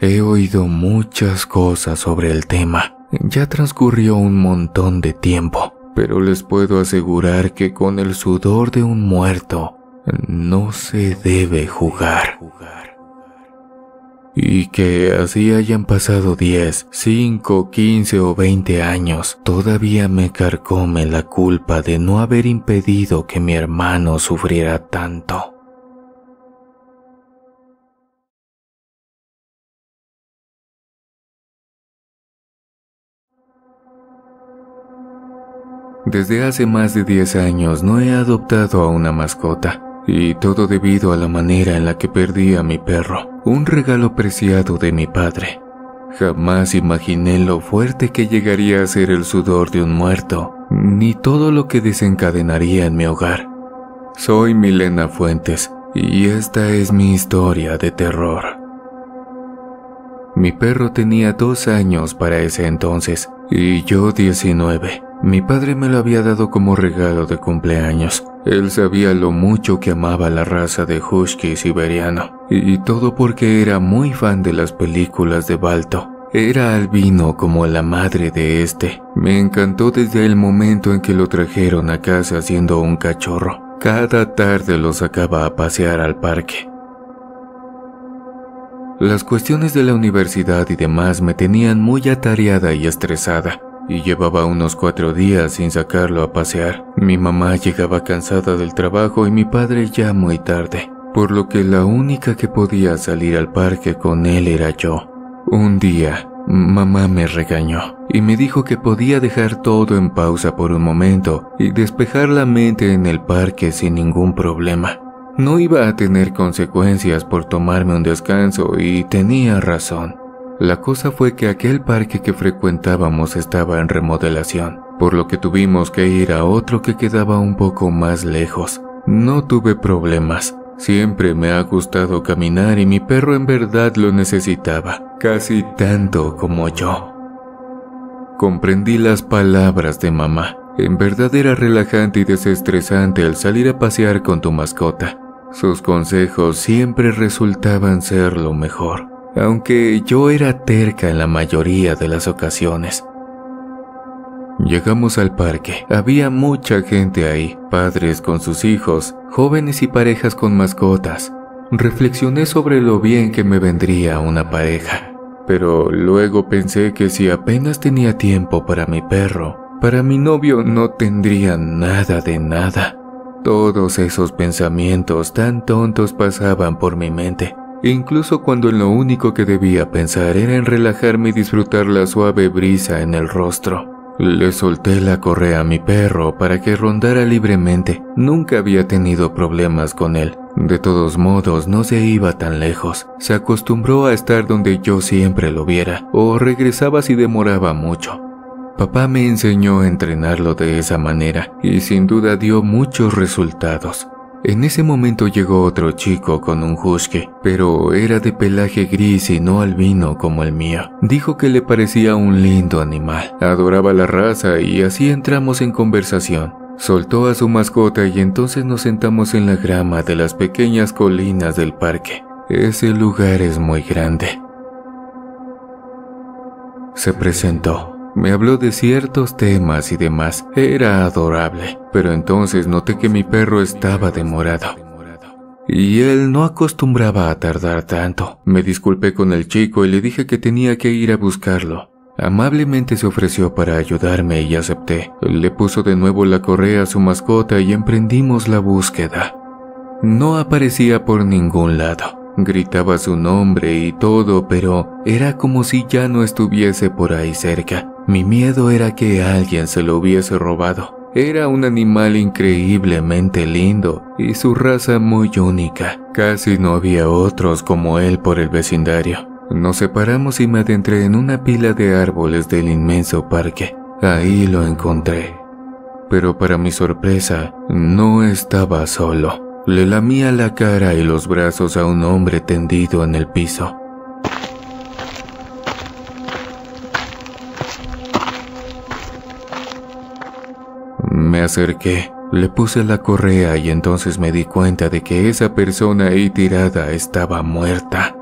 He oído muchas cosas sobre el tema. Ya transcurrió un montón de tiempo, pero les puedo asegurar que con el sudor de un muerto no se debe jugar. Y que así hayan pasado 10, 5, 15 o 20 años, todavía me carcome la culpa de no haber impedido que mi hermano sufriera tanto. Desde hace más de 10 años no he adoptado a una mascota, y todo debido a la manera en la que perdí a mi perro, un regalo preciado de mi padre. Jamás imaginé lo fuerte que llegaría a ser el sudor de un muerto, ni todo lo que desencadenaría en mi hogar. Soy Milena Fuentes, y esta es mi historia de terror. Mi perro tenía dos años para ese entonces, y yo 19. Mi padre me lo había dado como regalo de cumpleaños. Él sabía lo mucho que amaba la raza de husky siberiano, y todo porque era muy fan de las películas de Balto. Era albino como la madre de este. Me encantó desde el momento en que lo trajeron a casa siendo un cachorro. Cada tarde lo sacaba a pasear al parque. Las cuestiones de la universidad y demás me tenían muy atareada y estresada y llevaba unos cuatro días sin sacarlo a pasear. Mi mamá llegaba cansada del trabajo y mi padre ya muy tarde, por lo que la única que podía salir al parque con él era yo. Un día, mamá me regañó y me dijo que podía dejar todo en pausa por un momento y despejar la mente en el parque sin ningún problema. No iba a tener consecuencias por tomarme un descanso y tenía razón. La cosa fue que aquel parque que frecuentábamos estaba en remodelación, por lo que tuvimos que ir a otro que quedaba un poco más lejos. No tuve problemas. Siempre me ha gustado caminar y mi perro en verdad lo necesitaba, casi tanto como yo. Comprendí las palabras de mamá. En verdad era relajante y desestresante el salir a pasear con tu mascota. Sus consejos siempre resultaban ser lo mejor aunque yo era terca en la mayoría de las ocasiones. Llegamos al parque. Había mucha gente ahí, padres con sus hijos, jóvenes y parejas con mascotas. Reflexioné sobre lo bien que me vendría una pareja, pero luego pensé que si apenas tenía tiempo para mi perro, para mi novio no tendría nada de nada. Todos esos pensamientos tan tontos pasaban por mi mente incluso cuando lo único que debía pensar era en relajarme y disfrutar la suave brisa en el rostro. Le solté la correa a mi perro para que rondara libremente. Nunca había tenido problemas con él. De todos modos, no se iba tan lejos. Se acostumbró a estar donde yo siempre lo viera, o regresaba si demoraba mucho. Papá me enseñó a entrenarlo de esa manera, y sin duda dio muchos resultados. En ese momento llegó otro chico con un husky, pero era de pelaje gris y no albino como el mío. Dijo que le parecía un lindo animal, adoraba la raza y así entramos en conversación. Soltó a su mascota y entonces nos sentamos en la grama de las pequeñas colinas del parque. Ese lugar es muy grande. Se presentó. Me habló de ciertos temas y demás. Era adorable, pero entonces noté que mi perro estaba demorado. Y él no acostumbraba a tardar tanto. Me disculpé con el chico y le dije que tenía que ir a buscarlo. Amablemente se ofreció para ayudarme y acepté. Le puso de nuevo la correa a su mascota y emprendimos la búsqueda. No aparecía por ningún lado. Gritaba su nombre y todo, pero era como si ya no estuviese por ahí cerca. Mi miedo era que alguien se lo hubiese robado. Era un animal increíblemente lindo y su raza muy única. Casi no había otros como él por el vecindario. Nos separamos y me adentré en una pila de árboles del inmenso parque. Ahí lo encontré. Pero para mi sorpresa, no estaba solo. Le lamía la cara y los brazos a un hombre tendido en el piso. Me acerqué, le puse la correa y entonces me di cuenta de que esa persona ahí tirada estaba muerta.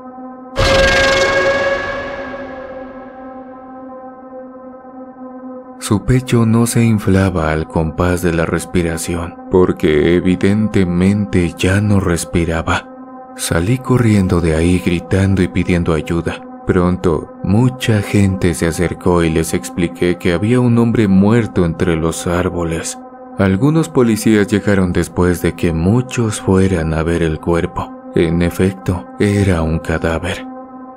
Su pecho no se inflaba al compás de la respiración, porque evidentemente ya no respiraba. Salí corriendo de ahí gritando y pidiendo ayuda. Pronto, mucha gente se acercó y les expliqué que había un hombre muerto entre los árboles. Algunos policías llegaron después de que muchos fueran a ver el cuerpo. En efecto, era un cadáver.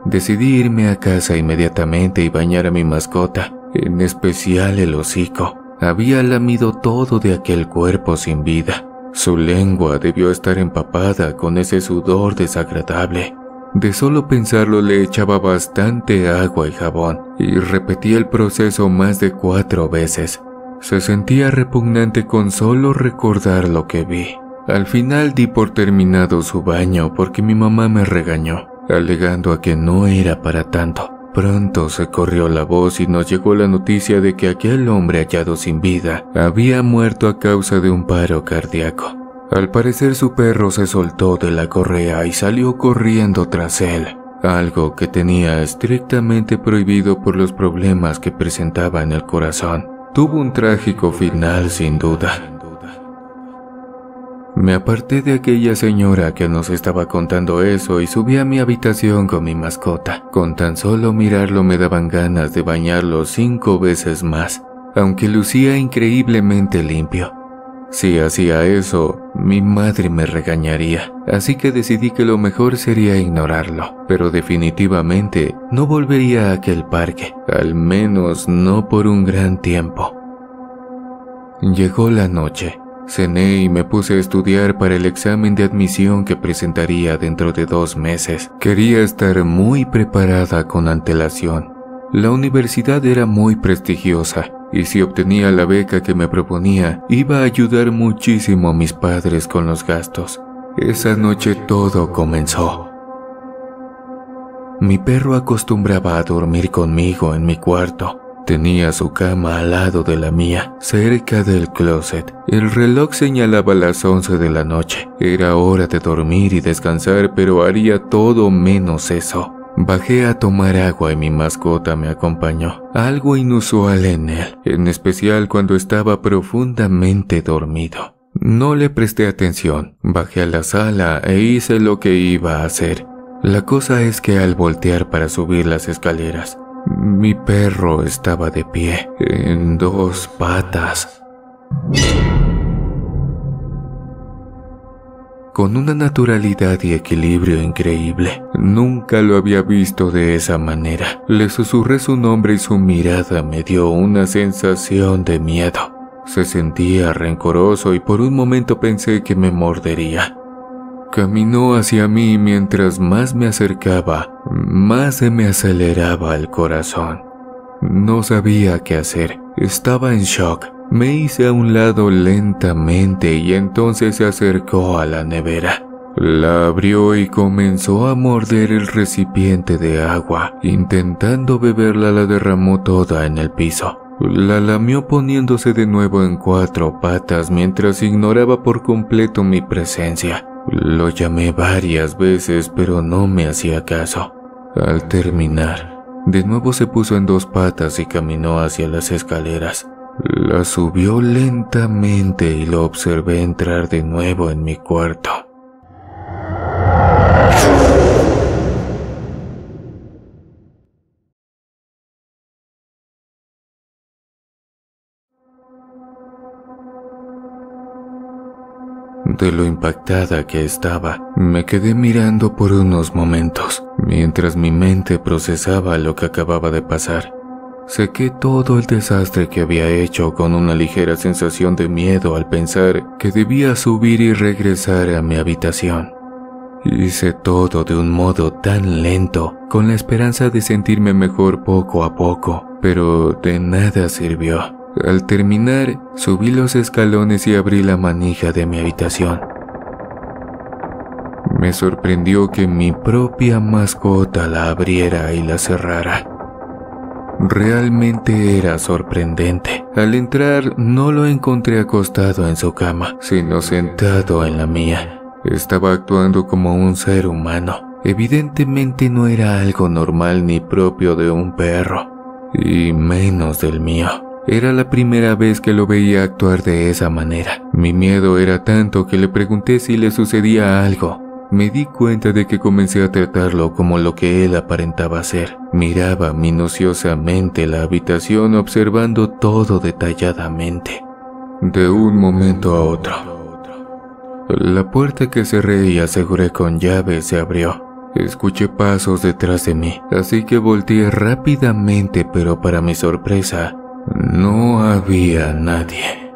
Decidí irme a casa inmediatamente y bañar a mi mascota, en especial el hocico. Había lamido todo de aquel cuerpo sin vida. Su lengua debió estar empapada con ese sudor desagradable. De solo pensarlo le echaba bastante agua y jabón y repetía el proceso más de cuatro veces. Se sentía repugnante con solo recordar lo que vi. Al final di por terminado su baño porque mi mamá me regañó, alegando a que no era para tanto. Pronto se corrió la voz y nos llegó la noticia de que aquel hombre hallado sin vida había muerto a causa de un paro cardíaco. Al parecer su perro se soltó de la correa y salió corriendo tras él, algo que tenía estrictamente prohibido por los problemas que presentaba en el corazón. Tuvo un trágico final sin duda. Me aparté de aquella señora que nos estaba contando eso y subí a mi habitación con mi mascota. Con tan solo mirarlo me daban ganas de bañarlo cinco veces más, aunque lucía increíblemente limpio. Si hacía eso, mi madre me regañaría, así que decidí que lo mejor sería ignorarlo, pero definitivamente no volvería a aquel parque, al menos no por un gran tiempo. Llegó la noche Cené y me puse a estudiar para el examen de admisión que presentaría dentro de dos meses. Quería estar muy preparada con antelación. La universidad era muy prestigiosa y si obtenía la beca que me proponía, iba a ayudar muchísimo a mis padres con los gastos. Esa noche todo comenzó. Mi perro acostumbraba a dormir conmigo en mi cuarto. Tenía su cama al lado de la mía, cerca del closet. El reloj señalaba las 11 de la noche. Era hora de dormir y descansar, pero haría todo menos eso. Bajé a tomar agua y mi mascota me acompañó. Algo inusual en él, en especial cuando estaba profundamente dormido. No le presté atención, bajé a la sala e hice lo que iba a hacer. La cosa es que al voltear para subir las escaleras, mi perro estaba de pie, en dos patas. Con una naturalidad y equilibrio increíble. Nunca lo había visto de esa manera. Le susurré su nombre y su mirada me dio una sensación de miedo. Se sentía rencoroso y por un momento pensé que me mordería. Caminó hacia mí mientras más me acercaba, más se me aceleraba el corazón. No sabía qué hacer, estaba en shock. Me hice a un lado lentamente y entonces se acercó a la nevera. La abrió y comenzó a morder el recipiente de agua. Intentando beberla la derramó toda en el piso. La lamió poniéndose de nuevo en cuatro patas mientras ignoraba por completo mi presencia. Lo llamé varias veces, pero no me hacía caso. Al terminar, de nuevo se puso en dos patas y caminó hacia las escaleras. La subió lentamente y lo observé entrar de nuevo en mi cuarto. De lo impactada que estaba, me quedé mirando por unos momentos, mientras mi mente procesaba lo que acababa de pasar. Sequé todo el desastre que había hecho con una ligera sensación de miedo al pensar que debía subir y regresar a mi habitación. Hice todo de un modo tan lento, con la esperanza de sentirme mejor poco a poco, pero de nada sirvió. Al terminar, subí los escalones y abrí la manija de mi habitación. Me sorprendió que mi propia mascota la abriera y la cerrara. Realmente era sorprendente. Al entrar no lo encontré acostado en su cama, sino sentado en la mía. Estaba actuando como un ser humano. Evidentemente no era algo normal ni propio de un perro, y menos del mío. Era la primera vez que lo veía actuar de esa manera. Mi miedo era tanto que le pregunté si le sucedía algo. me di cuenta de que comencé a tratarlo como lo que él aparentaba ser. Miraba minuciosamente la habitación observando todo detalladamente. De un momento a otro. La puerta que cerré y aseguré con llave se abrió. Escuché pasos detrás de mí, así que volteé rápidamente, pero para mi sorpresa, no había nadie.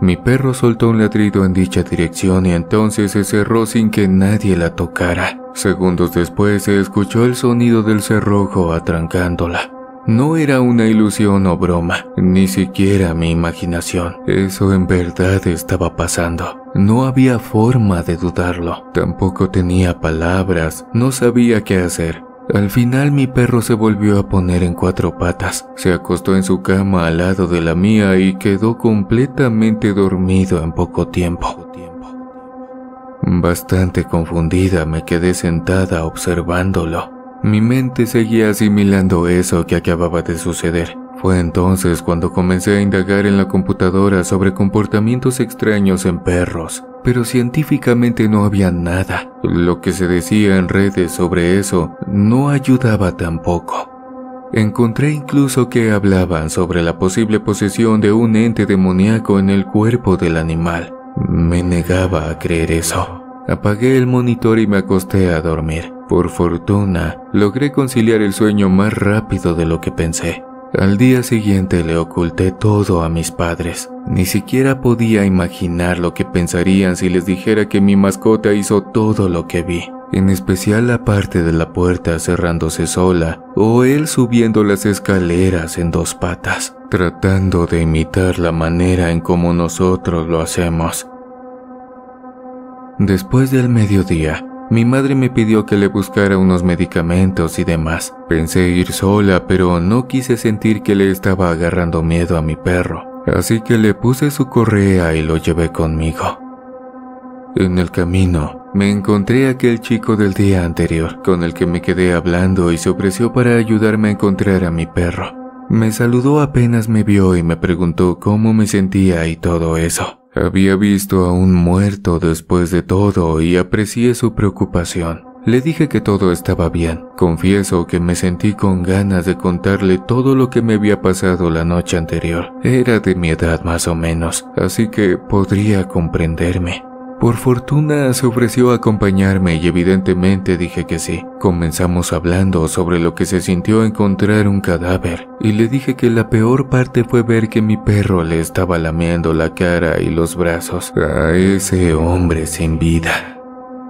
Mi perro soltó un ladrido en dicha dirección y entonces se cerró sin que nadie la tocara. Segundos después se escuchó el sonido del cerrojo atrancándola. No era una ilusión o broma, ni siquiera mi imaginación. Eso en verdad estaba pasando. No había forma de dudarlo. Tampoco tenía palabras, no sabía qué hacer. Al final mi perro se volvió a poner en cuatro patas, se acostó en su cama al lado de la mía y quedó completamente dormido en poco tiempo. Bastante confundida me quedé sentada observándolo. Mi mente seguía asimilando eso que acababa de suceder. Fue entonces cuando comencé a indagar en la computadora sobre comportamientos extraños en perros, pero científicamente no había nada. Lo que se decía en redes sobre eso no ayudaba tampoco. Encontré incluso que hablaban sobre la posible posesión de un ente demoníaco en el cuerpo del animal. Me negaba a creer eso. Apagué el monitor y me acosté a dormir. Por fortuna, logré conciliar el sueño más rápido de lo que pensé. Al día siguiente le oculté todo a mis padres. Ni siquiera podía imaginar lo que pensarían si les dijera que mi mascota hizo todo lo que vi, en especial la parte de la puerta cerrándose sola o él subiendo las escaleras en dos patas, tratando de imitar la manera en como nosotros lo hacemos. Después del mediodía, mi madre me pidió que le buscara unos medicamentos y demás. Pensé ir sola, pero no quise sentir que le estaba agarrando miedo a mi perro, así que le puse su correa y lo llevé conmigo. En el camino, me encontré aquel chico del día anterior, con el que me quedé hablando y se ofreció para ayudarme a encontrar a mi perro. Me saludó apenas me vio y me preguntó cómo me sentía y todo eso. Había visto a un muerto después de todo y aprecié su preocupación. Le dije que todo estaba bien. Confieso que me sentí con ganas de contarle todo lo que me había pasado la noche anterior. Era de mi edad más o menos, así que podría comprenderme. Por fortuna se ofreció a acompañarme y evidentemente dije que sí. Comenzamos hablando sobre lo que se sintió encontrar un cadáver y le dije que la peor parte fue ver que mi perro le estaba lamiendo la cara y los brazos a ese hombre sin vida.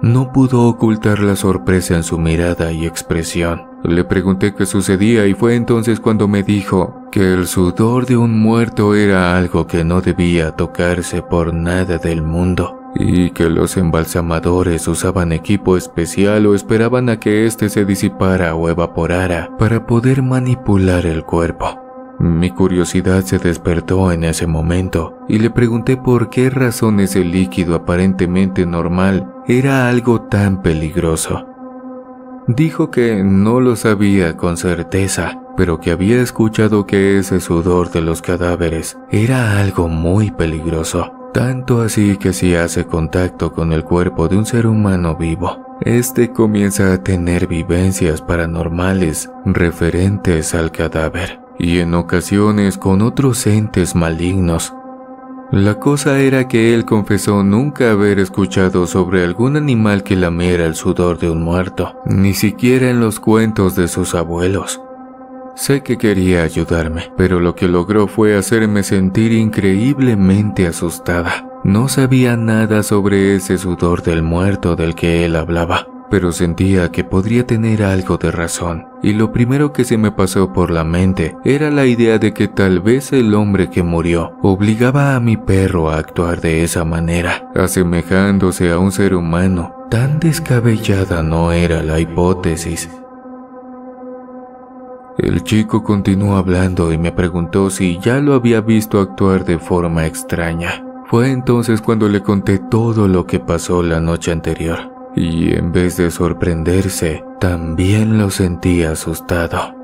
No pudo ocultar la sorpresa en su mirada y expresión. Le pregunté qué sucedía y fue entonces cuando me dijo que el sudor de un muerto era algo que no debía tocarse por nada del mundo y que los embalsamadores usaban equipo especial o esperaban a que éste se disipara o evaporara para poder manipular el cuerpo. Mi curiosidad se despertó en ese momento y le pregunté por qué razón ese líquido aparentemente normal era algo tan peligroso. Dijo que no lo sabía con certeza, pero que había escuchado que ese sudor de los cadáveres era algo muy peligroso tanto así que si hace contacto con el cuerpo de un ser humano vivo, este comienza a tener vivencias paranormales referentes al cadáver y en ocasiones con otros entes malignos. La cosa era que él confesó nunca haber escuchado sobre algún animal que lamiera el sudor de un muerto, ni siquiera en los cuentos de sus abuelos. Sé que quería ayudarme, pero lo que logró fue hacerme sentir increíblemente asustada. No sabía nada sobre ese sudor del muerto del que él hablaba, pero sentía que podría tener algo de razón. Y lo primero que se me pasó por la mente era la idea de que tal vez el hombre que murió obligaba a mi perro a actuar de esa manera, asemejándose a un ser humano. Tan descabellada no era la hipótesis. El chico continuó hablando y me preguntó si ya lo había visto actuar de forma extraña. Fue entonces cuando le conté todo lo que pasó la noche anterior, y en vez de sorprenderse, también lo sentí asustado.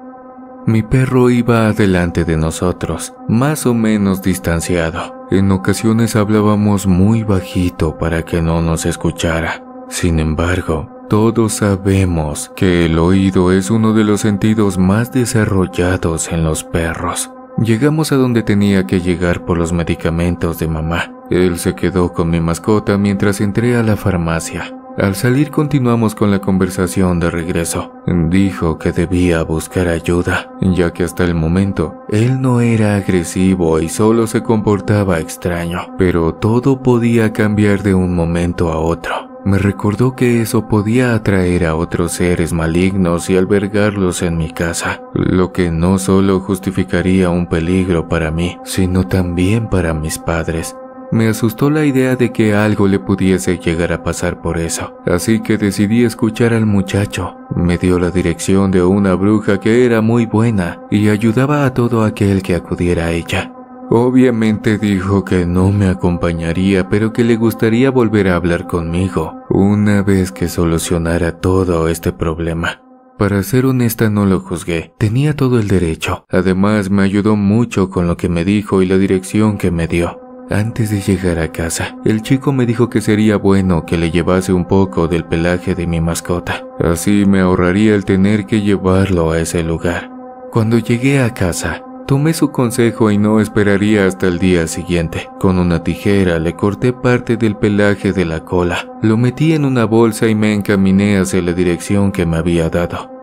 Mi perro iba adelante de nosotros, más o menos distanciado. En ocasiones hablábamos muy bajito para que no nos escuchara. Sin embargo, todos sabemos que el oído es uno de los sentidos más desarrollados en los perros. Llegamos a donde tenía que llegar por los medicamentos de mamá. Él se quedó con mi mascota mientras entré a la farmacia. Al salir continuamos con la conversación de regreso. Dijo que debía buscar ayuda, ya que hasta el momento él no era agresivo y solo se comportaba extraño, pero todo podía cambiar de un momento a otro. Me recordó que eso podía atraer a otros seres malignos y albergarlos en mi casa, lo que no solo justificaría un peligro para mí, sino también para mis padres, me asustó la idea de que algo le pudiese llegar a pasar por eso, así que decidí escuchar al muchacho. Me dio la dirección de una bruja que era muy buena y ayudaba a todo aquel que acudiera a ella. Obviamente dijo que no me acompañaría, pero que le gustaría volver a hablar conmigo una vez que solucionara todo este problema. Para ser honesta no lo juzgué, tenía todo el derecho. Además me ayudó mucho con lo que me dijo y la dirección que me dio. Antes de llegar a casa, el chico me dijo que sería bueno que le llevase un poco del pelaje de mi mascota. Así me ahorraría el tener que llevarlo a ese lugar. Cuando llegué a casa, tomé su consejo y no esperaría hasta el día siguiente. Con una tijera le corté parte del pelaje de la cola, lo metí en una bolsa y me encaminé hacia la dirección que me había dado.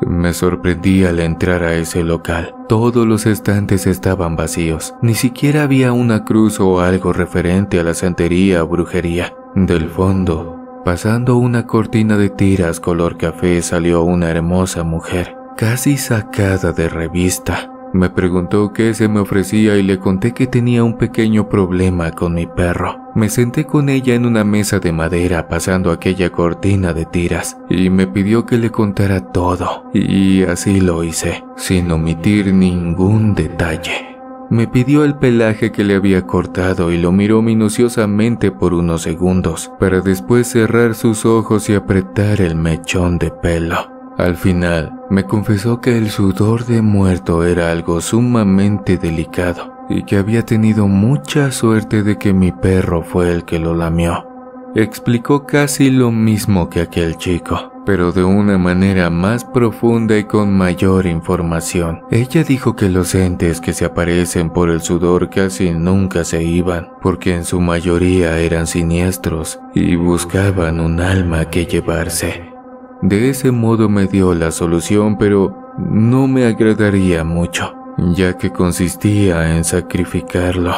Me sorprendí al entrar a ese local. Todos los estantes estaban vacíos. Ni siquiera había una cruz o algo referente a la santería o brujería. Del fondo, pasando una cortina de tiras color café, salió una hermosa mujer, casi sacada de revista. Me preguntó qué se me ofrecía y le conté que tenía un pequeño problema con mi perro. Me senté con ella en una mesa de madera pasando aquella cortina de tiras y me pidió que le contara todo y así lo hice, sin omitir ningún detalle. Me pidió el pelaje que le había cortado y lo miró minuciosamente por unos segundos, para después cerrar sus ojos y apretar el mechón de pelo. Al final, me confesó que el sudor de muerto era algo sumamente delicado y que había tenido mucha suerte de que mi perro fue el que lo lamió. Explicó casi lo mismo que aquel chico, pero de una manera más profunda y con mayor información. Ella dijo que los entes que se aparecen por el sudor casi nunca se iban, porque en su mayoría eran siniestros y buscaban un alma que llevarse. De ese modo me dio la solución, pero no me agradaría mucho, ya que consistía en sacrificarlo.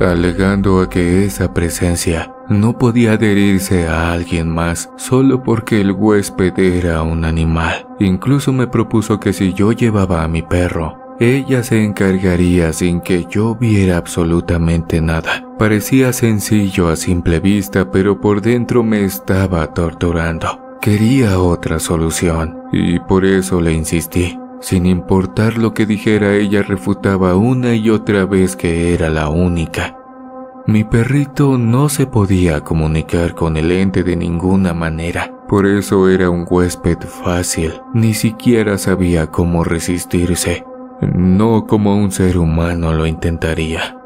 Alegando a que esa presencia no podía adherirse a alguien más solo porque el huésped era un animal. Incluso me propuso que si yo llevaba a mi perro, ella se encargaría sin que yo viera absolutamente nada. Parecía sencillo a simple vista, pero por dentro me estaba torturando. Quería otra solución, y por eso le insistí. Sin importar lo que dijera, ella refutaba una y otra vez que era la única. Mi perrito no se podía comunicar con el ente de ninguna manera, por eso era un huésped fácil, ni siquiera sabía cómo resistirse no como un ser humano lo intentaría.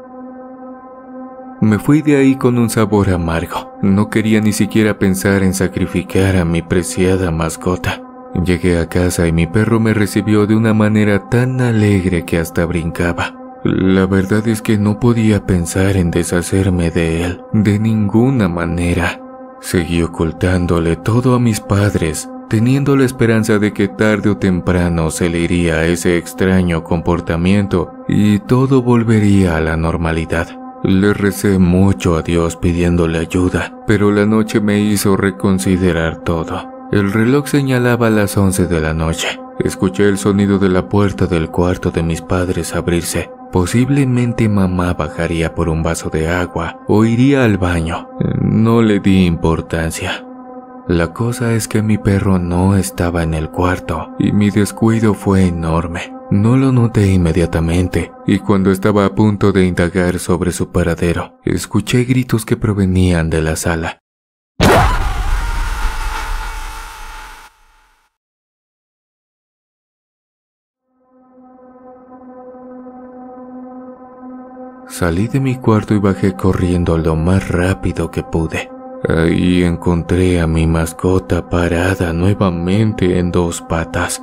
Me fui de ahí con un sabor amargo. No quería ni siquiera pensar en sacrificar a mi preciada mascota. Llegué a casa y mi perro me recibió de una manera tan alegre que hasta brincaba. La verdad es que no podía pensar en deshacerme de él de ninguna manera. Seguí ocultándole todo a mis padres teniendo la esperanza de que tarde o temprano se le iría ese extraño comportamiento y todo volvería a la normalidad. Le recé mucho a Dios pidiéndole ayuda, pero la noche me hizo reconsiderar todo. El reloj señalaba las 11 de la noche. Escuché el sonido de la puerta del cuarto de mis padres abrirse. Posiblemente mamá bajaría por un vaso de agua o iría al baño. No le di importancia. La cosa es que mi perro no estaba en el cuarto y mi descuido fue enorme. No lo noté inmediatamente, y cuando estaba a punto de indagar sobre su paradero, escuché gritos que provenían de la sala. Salí de mi cuarto y bajé corriendo lo más rápido que pude. Ahí encontré a mi mascota parada nuevamente en dos patas.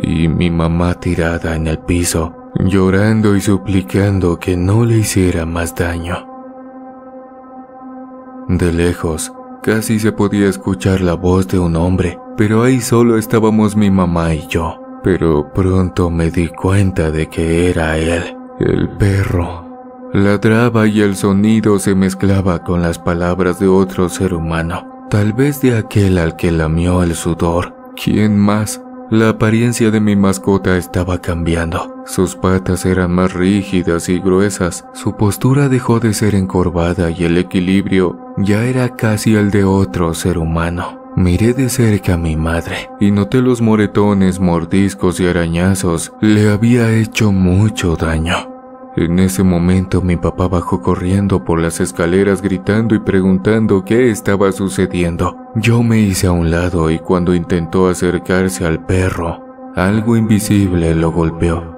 Y mi mamá tirada en el piso, llorando y suplicando que no le hiciera más daño. De lejos, casi se podía escuchar la voz de un hombre, pero ahí solo estábamos mi mamá y yo. Pero pronto me di cuenta de que era él, el perro. Ladraba y el sonido se mezclaba con las palabras de otro ser humano, tal vez de aquel al que lamió el sudor. ¿Quién más? La apariencia de mi mascota estaba cambiando. Sus patas eran más rígidas y gruesas, su postura dejó de ser encorvada y el equilibrio ya era casi el de otro ser humano. Miré de cerca a mi madre y noté los moretones, mordiscos y arañazos. Le había hecho mucho daño. En ese momento mi papá bajó corriendo por las escaleras gritando y preguntando qué estaba sucediendo. Yo me hice a un lado y cuando intentó acercarse al perro, algo invisible lo golpeó.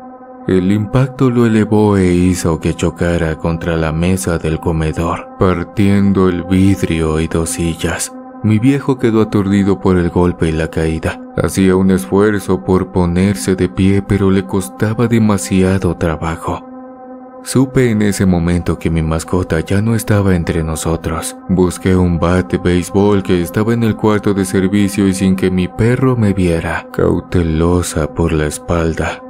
El impacto lo elevó e hizo que chocara contra la mesa del comedor, partiendo el vidrio y dos sillas. Mi viejo quedó aturdido por el golpe y la caída. Hacía un esfuerzo por ponerse de pie, pero le costaba demasiado trabajo. Supe en ese momento que mi mascota ya no estaba entre nosotros. Busqué un bat de béisbol que estaba en el cuarto de servicio y sin que mi perro me viera, cautelosa por la espalda.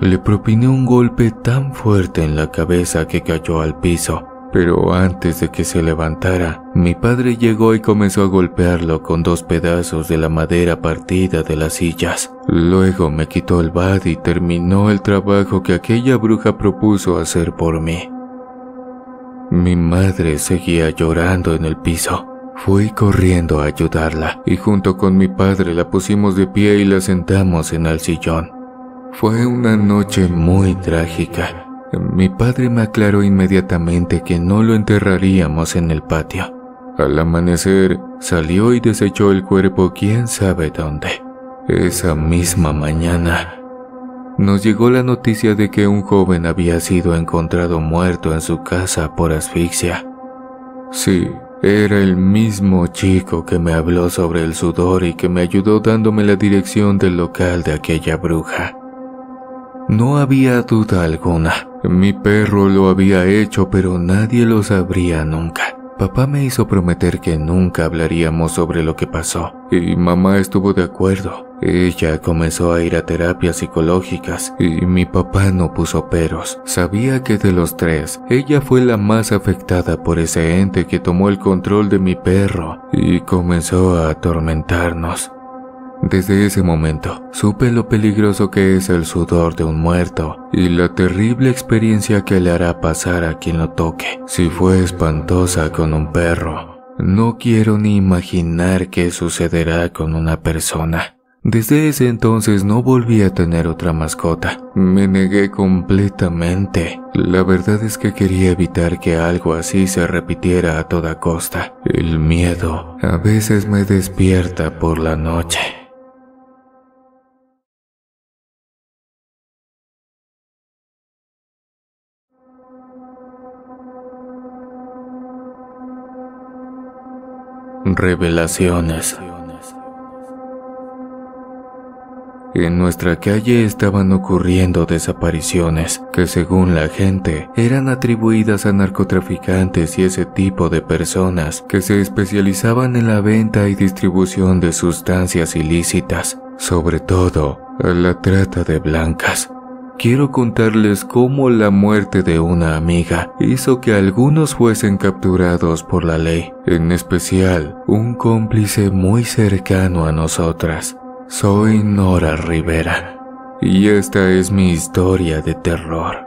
Le propiné un golpe tan fuerte en la cabeza que cayó al piso. Pero antes de que se levantara, mi padre llegó y comenzó a golpearlo con dos pedazos de la madera partida de las sillas. Luego me quitó el bad y terminó el trabajo que aquella bruja propuso hacer por mí. Mi madre seguía llorando en el piso. Fui corriendo a ayudarla y junto con mi padre la pusimos de pie y la sentamos en el sillón. Fue una noche muy trágica. Mi padre me aclaró inmediatamente que no lo enterraríamos en el patio. Al amanecer, salió y desechó el cuerpo quién sabe dónde. Esa misma mañana, nos llegó la noticia de que un joven había sido encontrado muerto en su casa por asfixia. Sí, era el mismo chico que me habló sobre el sudor y que me ayudó dándome la dirección del local de aquella bruja. No había duda alguna. Mi perro lo había hecho, pero nadie lo sabría nunca. Papá me hizo prometer que nunca hablaríamos sobre lo que pasó, y mamá estuvo de acuerdo. Ella comenzó a ir a terapias psicológicas y mi papá no puso peros. Sabía que de los tres, ella fue la más afectada por ese ente que tomó el control de mi perro y comenzó a atormentarnos. Desde ese momento, supe lo peligroso que es el sudor de un muerto y la terrible experiencia que le hará pasar a quien lo toque. Si fue espantosa con un perro, no quiero ni imaginar qué sucederá con una persona. Desde ese entonces no volví a tener otra mascota. Me negué completamente. La verdad es que quería evitar que algo así se repitiera a toda costa. El miedo a veces me despierta por la noche. Revelaciones. En nuestra calle estaban ocurriendo desapariciones que según la gente eran atribuidas a narcotraficantes y ese tipo de personas que se especializaban en la venta y distribución de sustancias ilícitas, sobre todo a la trata de blancas quiero contarles cómo la muerte de una amiga hizo que algunos fuesen capturados por la ley, en especial un cómplice muy cercano a nosotras. Soy Nora Rivera y esta es mi historia de terror.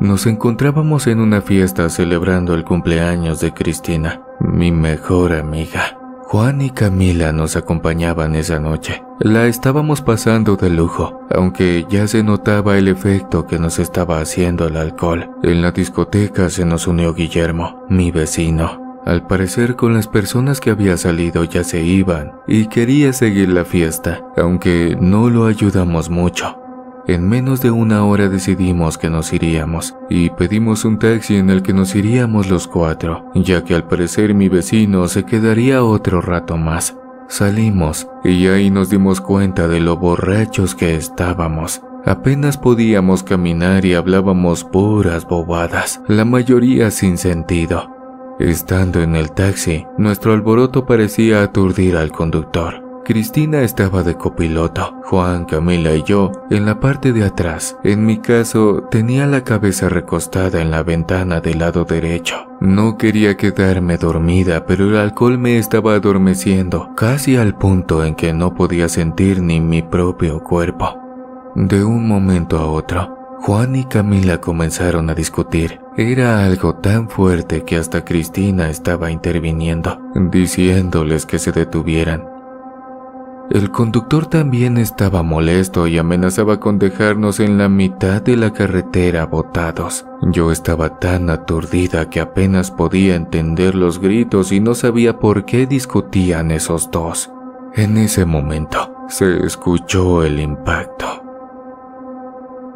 Nos encontrábamos en una fiesta celebrando el cumpleaños de Cristina, mi mejor amiga. Juan y Camila nos acompañaban esa noche. La estábamos pasando de lujo, aunque ya se notaba el efecto que nos estaba haciendo el alcohol. En la discoteca se nos unió Guillermo, mi vecino. Al parecer con las personas que había salido ya se iban y quería seguir la fiesta, aunque no lo ayudamos mucho. En menos de una hora decidimos que nos iríamos y pedimos un taxi en el que nos iríamos los cuatro, ya que al parecer mi vecino se quedaría otro rato más. Salimos y ahí nos dimos cuenta de lo borrachos que estábamos. Apenas podíamos caminar y hablábamos puras bobadas, la mayoría sin sentido. Estando en el taxi, nuestro alboroto parecía aturdir al conductor. Cristina estaba de copiloto, Juan, Camila y yo en la parte de atrás. En mi caso, tenía la cabeza recostada en la ventana del lado derecho. No quería quedarme dormida, pero el alcohol me estaba adormeciendo, casi al punto en que no podía sentir ni mi propio cuerpo. De un momento a otro, Juan y Camila comenzaron a discutir. Era algo tan fuerte que hasta Cristina estaba interviniendo, diciéndoles que se detuvieran. El conductor también estaba molesto y amenazaba con dejarnos en la mitad de la carretera botados. Yo estaba tan aturdida que apenas podía entender los gritos y no sabía por qué discutían esos dos. En ese momento se escuchó el impacto.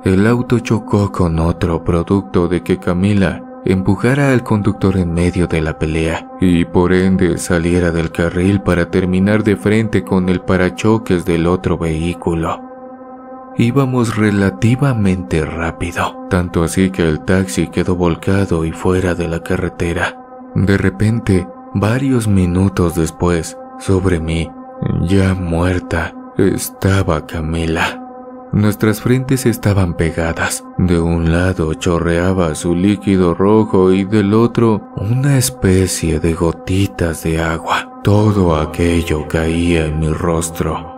El auto chocó con otro producto de que Camila empujara al conductor en medio de la pelea y por ende saliera del carril para terminar de frente con el parachoques del otro vehículo. Íbamos relativamente rápido, tanto así que el taxi quedó volcado y fuera de la carretera. De repente, varios minutos después, sobre mí, ya muerta, estaba Camila. Nuestras frentes estaban pegadas. De un lado chorreaba su líquido rojo y del otro una especie de gotitas de agua. Todo aquello caía en mi rostro.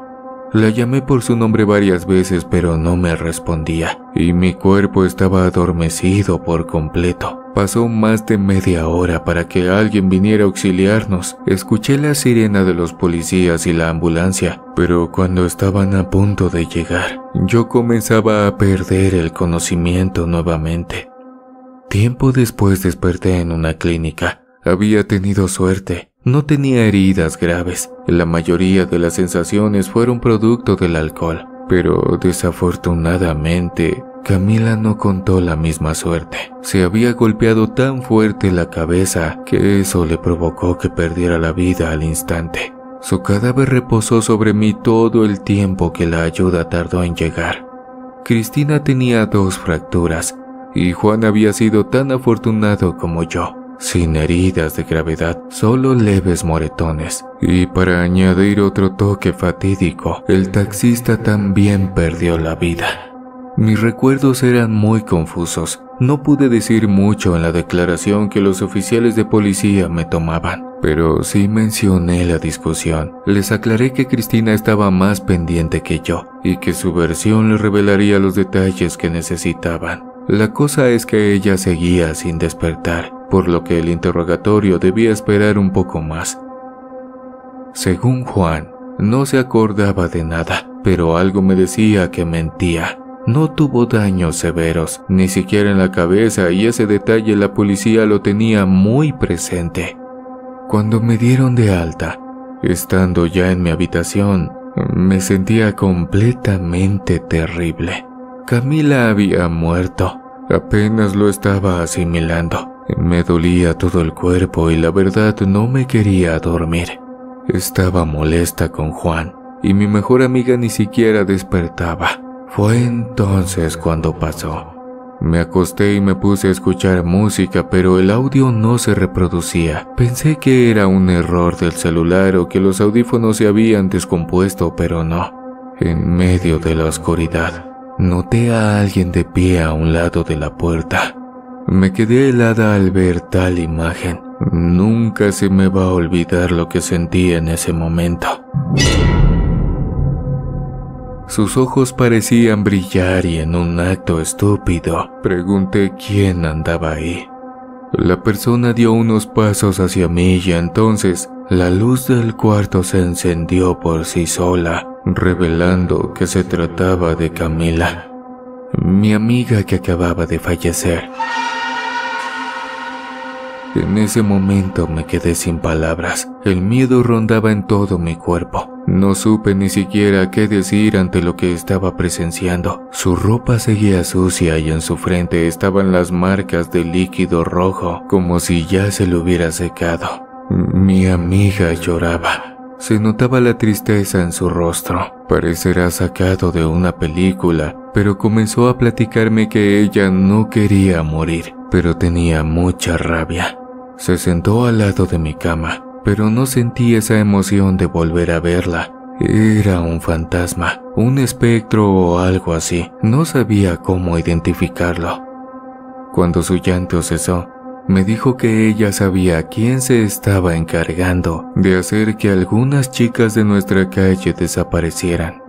La llamé por su nombre varias veces pero no me respondía y mi cuerpo estaba adormecido por completo. Pasó más de media hora para que alguien viniera a auxiliarnos. Escuché la sirena de los policías y la ambulancia, pero cuando estaban a punto de llegar, yo comenzaba a perder el conocimiento nuevamente. Tiempo después desperté en una clínica. Había tenido suerte. No tenía heridas graves. La mayoría de las sensaciones fueron producto del alcohol, pero desafortunadamente Camila no contó la misma suerte. Se había golpeado tan fuerte la cabeza que eso le provocó que perdiera la vida al instante. Su cadáver reposó sobre mí todo el tiempo que la ayuda tardó en llegar. Cristina tenía dos fracturas y Juan había sido tan afortunado como yo, sin heridas de gravedad, solo leves moretones. Y para añadir otro toque fatídico, el taxista también perdió la vida. Mis recuerdos eran muy confusos. No pude decir mucho en la declaración que los oficiales de policía me tomaban, pero sí mencioné la discusión. Les aclaré que Cristina estaba más pendiente que yo y que su versión le revelaría los detalles que necesitaban. La cosa es que ella seguía sin despertar, por lo que el interrogatorio debía esperar un poco más. Según Juan, no se acordaba de nada, pero algo me decía que mentía. No tuvo daños severos, ni siquiera en la cabeza, y ese detalle la policía lo tenía muy presente. Cuando me dieron de alta, estando ya en mi habitación, me sentía completamente terrible. Camila había muerto, apenas lo estaba asimilando. Me dolía todo el cuerpo y la verdad no me quería dormir. Estaba molesta con Juan y mi mejor amiga ni siquiera despertaba. Fue entonces cuando pasó. Me acosté y me puse a escuchar música, pero el audio no se reproducía. Pensé que era un error del celular o que los audífonos se habían descompuesto, pero no. En medio de la oscuridad, noté a alguien de pie a un lado de la puerta. Me quedé helada al ver tal imagen. Nunca se me va a olvidar lo que sentí en ese momento. Sus ojos parecían brillar y en un acto estúpido pregunté quién andaba ahí. La persona dio unos pasos hacia mí y entonces la luz del cuarto se encendió por sí sola, revelando que se trataba de Camila, mi amiga que acababa de fallecer. En ese momento me quedé sin palabras. El miedo rondaba en todo mi cuerpo. No supe ni siquiera qué decir ante lo que estaba presenciando. Su ropa seguía sucia y en su frente estaban las marcas de líquido rojo, como si ya se lo hubiera secado. Mi amiga lloraba. Se notaba la tristeza en su rostro. Parecerá sacado de una película, pero comenzó a platicarme que ella no quería morir, pero tenía mucha rabia. Se sentó al lado de mi cama, pero no sentí esa emoción de volver a verla. Era un fantasma, un espectro o algo así. No sabía cómo identificarlo. Cuando su llanto cesó, me dijo que ella sabía quién se estaba encargando de hacer que algunas chicas de nuestra calle desaparecieran.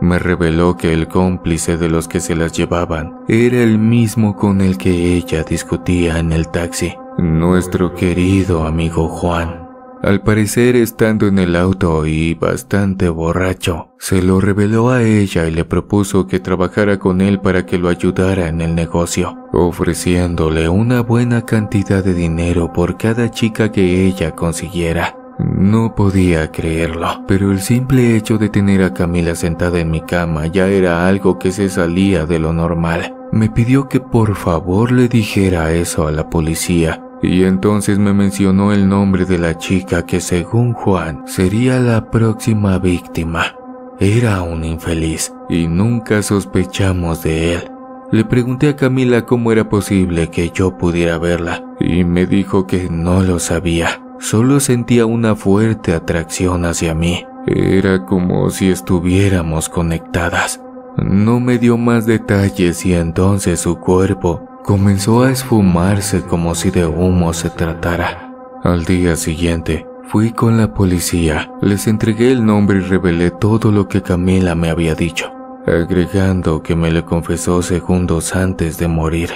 Me reveló que el cómplice de los que se las llevaban era el mismo con el que ella discutía en el taxi, nuestro querido amigo Juan. Al parecer, estando en el auto y bastante borracho, se lo reveló a ella y le propuso que trabajara con él para que lo ayudara en el negocio, ofreciéndole una buena cantidad de dinero por cada chica que ella consiguiera. No podía creerlo, pero el simple hecho de tener a Camila sentada en mi cama ya era algo que se salía de lo normal. Me pidió que por favor le dijera eso a la policía, y entonces me mencionó el nombre de la chica que según Juan sería la próxima víctima. Era un infeliz y nunca sospechamos de él. Le pregunté a Camila cómo era posible que yo pudiera verla y me dijo que no lo sabía. Solo sentía una fuerte atracción hacia mí. Era como si estuviéramos conectadas. No me dio más detalles y entonces su cuerpo comenzó a esfumarse como si de humo se tratara. Al día siguiente, fui con la policía, les entregué el nombre y revelé todo lo que Camila me había dicho, agregando que me le confesó segundos antes de morir,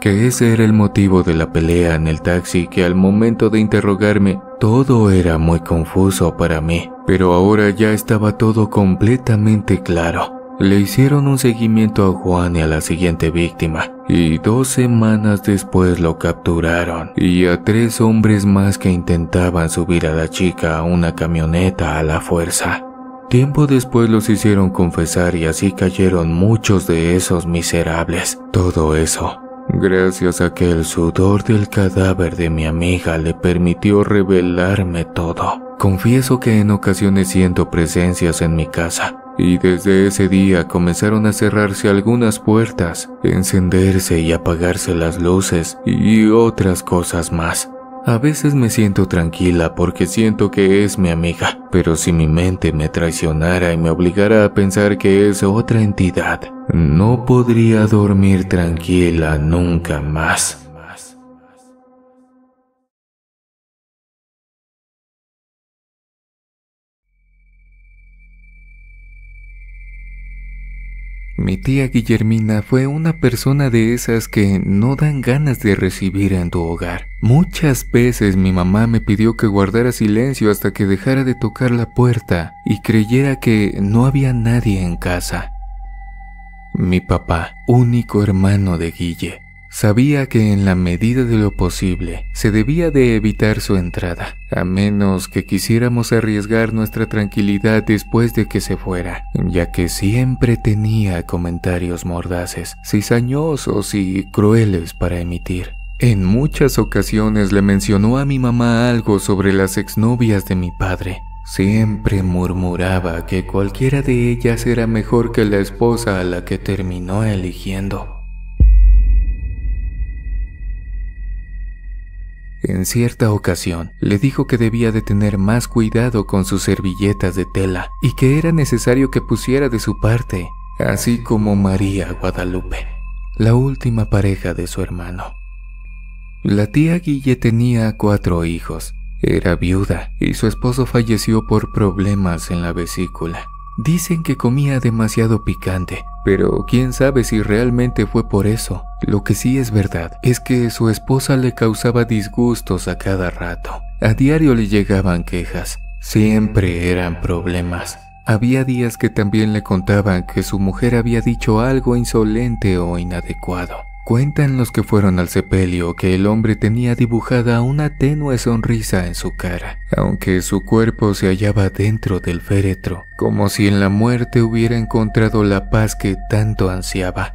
que ese era el motivo de la pelea en el taxi, que al momento de interrogarme todo era muy confuso para mí, pero ahora ya estaba todo completamente claro. Le hicieron un seguimiento a Juan y a la siguiente víctima, y dos semanas después lo capturaron, y a tres hombres más que intentaban subir a la chica a una camioneta a la fuerza. Tiempo después los hicieron confesar y así cayeron muchos de esos miserables. Todo eso, gracias a que el sudor del cadáver de mi amiga le permitió revelarme todo. Confieso que en ocasiones siento presencias en mi casa, y desde ese día comenzaron a cerrarse algunas puertas, encenderse y apagarse las luces y otras cosas más. A veces me siento tranquila porque siento que es mi amiga, pero si mi mente me traicionara y me obligara a pensar que es otra entidad, no podría dormir tranquila nunca más. Mi tía Guillermina fue una persona de esas que no dan ganas de recibir en tu hogar. Muchas veces mi mamá me pidió que guardara silencio hasta que dejara de tocar la puerta y creyera que no había nadie en casa. Mi papá, único hermano de Guille, Sabía que en la medida de lo posible se debía de evitar su entrada, a menos que quisiéramos arriesgar nuestra tranquilidad después de que se fuera, ya que siempre tenía comentarios mordaces, cizañosos y crueles para emitir. En muchas ocasiones le mencionó a mi mamá algo sobre las exnovias de mi padre. Siempre murmuraba que cualquiera de ellas era mejor que la esposa a la que terminó eligiendo. En cierta ocasión, le dijo que debía de tener más cuidado con sus servilletas de tela y que era necesario que pusiera de su parte, así como María Guadalupe, la última pareja de su hermano. La tía Guille tenía cuatro hijos, era viuda y su esposo falleció por problemas en la vesícula. Dicen que comía demasiado picante, pero quién sabe si realmente fue por eso. Lo que sí es verdad es que su esposa le causaba disgustos a cada rato. A diario le llegaban quejas. Siempre eran problemas. Había días que también le contaban que su mujer había dicho algo insolente o inadecuado. Cuentan los que fueron al sepelio que el hombre tenía dibujada una tenue sonrisa en su cara, aunque su cuerpo se hallaba dentro del féretro, como si en la muerte hubiera encontrado la paz que tanto ansiaba.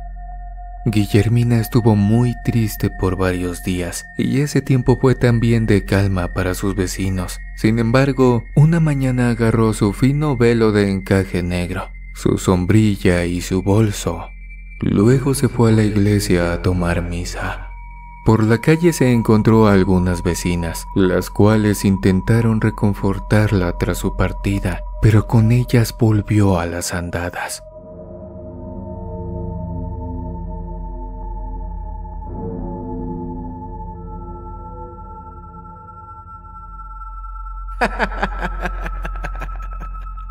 Guillermina estuvo muy triste por varios días y ese tiempo fue también de calma para sus vecinos. Sin embargo, una mañana agarró su fino velo de encaje negro, su sombrilla y su bolso Luego se fue a la iglesia a tomar misa. Por la calle se encontró a algunas vecinas, las cuales intentaron reconfortarla tras su partida, pero con ellas volvió a las andadas.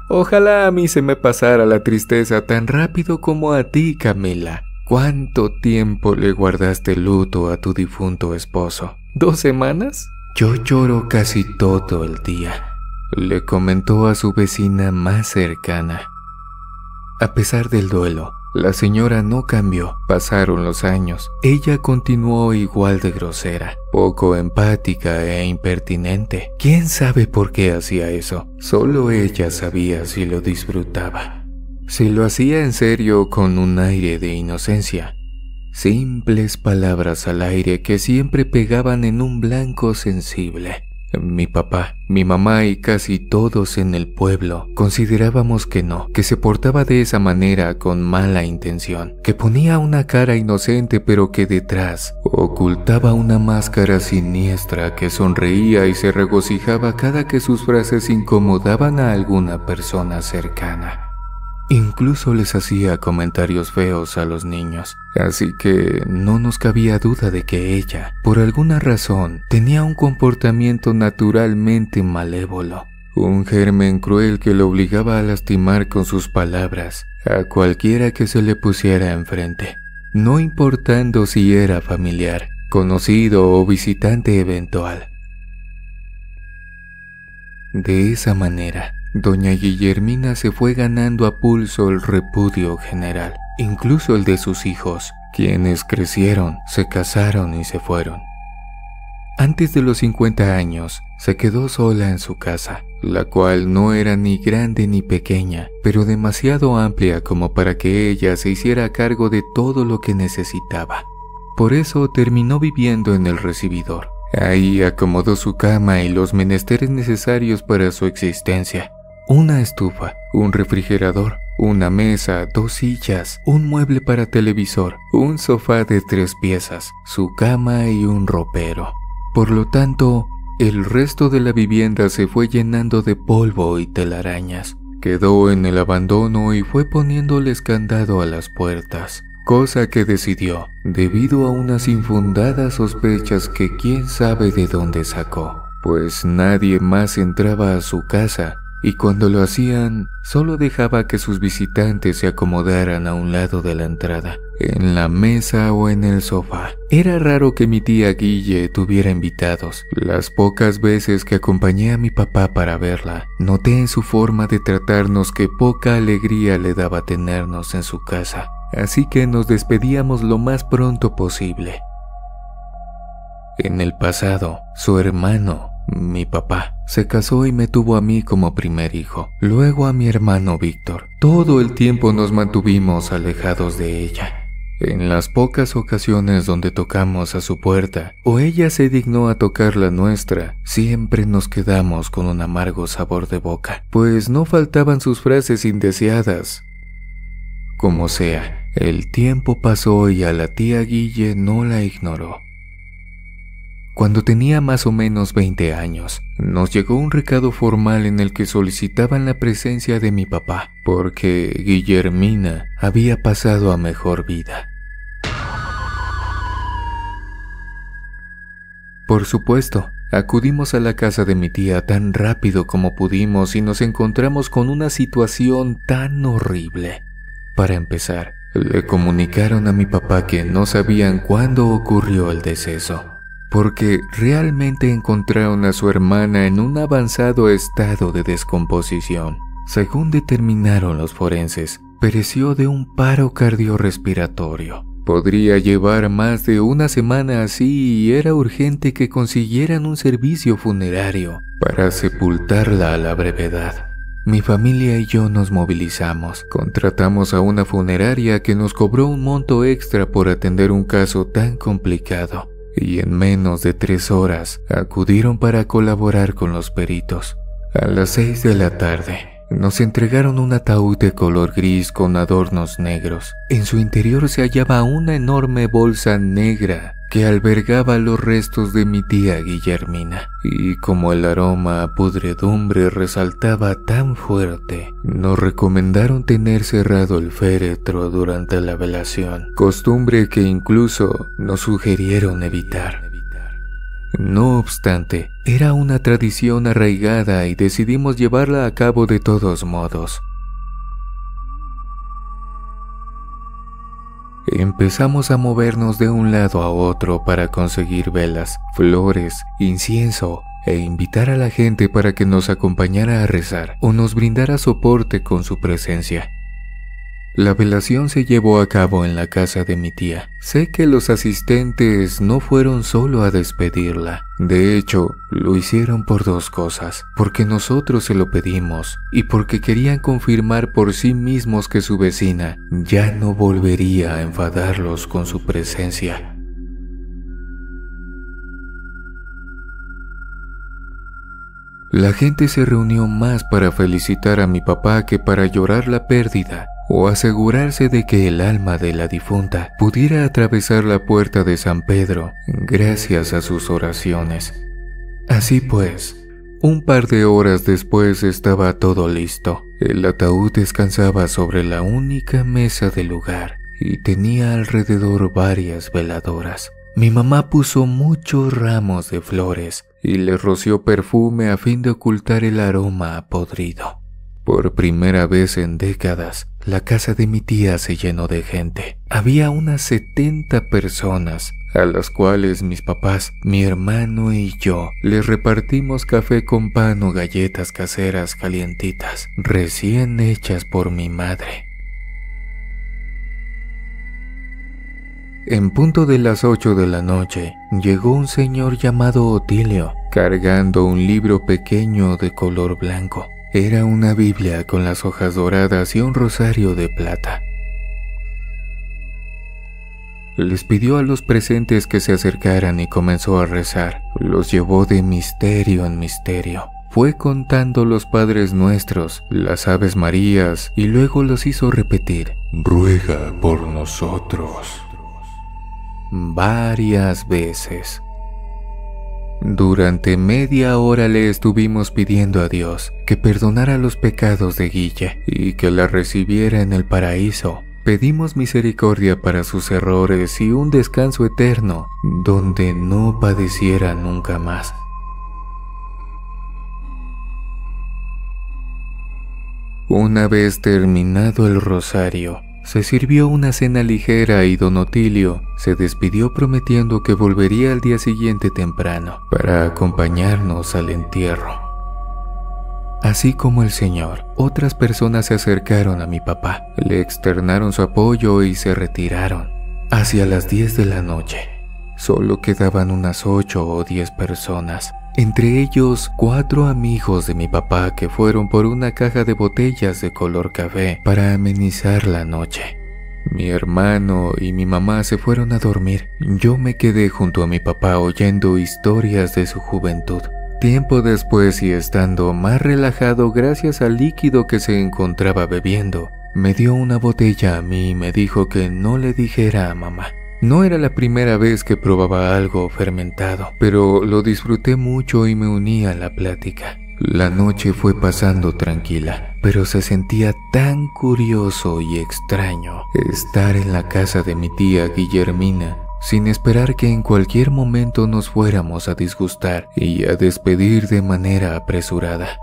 Ojalá a mí se me pasara la tristeza tan rápido como a ti, Camila. ¿Cuánto tiempo le guardaste luto a tu difunto esposo? ¿Dos semanas? Yo lloro casi todo el día, le comentó a su vecina más cercana. A pesar del duelo, la señora no cambió, pasaron los años. Ella continuó igual de grosera, poco empática e impertinente. ¿Quién sabe por qué hacía eso? Solo ella sabía si lo disfrutaba. Si lo hacía en serio con un aire de inocencia. Simples palabras al aire que siempre pegaban en un blanco sensible. Mi papá, mi mamá y casi todos en el pueblo considerábamos que no, que se portaba de esa manera con mala intención, que ponía una cara inocente pero que detrás ocultaba una máscara siniestra que sonreía y se regocijaba cada que sus frases incomodaban a alguna persona cercana. Incluso les hacía comentarios feos a los niños, así que no nos cabía duda de que ella, por alguna razón, tenía un comportamiento naturalmente malévolo, un germen cruel que lo obligaba a lastimar con sus palabras a cualquiera que se le pusiera enfrente, no importando si era familiar, conocido o visitante eventual. De esa manera, Doña Guillermina se fue ganando a pulso el repudio general, incluso el de sus hijos, quienes crecieron, se casaron y se fueron. Antes de los 50 años, se quedó sola en su casa, la cual no era ni grande ni pequeña, pero demasiado amplia como para que ella se hiciera cargo de todo lo que necesitaba. Por eso terminó viviendo en el recibidor. Ahí acomodó su cama y los menesteres necesarios para su existencia, una estufa, un refrigerador, una mesa, dos sillas, un mueble para televisor, un sofá de tres piezas, su cama y un ropero. Por lo tanto, el resto de la vivienda se fue llenando de polvo y telarañas. Quedó en el abandono y fue poniéndole escandado a las puertas, cosa que decidió debido a unas infundadas sospechas que quién sabe de dónde sacó, pues nadie más entraba a su casa y cuando lo hacían, solo dejaba que sus visitantes se acomodaran a un lado de la entrada, en la mesa o en el sofá. Era raro que mi tía Guille tuviera invitados. Las pocas veces que acompañé a mi papá para verla, noté en su forma de tratarnos que poca alegría le daba tenernos en su casa, así que nos despedíamos lo más pronto posible. En el pasado, su hermano, mi papá se casó y me tuvo a mí como primer hijo, luego a mi hermano Víctor. Todo el tiempo nos mantuvimos alejados de ella. En las pocas ocasiones donde tocamos a su puerta o ella se dignó a tocar la nuestra, siempre nos quedamos con un amargo sabor de boca, pues no faltaban sus frases indeseadas. Como sea, el tiempo pasó y a la tía Guille no la ignoró. Cuando tenía más o menos 20 años, nos llegó un recado formal en el que solicitaban la presencia de mi papá, porque Guillermina había pasado a mejor vida. Por supuesto, acudimos a la casa de mi tía tan rápido como pudimos y nos encontramos con una situación tan horrible. Para empezar, le comunicaron a mi papá que no sabían cuándo ocurrió el deceso porque realmente encontraron a su hermana en un avanzado estado de descomposición. Según determinaron los forenses, pereció de un paro cardiorrespiratorio. Podría llevar más de una semana así y era urgente que consiguieran un servicio funerario para sepultarla a la brevedad. Mi familia y yo nos movilizamos. Contratamos a una funeraria que nos cobró un monto extra por atender un caso tan complicado. Y en menos de tres horas acudieron para colaborar con los peritos. A las seis de la tarde, nos entregaron un ataúd de color gris con adornos negros. En su interior se hallaba una enorme bolsa negra que albergaba los restos de mi tía Guillermina. Y como el aroma a pudredumbre resaltaba tan fuerte, nos recomendaron tener cerrado el féretro durante la velación, costumbre que incluso nos sugirieron evitar. No obstante, era una tradición arraigada y decidimos llevarla a cabo de todos modos. Empezamos a movernos de un lado a otro para conseguir velas, flores, incienso e invitar a la gente para que nos acompañara a rezar o nos brindara soporte con su presencia. La velación se llevó a cabo en la casa de mi tía. Sé que los asistentes no fueron solo a despedirla. De hecho, lo hicieron por dos cosas. Porque nosotros se lo pedimos y porque querían confirmar por sí mismos que su vecina ya no volvería a enfadarlos con su presencia. La gente se reunió más para felicitar a mi papá que para llorar la pérdida o asegurarse de que el alma de la difunta pudiera atravesar la puerta de San Pedro gracias a sus oraciones. Así pues, un par de horas después estaba todo listo. El ataúd descansaba sobre la única mesa del lugar y tenía alrededor varias veladoras. Mi mamá puso muchos ramos de flores y le roció perfume a fin de ocultar el aroma podrido. Por primera vez en décadas, la casa de mi tía se llenó de gente. Había unas 70 personas, a las cuales mis papás, mi hermano y yo les repartimos café con pan o galletas caseras calientitas, recién hechas por mi madre. En punto de las 8 de la noche, llegó un señor llamado Otilio, cargando un libro pequeño de color blanco. Era una Biblia con las hojas doradas y un rosario de plata. Les pidió a los presentes que se acercaran y comenzó a rezar. Los llevó de misterio en misterio. Fue contando los Padres Nuestros, las Aves Marías y luego los hizo repetir. Ruega por nosotros. Varias veces. Durante media hora le estuvimos pidiendo a Dios que perdonara los pecados de Guille y que la recibiera en el paraíso. Pedimos misericordia para sus errores y un descanso eterno donde no padeciera nunca más. Una vez terminado el rosario, se sirvió una cena ligera y don Otilio se despidió prometiendo que volvería al día siguiente temprano para acompañarnos al entierro. Así como el señor, otras personas se acercaron a mi papá, le externaron su apoyo y se retiraron. Hacia las 10 de la noche, solo quedaban unas 8 o 10 personas entre ellos cuatro amigos de mi papá que fueron por una caja de botellas de color café para amenizar la noche. Mi hermano y mi mamá se fueron a dormir. Yo me quedé junto a mi papá oyendo historias de su juventud. Tiempo después y estando más relajado gracias al líquido que se encontraba bebiendo, me dio una botella a mí y me dijo que no le dijera a mamá. No era la primera vez que probaba algo fermentado, pero lo disfruté mucho y me uní a la plática. La noche fue pasando tranquila, pero se sentía tan curioso y extraño estar en la casa de mi tía Guillermina sin esperar que en cualquier momento nos fuéramos a disgustar y a despedir de manera apresurada.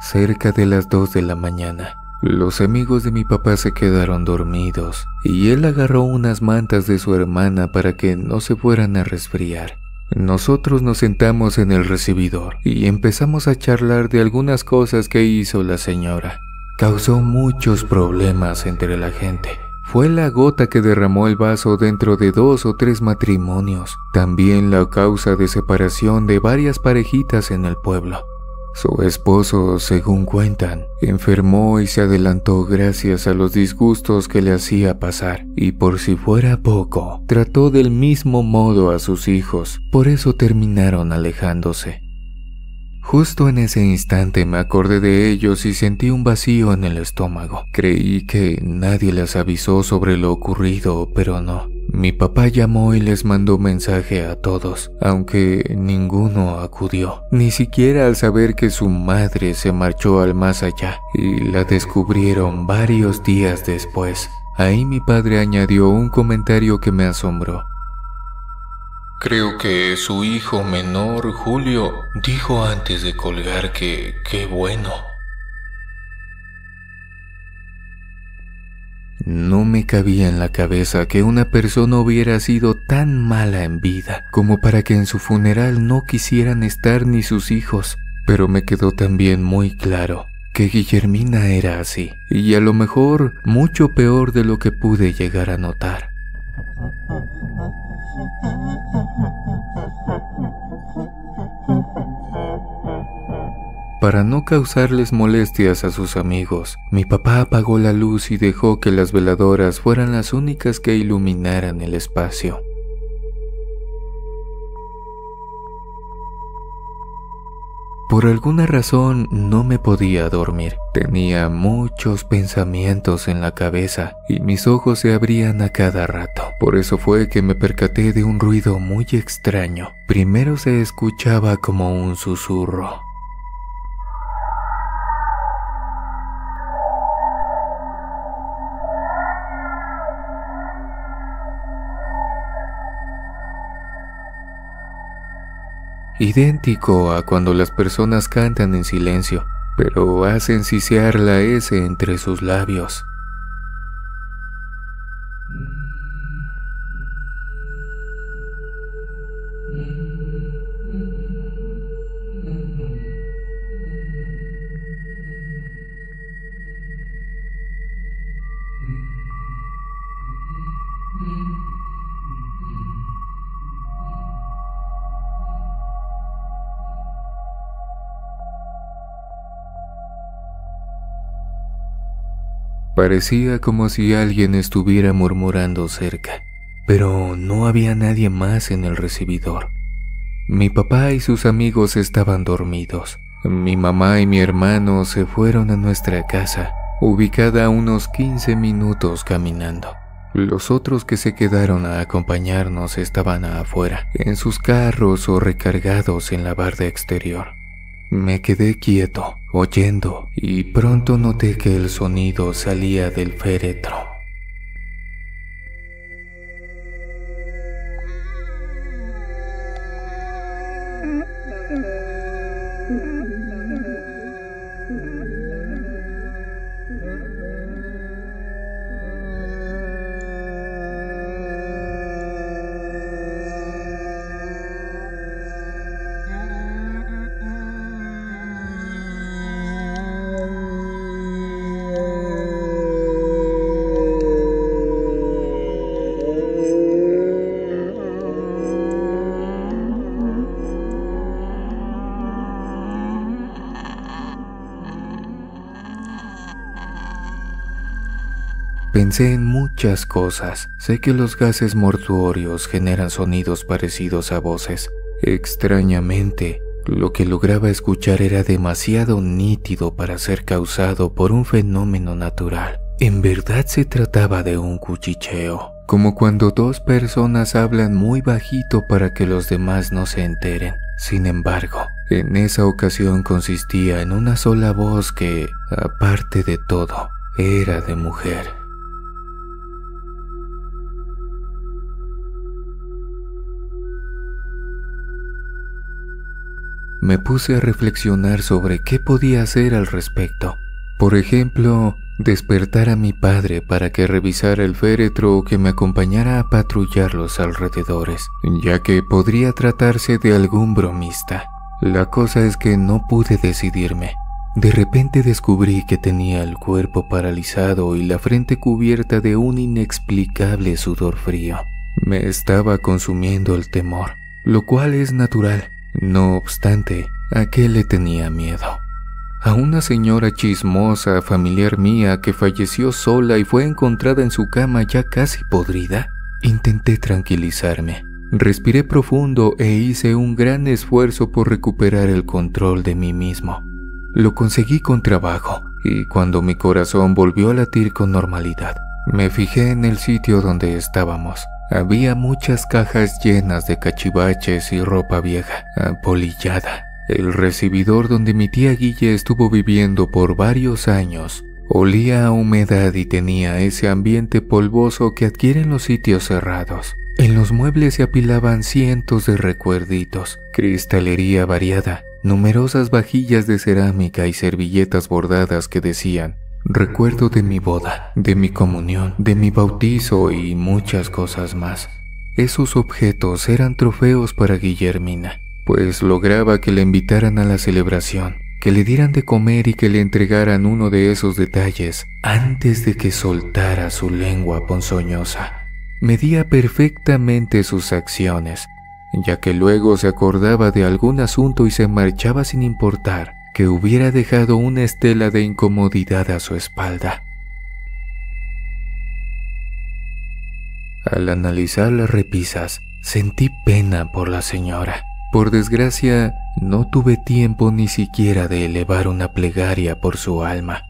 Cerca de las dos de la mañana, los amigos de mi papá se quedaron dormidos y él agarró unas mantas de su hermana para que no se fueran a resfriar. Nosotros nos sentamos en el recibidor y empezamos a charlar de algunas cosas que hizo la señora. causó muchos problemas entre la gente. Fue la gota que derramó el vaso dentro de dos o tres matrimonios, también la causa de separación de varias parejitas en el pueblo. Su esposo, según cuentan, enfermó y se adelantó gracias a los disgustos que le hacía pasar, y por si fuera poco, trató del mismo modo a sus hijos, por eso terminaron alejándose. Justo en ese instante me acordé de ellos y sentí un vacío en el estómago. Creí que nadie les avisó sobre lo ocurrido, pero no. Mi papá llamó y les mandó mensaje a todos, aunque ninguno acudió, ni siquiera al saber que su madre se marchó al más allá y la descubrieron varios días después. Ahí mi padre añadió un comentario que me asombró. Creo que su hijo menor, Julio, dijo antes de colgar que qué bueno. No me cabía en la cabeza que una persona hubiera sido tan mala en vida como para que en su funeral no quisieran estar ni sus hijos, pero me quedó también muy claro que Guillermina era así, y a lo mejor mucho peor de lo que pude llegar a notar. Para no causarles molestias a sus amigos, mi papá apagó la luz y dejó que las veladoras fueran las únicas que iluminaran el espacio. Por alguna razón no me podía dormir. Tenía muchos pensamientos en la cabeza y mis ojos se abrían a cada rato. Por eso fue que me percaté de un ruido muy extraño. Primero se escuchaba como un susurro. Idéntico a cuando las personas cantan en silencio, pero hacen sisear la S entre sus labios. Parecía como si alguien estuviera murmurando cerca, pero no había nadie más en el recibidor. Mi papá y sus amigos estaban dormidos. Mi mamá y mi hermano se fueron a nuestra casa, ubicada a unos 15 minutos caminando. Los otros que se quedaron a acompañarnos estaban afuera, en sus carros o recargados en la barda exterior. Me quedé quieto, oyendo, y pronto noté que el sonido salía del féretro. Pensé en muchas cosas. Sé que los gases mortuorios generan sonidos parecidos a voces. Extrañamente, lo que lograba escuchar era demasiado nítido para ser causado por un fenómeno natural. En verdad se trataba de un cuchicheo, como cuando dos personas hablan muy bajito para que los demás no se enteren. Sin embargo, en esa ocasión consistía en una sola voz que, aparte de todo, era de mujer. Me puse a reflexionar sobre qué podía hacer al respecto. Por ejemplo, despertar a mi padre para que revisara el féretro o que me acompañara a patrullar los alrededores, ya que podría tratarse de algún bromista. La cosa es que no pude decidirme. De repente descubrí que tenía el cuerpo paralizado y la frente cubierta de un inexplicable sudor frío. Me estaba consumiendo el temor, lo cual es natural. No obstante, ¿a qué le tenía miedo? A una señora chismosa, familiar mía, que falleció sola y fue encontrada en su cama ya casi podrida. Intenté tranquilizarme. Respiré profundo e hice un gran esfuerzo por recuperar el control de mí mismo. Lo conseguí con trabajo y cuando mi corazón volvió a latir con normalidad, me fijé en el sitio donde estábamos. Había muchas cajas llenas de cachivaches y ropa vieja, apolillada. El recibidor donde mi tía Guille estuvo viviendo por varios años olía a humedad y tenía ese ambiente polvoso que adquieren los sitios cerrados. En los muebles se apilaban cientos de recuerditos, cristalería variada, numerosas vajillas de cerámica y servilletas bordadas que decían Recuerdo de mi boda, de mi comunión, de mi bautizo y muchas cosas más. Esos objetos eran trofeos para Guillermina, pues lograba que le invitaran a la celebración, que le dieran de comer y que le entregaran uno de esos detalles antes de que soltara su lengua ponzoñosa. Medía perfectamente sus acciones, ya que luego se acordaba de algún asunto y se marchaba sin importar que hubiera dejado una estela de incomodidad a su espalda. Al analizar las repisas, sentí pena por la señora. Por desgracia, no tuve tiempo ni siquiera de elevar una plegaria por su alma.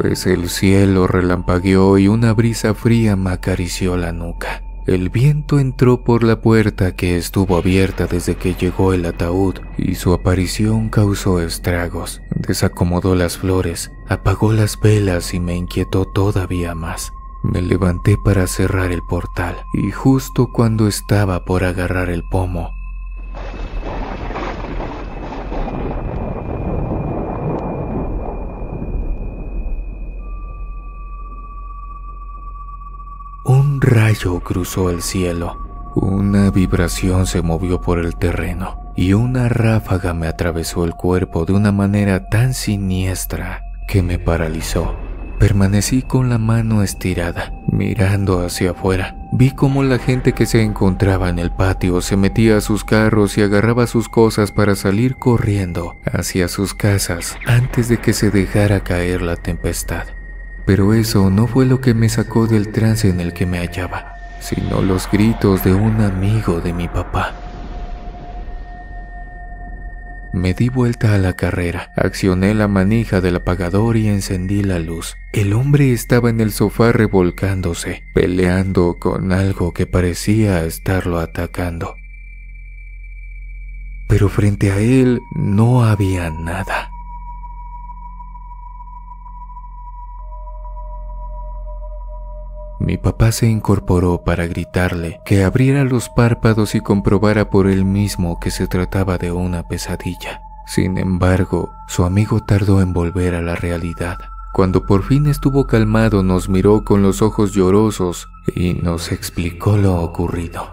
Pues el cielo relampagueó y una brisa fría me acarició la nuca. El viento entró por la puerta que estuvo abierta desde que llegó el ataúd y su aparición causó estragos, desacomodó las flores, apagó las velas y me inquietó todavía más. Me levanté para cerrar el portal y justo cuando estaba por agarrar el pomo, Un rayo cruzó el cielo, una vibración se movió por el terreno y una ráfaga me atravesó el cuerpo de una manera tan siniestra que me paralizó. Permanecí con la mano estirada, mirando hacia afuera. Vi cómo la gente que se encontraba en el patio se metía a sus carros y agarraba sus cosas para salir corriendo hacia sus casas antes de que se dejara caer la tempestad. Pero eso no fue lo que me sacó del trance en el que me hallaba, sino los gritos de un amigo de mi papá. Me di vuelta a la carrera, accioné la manija del apagador y encendí la luz. El hombre estaba en el sofá revolcándose, peleando con algo que parecía estarlo atacando. Pero frente a él no había nada. Mi papá se incorporó para gritarle que abriera los párpados y comprobara por él mismo que se trataba de una pesadilla. Sin embargo, su amigo tardó en volver a la realidad. Cuando por fin estuvo calmado nos miró con los ojos llorosos y nos explicó lo ocurrido.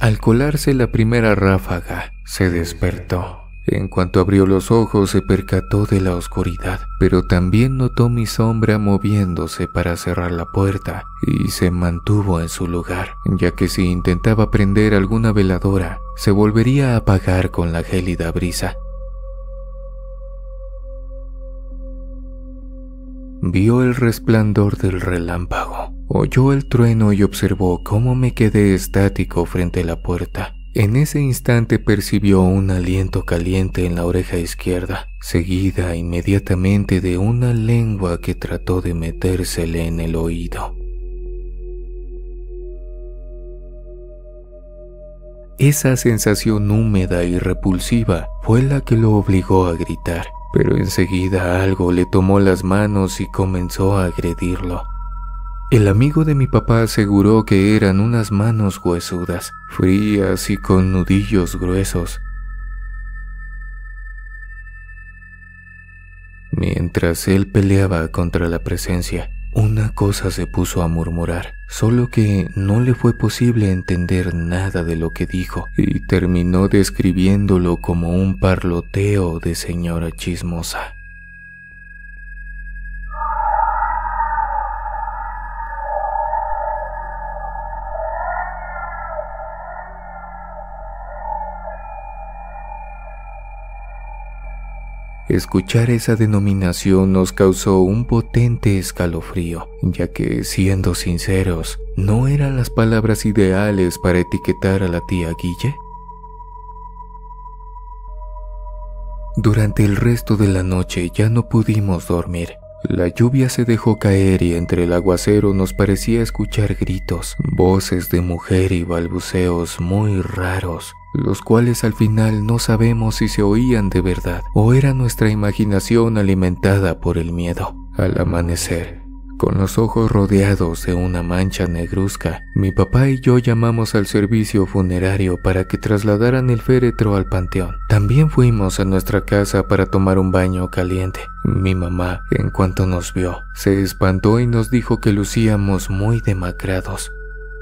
Al colarse la primera ráfaga, se despertó. En cuanto abrió los ojos se percató de la oscuridad, pero también notó mi sombra moviéndose para cerrar la puerta y se mantuvo en su lugar, ya que si intentaba prender alguna veladora, se volvería a apagar con la gélida brisa. Vio el resplandor del relámpago, oyó el trueno y observó cómo me quedé estático frente a la puerta. En ese instante percibió un aliento caliente en la oreja izquierda, seguida inmediatamente de una lengua que trató de metérsele en el oído. Esa sensación húmeda y repulsiva fue la que lo obligó a gritar, pero enseguida algo le tomó las manos y comenzó a agredirlo. El amigo de mi papá aseguró que eran unas manos huesudas, frías y con nudillos gruesos. Mientras él peleaba contra la presencia, una cosa se puso a murmurar, solo que no le fue posible entender nada de lo que dijo y terminó describiéndolo como un parloteo de señora chismosa. Escuchar esa denominación nos causó un potente escalofrío, ya que, siendo sinceros, ¿no eran las palabras ideales para etiquetar a la tía Guille? Durante el resto de la noche ya no pudimos dormir. La lluvia se dejó caer y entre el aguacero nos parecía escuchar gritos, voces de mujer y balbuceos muy raros, los cuales al final no sabemos si se oían de verdad o era nuestra imaginación alimentada por el miedo. Al amanecer, con los ojos rodeados de una mancha negruzca, mi papá y yo llamamos al servicio funerario para que trasladaran el féretro al panteón. También fuimos a nuestra casa para tomar un baño caliente. Mi mamá, en cuanto nos vio, se espantó y nos dijo que lucíamos muy demacrados.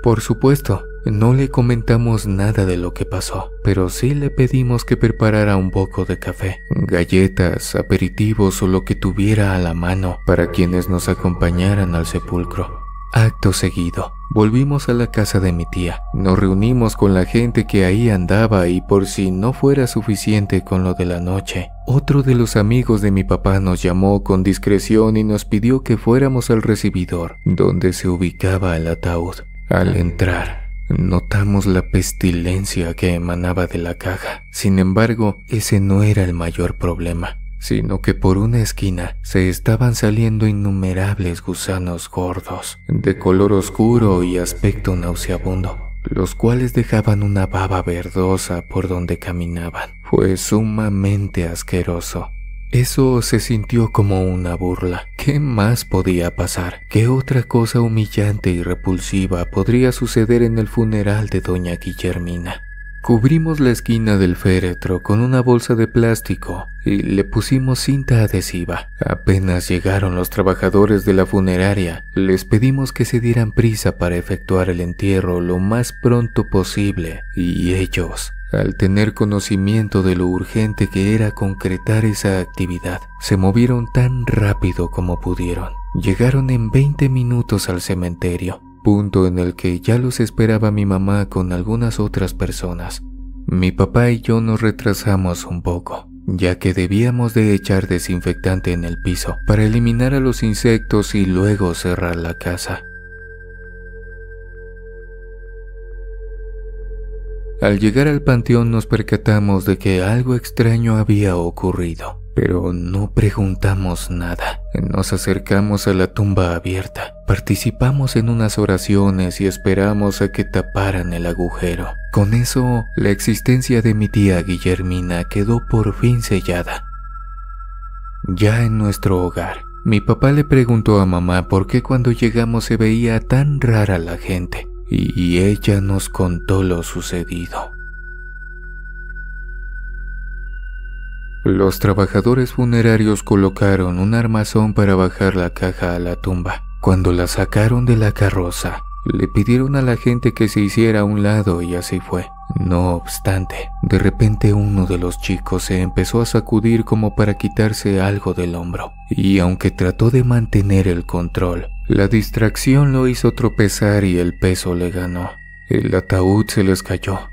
Por supuesto, no le comentamos nada de lo que pasó, pero sí le pedimos que preparara un poco de café, galletas, aperitivos o lo que tuviera a la mano para quienes nos acompañaran al sepulcro. Acto seguido, volvimos a la casa de mi tía. Nos reunimos con la gente que ahí andaba y por si no fuera suficiente con lo de la noche, otro de los amigos de mi papá nos llamó con discreción y nos pidió que fuéramos al recibidor, donde se ubicaba el ataúd. Al entrar, Notamos la pestilencia que emanaba de la caja. Sin embargo, ese no era el mayor problema, sino que por una esquina se estaban saliendo innumerables gusanos gordos, de color oscuro y aspecto nauseabundo, los cuales dejaban una baba verdosa por donde caminaban. Fue sumamente asqueroso. Eso se sintió como una burla. ¿Qué más podía pasar? ¿Qué otra cosa humillante y repulsiva podría suceder en el funeral de doña Guillermina? Cubrimos la esquina del féretro con una bolsa de plástico y le pusimos cinta adhesiva. Apenas llegaron los trabajadores de la funeraria, les pedimos que se dieran prisa para efectuar el entierro lo más pronto posible y ellos al tener conocimiento de lo urgente que era concretar esa actividad, se movieron tan rápido como pudieron. Llegaron en 20 minutos al cementerio, punto en el que ya los esperaba mi mamá con algunas otras personas. Mi papá y yo nos retrasamos un poco, ya que debíamos de echar desinfectante en el piso para eliminar a los insectos y luego cerrar la casa. Al llegar al panteón nos percatamos de que algo extraño había ocurrido, pero no preguntamos nada. Nos acercamos a la tumba abierta, participamos en unas oraciones y esperamos a que taparan el agujero. Con eso, la existencia de mi tía Guillermina quedó por fin sellada. Ya en nuestro hogar, mi papá le preguntó a mamá por qué cuando llegamos se veía tan rara la gente y ella nos contó lo sucedido. Los trabajadores funerarios colocaron un armazón para bajar la caja a la tumba. Cuando la sacaron de la carroza, le pidieron a la gente que se hiciera a un lado y así fue. No obstante, de repente uno de los chicos se empezó a sacudir como para quitarse algo del hombro, y aunque trató de mantener el control, la distracción lo hizo tropezar y el peso le ganó. El ataúd se les cayó.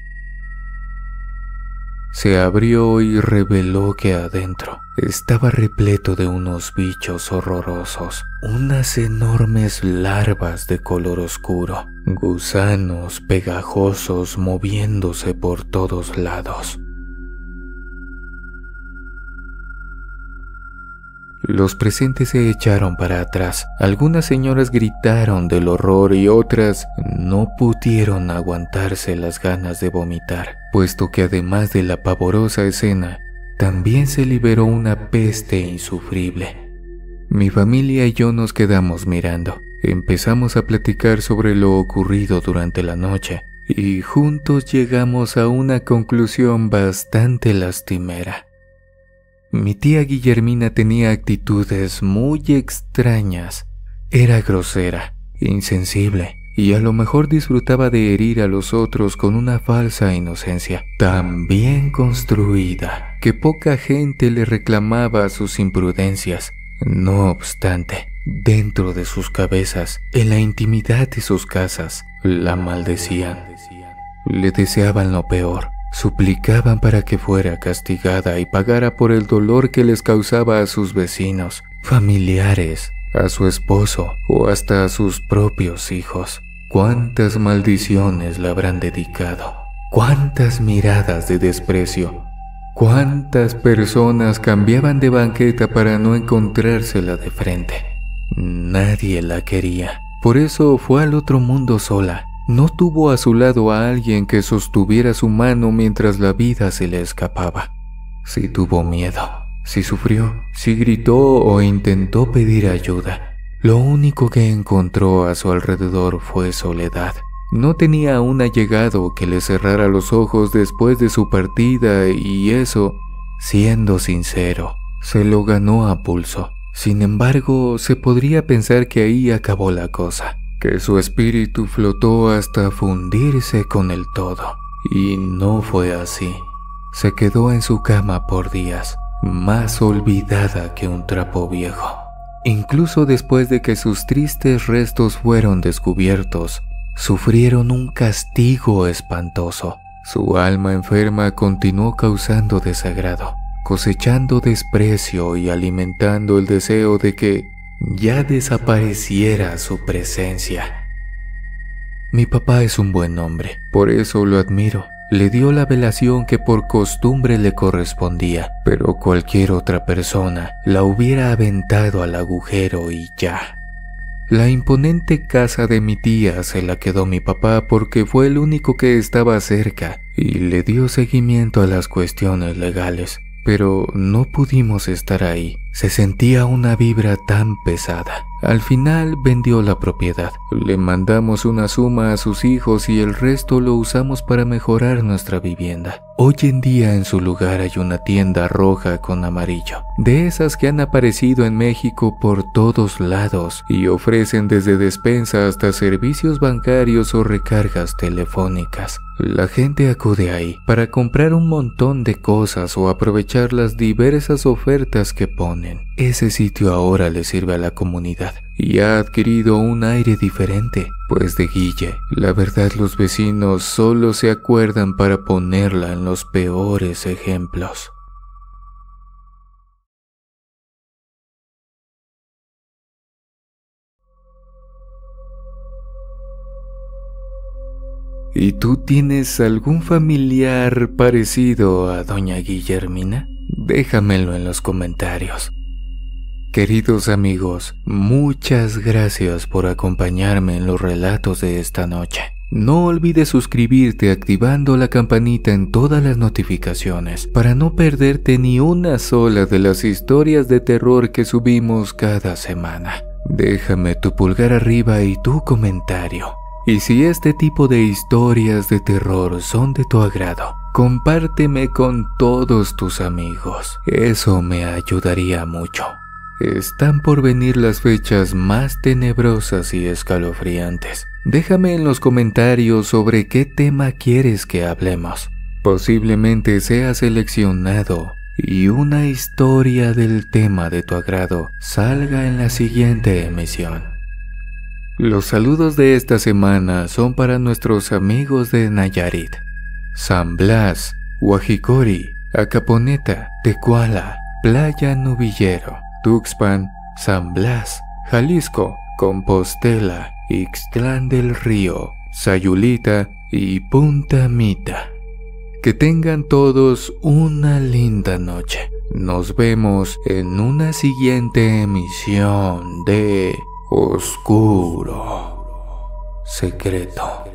Se abrió y reveló que adentro estaba repleto de unos bichos horrorosos, unas enormes larvas de color oscuro, gusanos pegajosos moviéndose por todos lados. Los presentes se echaron para atrás. Algunas señoras gritaron del horror y otras no pudieron aguantarse las ganas de vomitar, puesto que además de la pavorosa escena, también se liberó una peste insufrible. Mi familia y yo nos quedamos mirando. Empezamos a platicar sobre lo ocurrido durante la noche y juntos llegamos a una conclusión bastante lastimera. Mi tía Guillermina tenía actitudes muy extrañas. Era grosera, insensible y a lo mejor disfrutaba de herir a los otros con una falsa inocencia tan bien construida que poca gente le reclamaba sus imprudencias. No obstante, dentro de sus cabezas, en la intimidad de sus casas, la maldecían. Le deseaban lo peor, suplicaban para que fuera castigada y pagara por el dolor que les causaba a sus vecinos, familiares, a su esposo o hasta a sus propios hijos. ¿Cuántas maldiciones le habrán dedicado? ¿Cuántas miradas de desprecio? ¿Cuántas personas cambiaban de banqueta para no encontrársela de frente? Nadie la quería. Por eso fue al otro mundo sola. No tuvo a su lado a alguien que sostuviera su mano mientras la vida se le escapaba. Si tuvo miedo, si sufrió, si gritó o intentó pedir ayuda, lo único que encontró a su alrededor fue soledad. No tenía un allegado que le cerrara los ojos después de su partida y eso, siendo sincero, se lo ganó a pulso. Sin embargo, se podría pensar que ahí acabó la cosa, que su espíritu flotó hasta fundirse con el todo. Y no fue así. Se quedó en su cama por días, más olvidada que un trapo viejo. Incluso después de que sus tristes restos fueron descubiertos, sufrieron un castigo espantoso. Su alma enferma continuó causando desagrado, cosechando desprecio y alimentando el deseo de que ya desapareciera su presencia. Mi papá es un buen hombre, por eso lo admiro le dio la velación que por costumbre le correspondía, pero cualquier otra persona la hubiera aventado al agujero y ya. La imponente casa de mi tía se la quedó mi papá porque fue el único que estaba cerca y le dio seguimiento a las cuestiones legales, pero no pudimos estar ahí. Se sentía una vibra tan pesada. Al final vendió la propiedad. Le mandamos una suma a sus hijos y el resto lo usamos para mejorar nuestra vivienda. Hoy en día en su lugar hay una tienda roja con amarillo, de esas que han aparecido en México por todos lados y ofrecen desde despensa hasta servicios bancarios o recargas telefónicas. La gente acude ahí para comprar un montón de cosas o aprovechar las diversas ofertas que ponen. Ese sitio ahora le sirve a la comunidad y ha adquirido un aire diferente, pues de Guille, la verdad los vecinos solo se acuerdan para ponerla en los peores ejemplos. ¿Y tú tienes algún familiar parecido a doña Guillermina? Déjamelo en los comentarios. Queridos amigos, muchas gracias por acompañarme en los relatos de esta noche. No olvides suscribirte activando la campanita en todas las notificaciones para no perderte ni una sola de las historias de terror que subimos cada semana. Déjame tu pulgar arriba y tu comentario. Y si este tipo de historias de terror son de tu agrado, compárteme con todos tus amigos. Eso me ayudaría mucho. Están por venir las fechas más tenebrosas y escalofriantes. Déjame en los comentarios sobre qué tema quieres que hablemos. Posiblemente sea seleccionado y una historia del tema de tu agrado salga en la siguiente emisión. Los saludos de esta semana son para nuestros amigos de Nayarit, San Blas, Huajicori, Acaponeta, Tecuala, Playa Nubillero, Tuxpan, San Blas, Jalisco, Compostela, Ixtlán del Río, Sayulita y Punta Mita. Que tengan todos una linda noche. Nos vemos en una siguiente emisión de Oscuro Secreto.